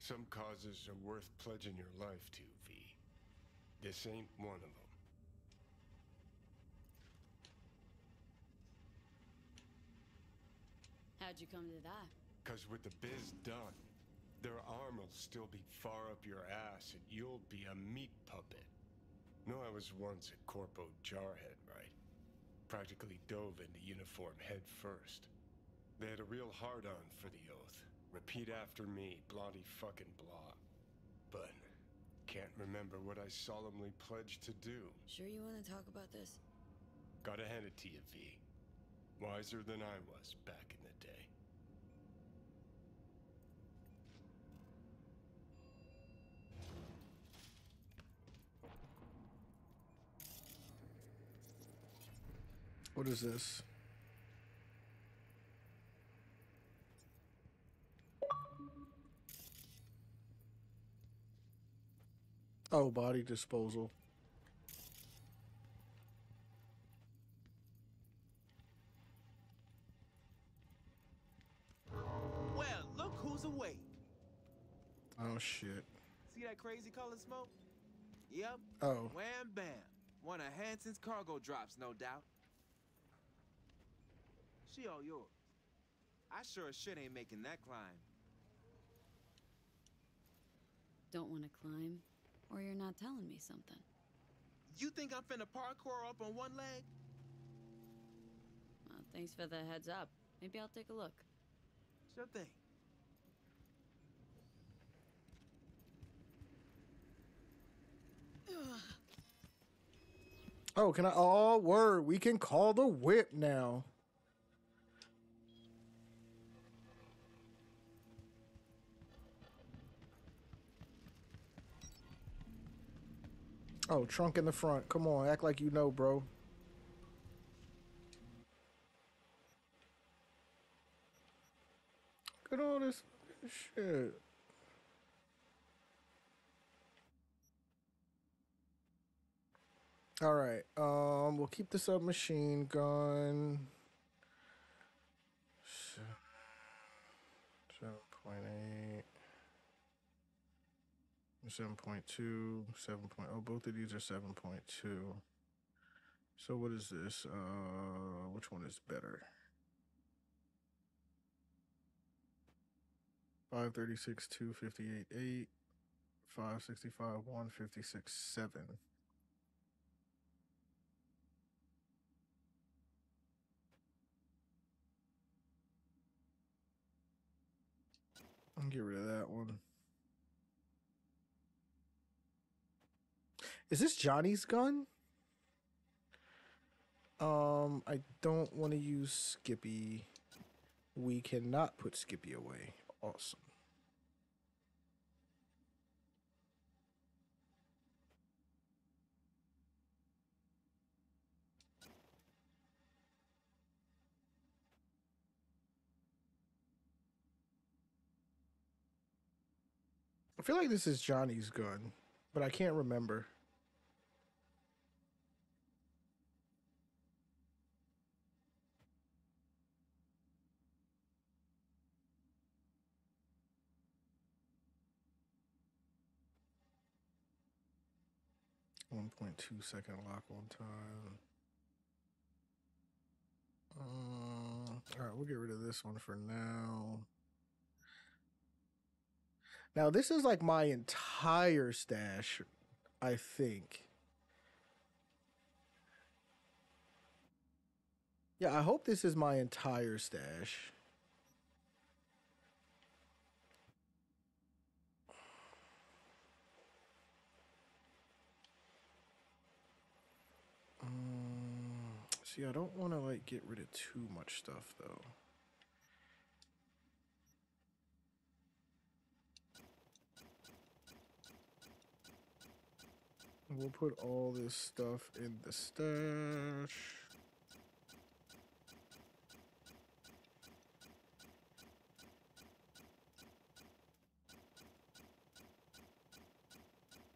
Some causes are worth pledging your life to, V. This ain't one of them. How'd you come to that? Cause with the biz done, their arm will still be far up your ass and you'll be a meat puppet. No, I was once a corpo jarhead, right? Practically dove into uniform head first. They had a real hard-on for the oath. Repeat after me, bloody fucking blah. But can't remember what I solemnly pledged to do. Sure you want to talk about this? Gotta hand it to you, V. Wiser than I was back in the day. What is this? Oh, body disposal. Well, look who's awake. Oh shit. See that crazy color smoke? Yep. Oh. Wham bam. One of Hansen's cargo drops, no doubt. She all yours. I sure as shit ain't making that climb. Don't want to climb, or you're not telling me something. You think I'm finna parkour up on one leg? Well, thanks for the heads up. Maybe I'll take a look. Sure thing. Oh, can I? Oh, word. We can call the whip now. Oh, trunk in the front. Come on, act like you know, bro. Look at all this shit. All right. Um, we'll keep the submachine gun. Seven point eight. Seven point two. Seven point oh. Both of these are seven point two. So what is this? Uh, which one is better? Five thirty six, two fifty eight, eight. Five sixty five, one fifty six, seven. I'll get rid of that one. Is this Johnny's gun? Um, I don't want to use Skippy. We cannot put Skippy away. Awesome. I feel like this is Johnny's gun, but I can't remember. One point two second lock on time. Um, all right, we'll get rid of this one for now. Now, this is like my entire stash, I think. Yeah, I hope this is my entire stash. Um, see, I don't want to like get rid of too much stuff though. We'll put all this stuff in the stash.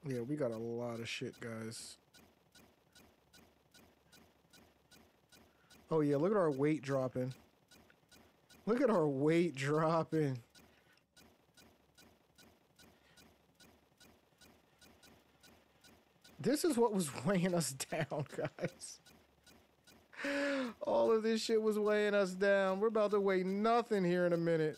Yeah, we got a lot of shit, guys. Oh yeah, look at our weight dropping. Look at our weight dropping. This is what was weighing us down, guys. All of this shit was weighing us down. We're about to weigh nothing here in a minute.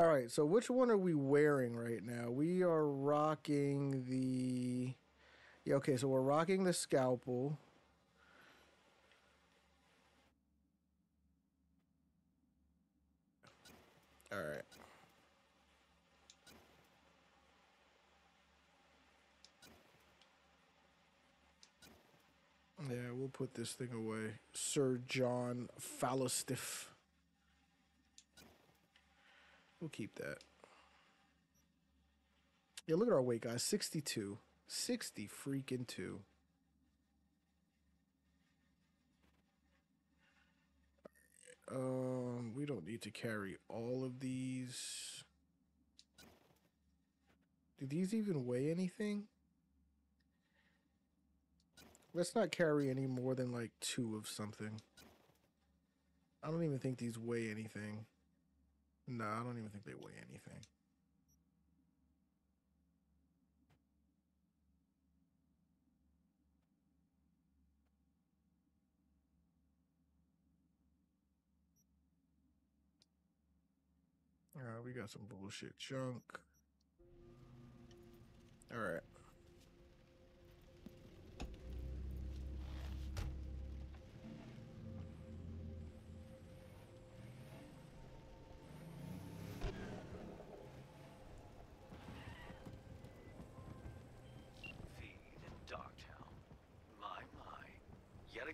All right, so which one are we wearing right now? We are rocking the. Yeah, okay, so we're rocking the scalpel. All right. Yeah, we'll put this thing away. Sir John Phallustiff. We'll keep that. Yeah, look at our weight, guys. 62. 60 freaking 2. Um, we don't need to carry all of these. Do these even weigh anything? Let's not carry any more than like two of something. I don't even think these weigh anything. No, I don't even think they weigh anything. Alright, we got some bullshit junk. Alright. Feed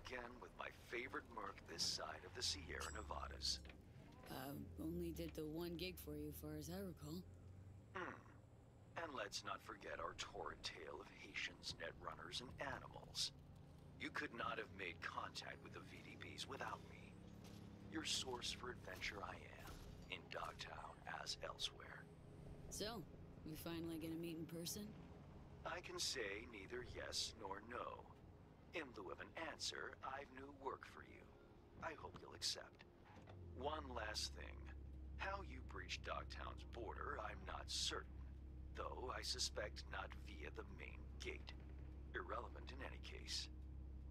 again with my favorite merc this side of the Sierra Nevadas. Uh, only did the one gig for you, far as I recall. Hmm. And let's not forget our torrid tale of Haitians, netrunners, and animals. You could not have made contact with the VDBs without me. Your source for adventure I am, in Dogtown as elsewhere. So, we finally gonna meet in person? I can say neither yes nor no. In lieu of an answer, I've new work for you. I hope you'll accept. One last thing. How you breached Dogtown's border, I'm not certain. Though I suspect not via the main gate. Irrelevant in any case.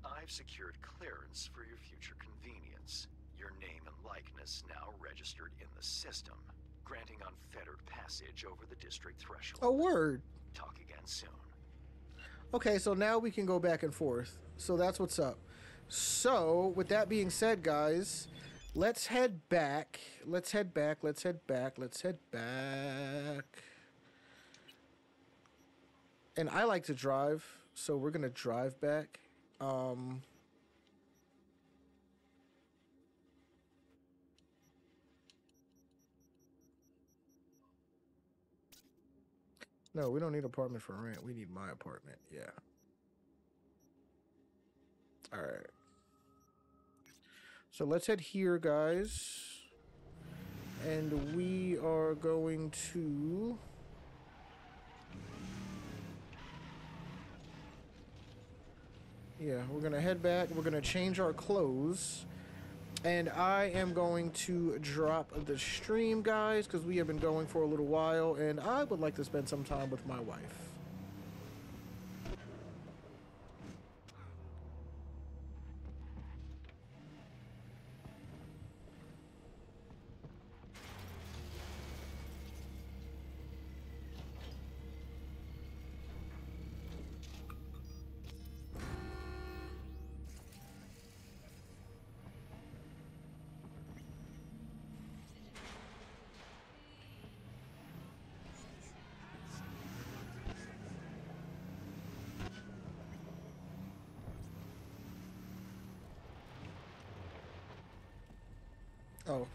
I've secured clearance for your future convenience. Your name and likeness now registered in the system, granting unfettered passage over the district threshold. A word. Talk again soon. Okay, so now we can go back and forth. So that's what's up. So, with that being said, guys, let's head back. Let's head back. Let's head back. Let's head back. And I like to drive, so we're going to drive back. Um No, we don't need apartment for rent. We need my apartment. Yeah. All right. So let's head here, guys. And we are going to Yeah, we're going to head back. We're going to change our clothes. And I am going to drop the stream, guys, because we have been going for a little while, and I would like to spend some time with my wife.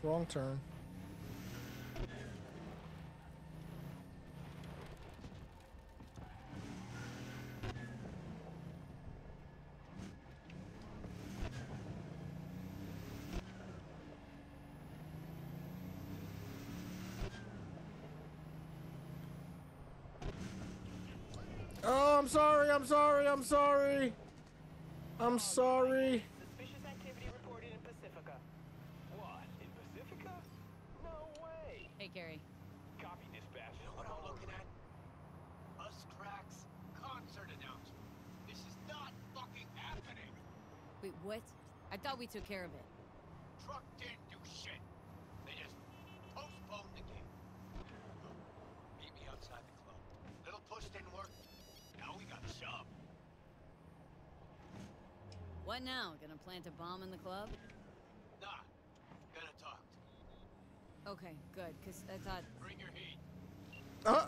Wrong turn. Oh, I'm sorry, I'm sorry, I'm sorry. I'm sorry. Suspicious activity reported in Pacifica. What? In Pacifica? No way. Hey, Kerry. Copy dispatch. You know what I'm looking at? Us Cracks concert announcement. This is not fucking happening. Wait, what? I thought we took care of it. Truck didn't do shit. They just postponed the gig. Meet me outside the club. Little push didn't work. Now we got a shove. What now? Gonna plant a bomb in the club? Nah. Gonna talk. Okay, good, because I thought. Bring your heat. Uh.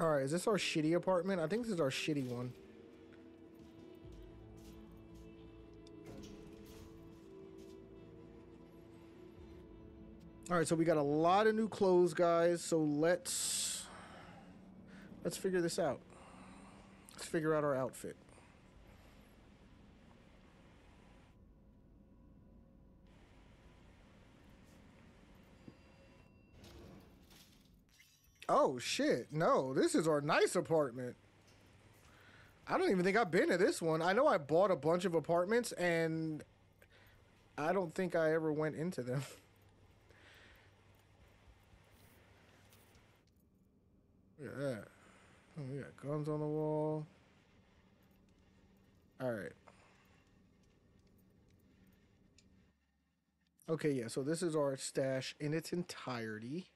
All right, is this our shitty apartment? I think this is our shitty one. All right, so we got a lot of new clothes, guys. So let's let's figure this out. Let's figure out our outfit. Oh shit. No, this is our nice apartment. I don't even think I've been to this one. I know I bought a bunch of apartments and I don't think I ever went into them. Look at that. Oh, we got guns on the wall. All right. Okay, yeah, so this is our stash in its entirety.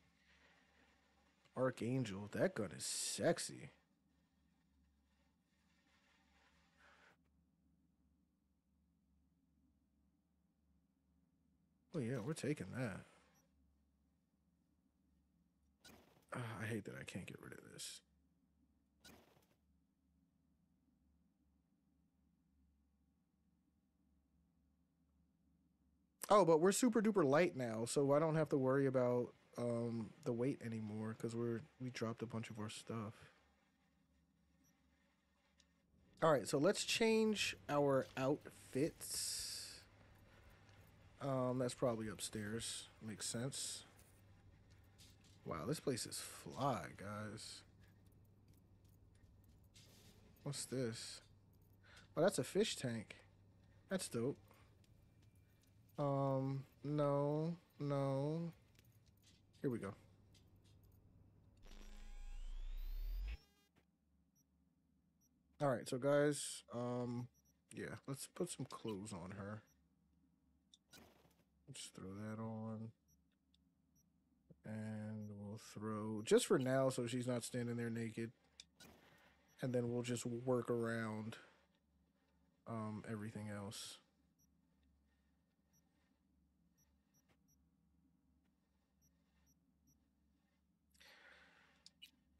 Archangel, that gun is sexy. Oh yeah, we're taking that. Ah, I hate that I can't get rid of this. Oh, but we're super duper light now, so I don't have to worry about um, the weight anymore because we're we dropped a bunch of our stuff. All right, so let's change our outfits. Um, that's probably upstairs. Makes sense. Wow, this place is fly, guys. What's this? Oh, that's a fish tank. That's dope. Um, no, no. Here we go. All right, so guys, um, yeah, let's put some clothes on her. Let's throw that on. And we'll throw, just for now, so she's not standing there naked. And then we'll just work around um, everything else.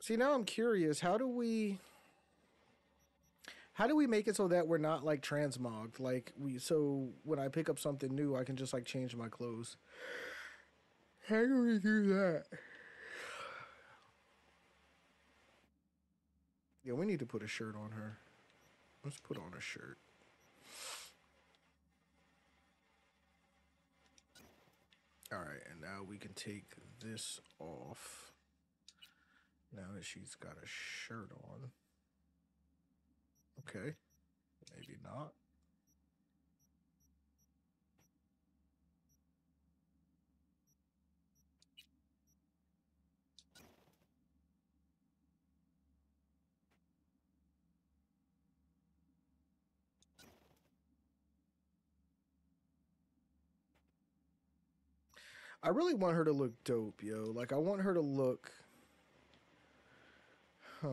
See, now I'm curious. How do we how do we make it so that we're not like transmogged? Like we so when I pick up something new, I can just like change my clothes. How do we do that? Yeah, we need to put a shirt on her. Let's put on a shirt. All right, and now we can take this off. Now that she's got a shirt on. Okay. Maybe not. I really want her to look dope, yo. Like I want her to look Huh.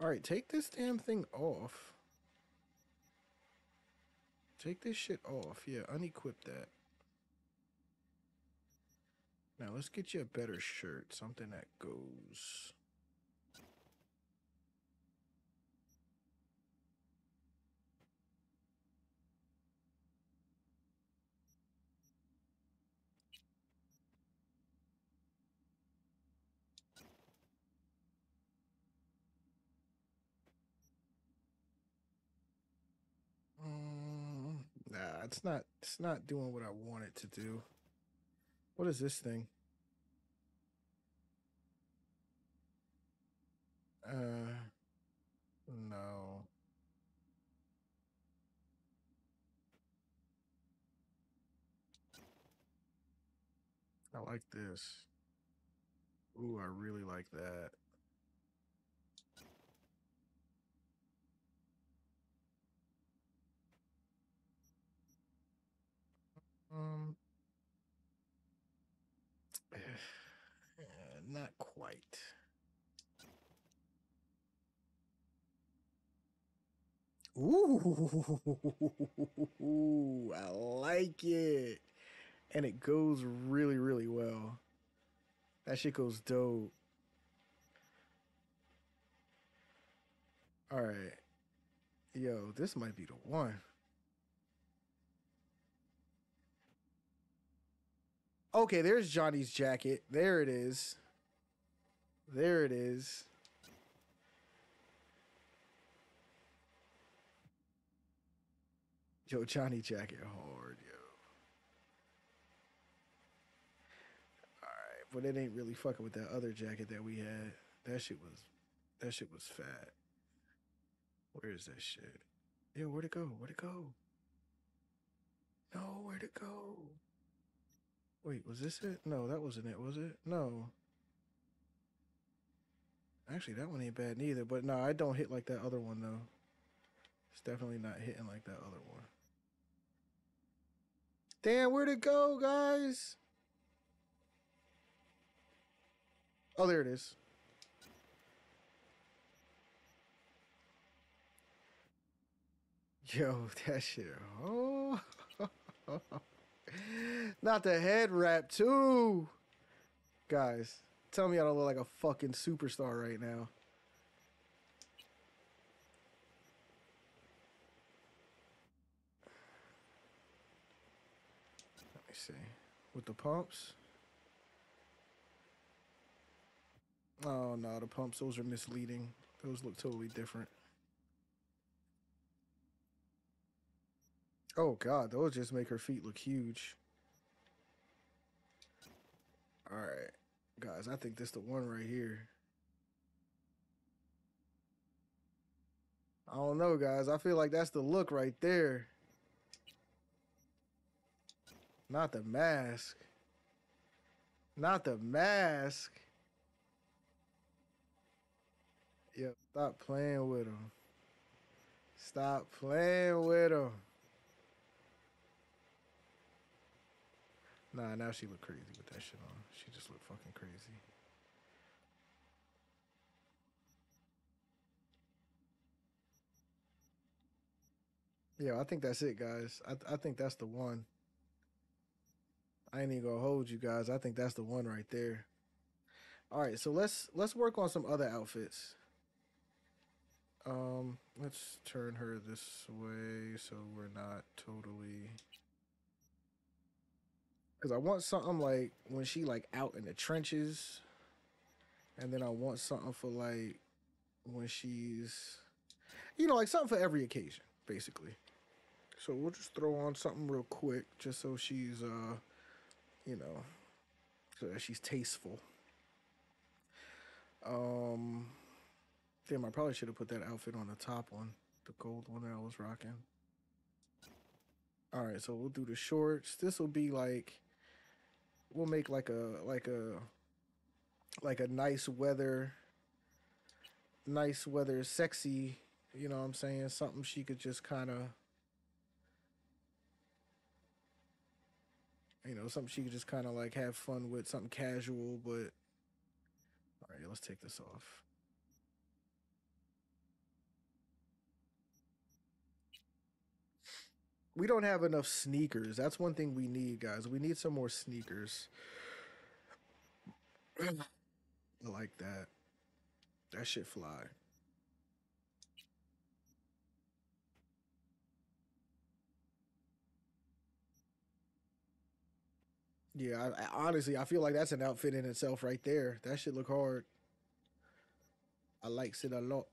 All right, take this damn thing off. Take this shit off. Yeah, unequip that. Now let's get you a better shirt, something that goes. Mm, it's not. It's not doing what I want it to do. What is this thing? Uh, no. I like this. Ooh, I really like that. Um, uh, not quite. Ooh, I like it. And it goes really, really well. That shit goes dope. All right. Yo, this might be the one. Okay, there's Johnny's jacket. There it is. There it is. Yo, Johnny jacket hard, yo. Alright, but it ain't really fucking with that other jacket that we had. That shit was that shit was fat. Where is that shit? Yo, where'd it go? Where'd it go? No, where'd it go? Wait, was this it? No, that wasn't it, was it? No. Actually, that one ain't bad neither, but no, I don't hit like that other one though. It's definitely not hitting like that other one. Damn, where'd it go, guys? Oh, there it is. Yo, that shit. Oh. Not the head wrap, too. Guys, tell me I don't look like a fucking superstar right now. Let me see. With the pumps. Oh, no, the pumps, those are misleading. Those look totally different. Oh god, those just make her feet look huge. Alright. Guys, I think this is the one right here. I don't know, guys. I feel like that's the look right there. Not the mask. Not the mask. Yep, stop playing with him. Stop playing with him. Nah, now she look crazy with that shit on. She just look fucking crazy. Yeah, I think that's it, guys. I I think that's the one. I ain't even gonna hold you guys. I think that's the one right there. All right, so let's let's work on some other outfits. Um, let's turn her this way so we're not totally because I want something like when she like out in the trenches, and then I want something for like when she's, you know, like something for every occasion, basically. So we'll just throw on something real quick, just so she's, uh, you know, so that she's tasteful. Um, damn, I probably should have put that outfit on the top one, the gold one that I was rocking. All right, so we'll do the shorts. This will be like we'll make like a like a like a nice weather nice weather sexy, you know what I'm saying? Something she could just kind of you know, something she could just kind of like have fun with, something casual, but all right, let's take this off. We don't have enough sneakers. That's one thing we need, guys. We need some more sneakers. I like that. That shit fly. Yeah, I, I, honestly, I feel like that's an outfit in itself right there. That should look hard. I likes it a lot.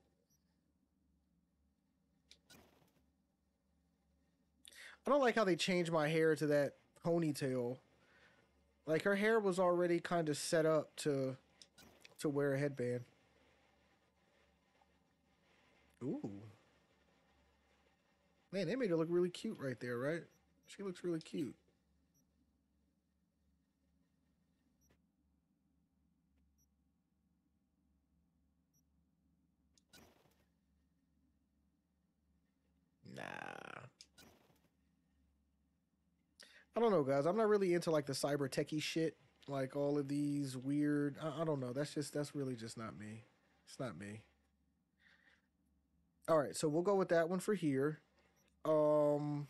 I don't like how they changed my hair to that ponytail. Like her hair was already kind of set up to to wear a headband. Ooh. Man, they made her look really cute right there, right? She looks really cute. Nah. I don't know, guys. I'm not really into like the cyber techie shit. Like all of these weird. I, I don't know. That's just that's really just not me. It's not me. All right, so we'll go with that one for here. Um.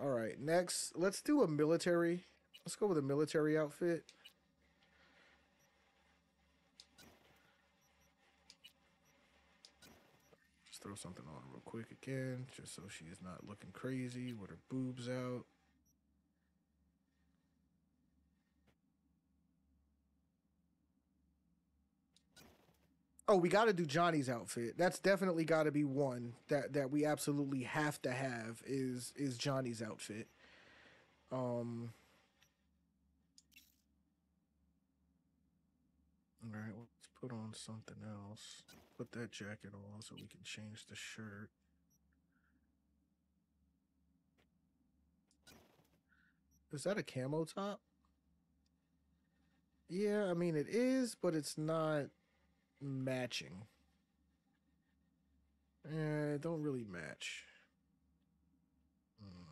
All right, next, let's do a military. Let's go with a military outfit. Just throw something on real quick again, just so she is not looking crazy with her boobs out. Oh, we got to do Johnny's outfit. That's definitely got to be one that that we absolutely have to have is is Johnny's outfit. Um All right, let's put on something else. Put that jacket on so we can change the shirt. Is that a camo top? Yeah, I mean it is, but it's not matching. Eh, don't really match. Hmm.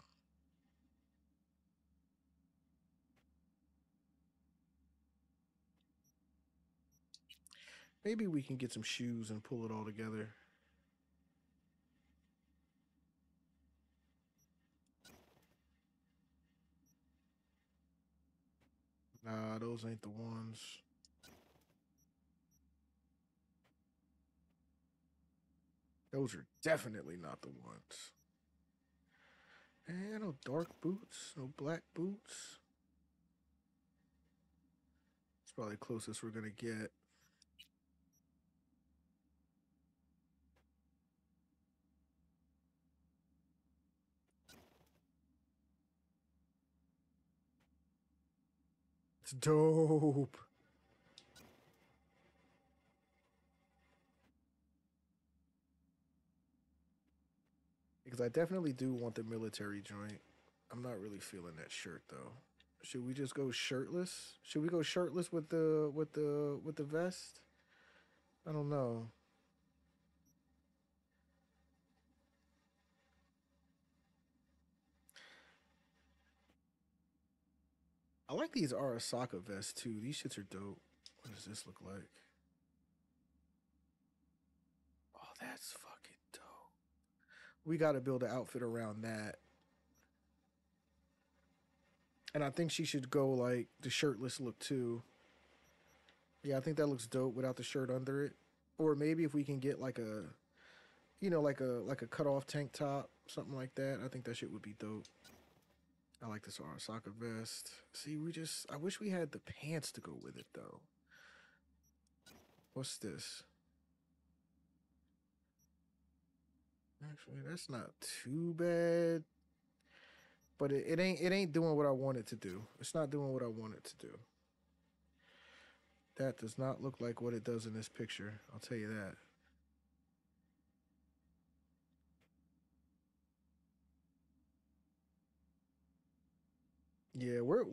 Maybe we can get some shoes and pull it all together. Nah, those ain't the ones. Those are definitely not the ones. And no dark boots, no black boots. It's probably the closest we're gonna get. It's dope. Because I definitely do want the military joint. I'm not really feeling that shirt though. Should we just go shirtless? Should we go shirtless with the with the with the vest? I don't know. I like these Arasaka vests too. These shits are dope. What does this look like? Oh, that's dope. We got to build an outfit around that. And I think she should go like the shirtless look too. Yeah, I think that looks dope without the shirt under it. Or maybe if we can get like a you know, like a like a cut off tank top, something like that. I think that shit would be dope. I like this Arasaka vest. See, we just I wish we had the pants to go with it though. What's this? Actually, that's not too bad. But it, it ain't it ain't doing what I want it to do. It's not doing what I want it to do. That does not look like what it does in this picture. I'll tell you that. Yeah, we're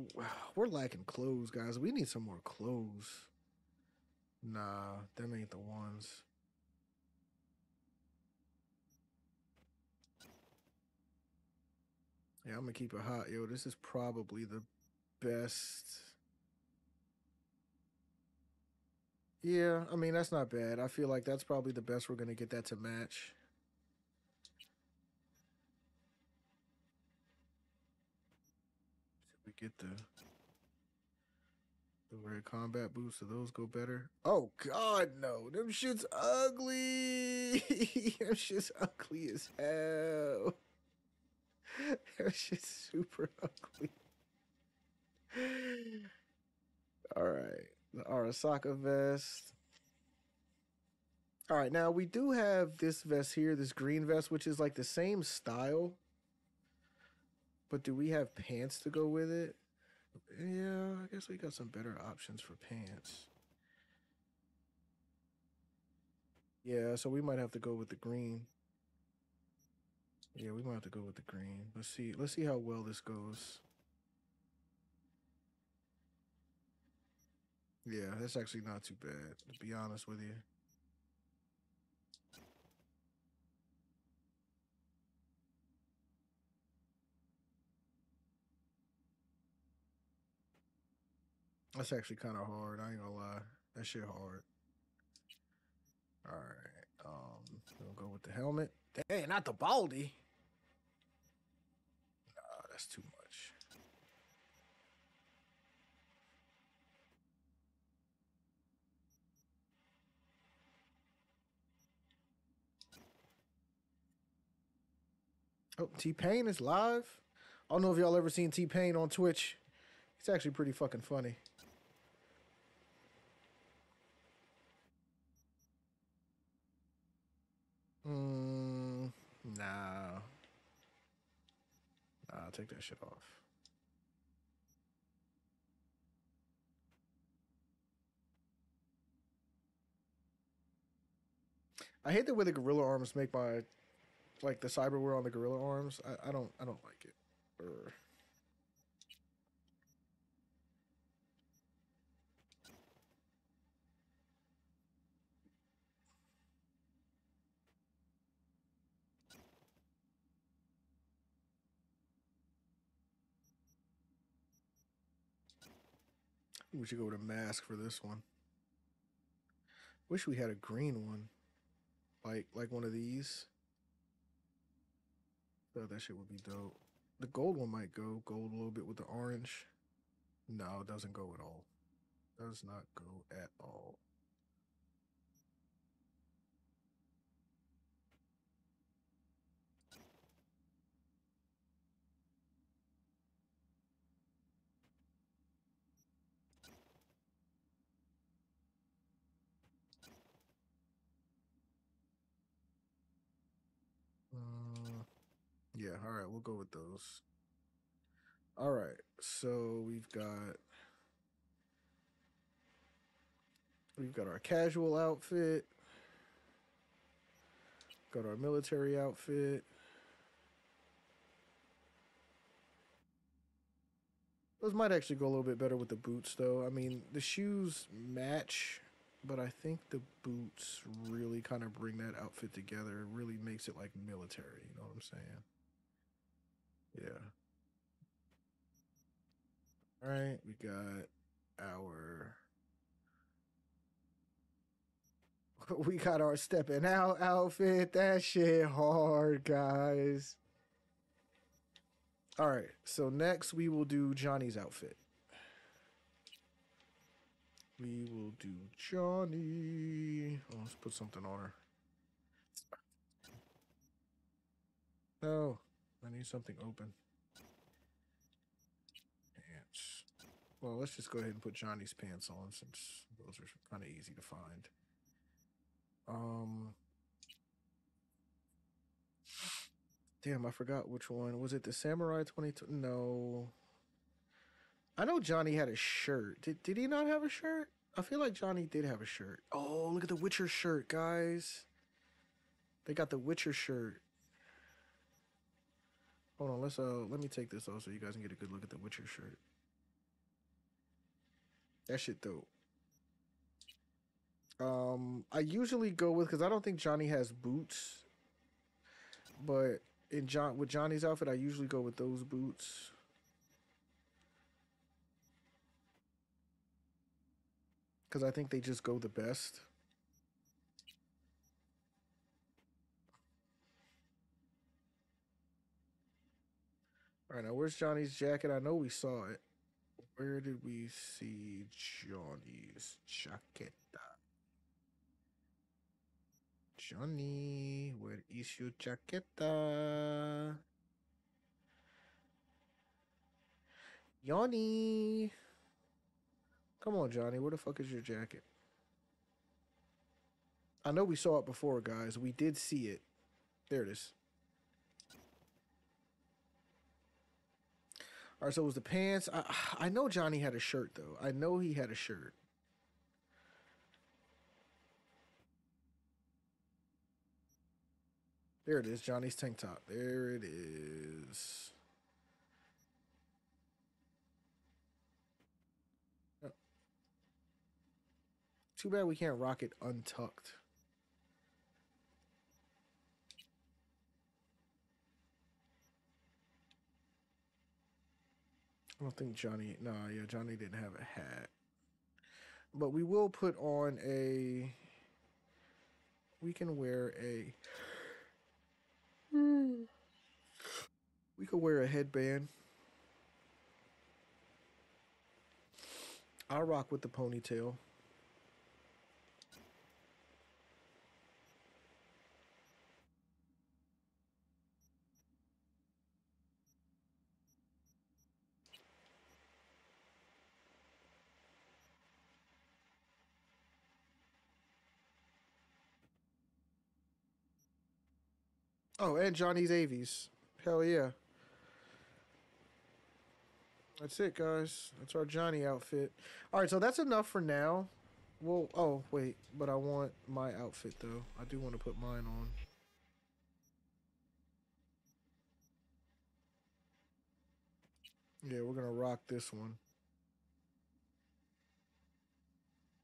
we're lacking clothes, guys. We need some more clothes. Nah, them ain't the ones. Yeah, I'm gonna keep it hot, yo. This is probably the best. Yeah, I mean that's not bad. I feel like that's probably the best we're gonna get that to match. Should we get the the red combat boots? Do those go better? Oh God, no! Them shit's ugly. Them shit's ugly as hell. Them just super ugly. All right, the Arasaka vest. All right, now we do have this vest here, this green vest, which is like the same style. But do we have pants to go with it? Yeah, I guess we got some better options for pants. Yeah, so we might have to go with the green. Yeah, we might have to go with the green. Let's see. Let's see how well this goes. Yeah, that's actually not too bad, to be honest with you. That's actually kind of hard. I ain't gonna lie. That shit hard. All right. Um. We'll go with the helmet. Dang, not the baldy. Nah, that's too much. Oh, T Pain is live. I don't know if y'all ever seen T Pain on Twitch. He's actually pretty fucking funny. Mm, nah. Nah, I'll take that shit off. I hate the way the gorilla arms make my like the cyberware on the gorilla arms. I, I don't I don't like it. Or We should go with a mask for this one. Wish we had a green one. Like like one of these. That shit would be dope. The gold one might go. Gold a little bit with the orange. No, it doesn't go at all. Does not go at all. All right, we'll go with those. All right, so we've got we've got our casual outfit, got our military outfit. Those might actually go a little bit better with the boots, though. I mean, the shoes match, but I think the boots really kind of bring that outfit together. It really makes it like military. You know what I'm saying? Yeah. All right, we got our we got our stepping out outfit. That shit hard, guys. All right, so next we will do Johnny's outfit. We will do Johnny. Oh, let's put something on her. No, I need something open. Pants. Well, let's just go ahead and put Johnny's pants on since those are kind of easy to find. Um. Damn, I forgot which one. Was it the Samurai 22? No. I know Johnny had a shirt. Did did he not have a shirt? I feel like Johnny did have a shirt. Oh, look at the Witcher shirt, guys. They got the Witcher shirt. Hold on, let's uh let me take this off so you guys can get a good look at the Witcher shirt. That shit dope. Um, I usually go with because I don't think Johnny has boots, but in John with Johnny's outfit, I usually go with those boots. Because I think they just go the best. All right, now where's Johnny's jacket? I know we saw it. Where did we see Johnny's jacket? Johnny, where is your jacket? Johnny. Come on, Johnny. Where the fuck is your jacket? I know we saw it before, guys. We did see it. There it is. All right, so it was the pants. I, I know Johnny had a shirt, though. I know he had a shirt. There it is, Johnny's tank top. There it is. Too bad we can't rock it untucked. I don't think Johnny. No, yeah, Johnny didn't have a hat. But we will put on a we can wear a we could wear a headband. I'll rock with the ponytail. Oh, and Johnny's Avies. Hell yeah. That's it, guys. That's our Johnny outfit. All right, so that's enough for now. Well, oh, wait, but I want my outfit, though. I do want to put mine on. Yeah, we're going to rock this one.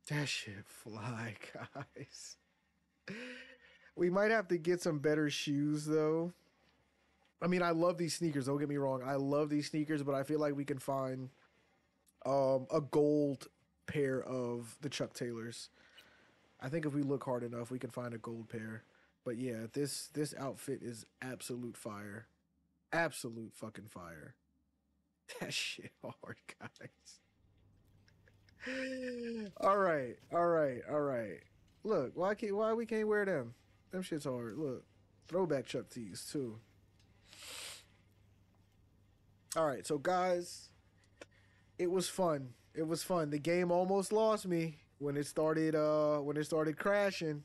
That shit fly, guys. We might have to get some better shoes though. I mean, I love these sneakers. Don't get me wrong. I love these sneakers, but I feel like we can find um, a gold pair of the Chuck Taylors. I think if we look hard enough, we can find a gold pair. But yeah, this this outfit is absolute fire. Absolute fucking fire. That shit hard, guys. all right, all right, all right. Look, why can't why we can't wear them? Them shit's hard. Look, throwback Chuck tees too. All right, so guys, it was fun. It was fun. The game almost lost me when it started. Uh, when it started crashing.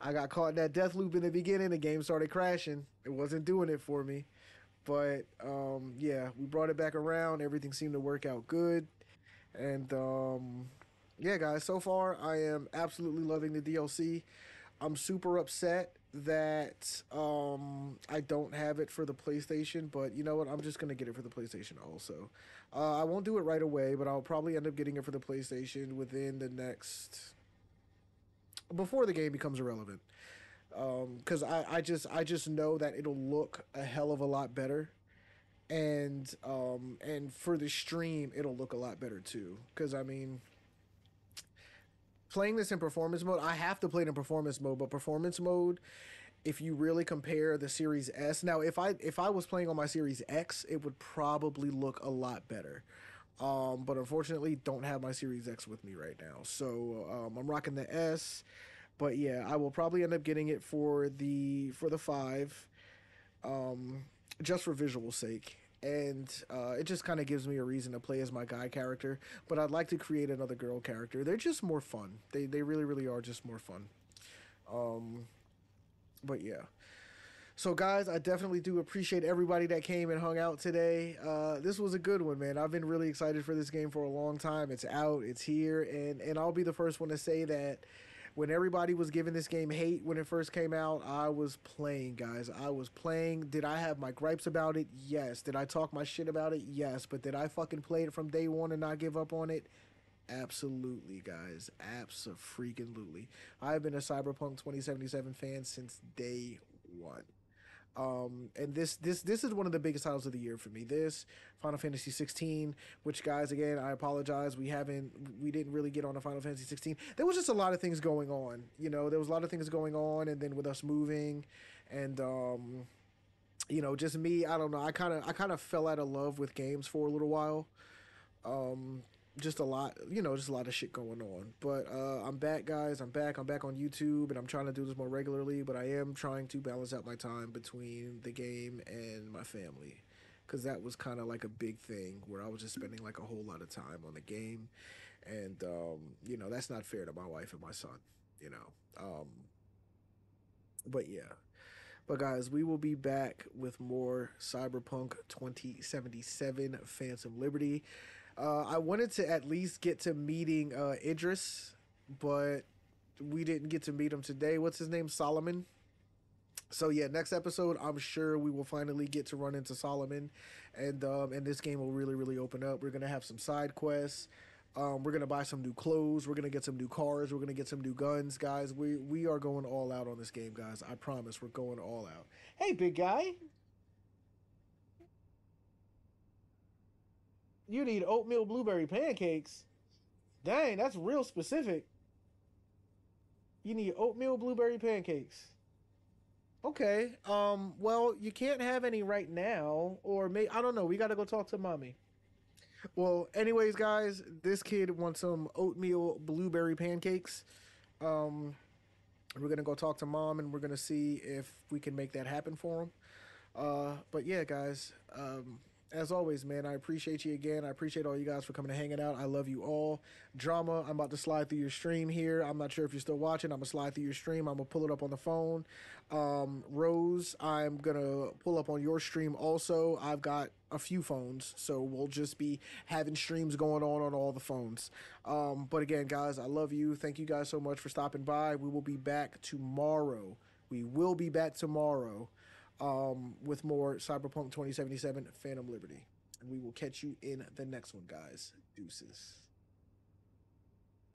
I got caught in that death loop in the beginning. The game started crashing. It wasn't doing it for me. But um, yeah, we brought it back around. Everything seemed to work out good. And um, yeah, guys, so far I am absolutely loving the DLC. I'm super upset that um, I don't have it for the PlayStation, but you know what? I'm just gonna get it for the PlayStation also. Uh, I won't do it right away, but I'll probably end up getting it for the PlayStation within the next before the game becomes irrelevant. Because I, I just I just know that it'll look a hell of a lot better, and um, and for the stream it'll look a lot better too. Because I mean playing this in performance mode, I have to play it in performance mode, but performance mode, if you really compare the Series S, now if I if I was playing on my Series X, it would probably look a lot better. Um, but unfortunately, don't have my Series X with me right now, so um, I'm rocking the S. But yeah, I will probably end up getting it for the for the five, um, just for visual sake and uh, it just kind of gives me a reason to play as my guy character. But I'd like to create another girl character. They're just more fun. They they really really are just more fun. Um, but yeah. So guys, I definitely do appreciate everybody that came and hung out today. Uh, this was a good one, man. I've been really excited for this game for a long time. It's out, it's here, and and I'll be the first one to say that when everybody was giving this game hate when it first came out, I was playing, guys. I was playing. Did I have my gripes about it? Yes. Did I talk my shit about it? Yes. But did I fucking play it from day one and not give up on it? Absolutely, guys. Absolutely. I've been a Cyberpunk 2077 fan since day one. Um, and this this this is one of the biggest titles of the year for me. This Final Fantasy 16, which guys, again, I apologize, we haven't we didn't really get on a Final Fantasy 16. There was just a lot of things going on, you know. There was a lot of things going on, and then with us moving, and um, you know, just me, I don't know. I kind of I kind of fell out of love with games for a little while. Um, just a lot, you know, just a lot of shit going on. But uh, I'm back, guys. I'm back. I'm back on YouTube, and I'm trying to do this more regularly. But I am trying to balance out my time between the game and my family, because that was kind of like a big thing where I was just spending like a whole lot of time on the game, and um, you know that's not fair to my wife and my son. You know, um, but yeah. But guys, we will be back with more Cyberpunk 2077 Phantom Liberty. Uh, I wanted to at least get to meeting uh, Idris, but we didn't get to meet him today. What's his name? Solomon. So yeah, next episode, I'm sure we will finally get to run into Solomon, and um, and this game will really really open up. We're gonna have some side quests. Um, we're gonna buy some new clothes. We're gonna get some new cars. We're gonna get some new guns, guys. We we are going all out on this game, guys. I promise, we're going all out. Hey, big guy. You need oatmeal blueberry pancakes. Dang, that's real specific. You need oatmeal blueberry pancakes. Okay. Um. Well, you can't have any right now, or may I don't know. We got to go talk to mommy. Well, anyways, guys, this kid wants some oatmeal blueberry pancakes. Um, we're gonna go talk to mom, and we're gonna see if we can make that happen for him. Uh, but yeah, guys. Um, as always, man, I appreciate you again. I appreciate all you guys for coming and hanging out. I love you all. Drama, I'm about to slide through your stream here. I'm not sure if you're still watching. I'm gonna slide through your stream. I'm gonna pull it up on the phone. Um, Rose, I'm gonna pull up on your stream also. I've got a few phones, so we'll just be having streams going on on all the phones. Um, but again, guys, I love you. Thank you guys so much for stopping by. We will be back tomorrow. We will be back tomorrow um, with more Cyberpunk 2077 Phantom Liberty. And we will catch you in the next one, guys. Deuces.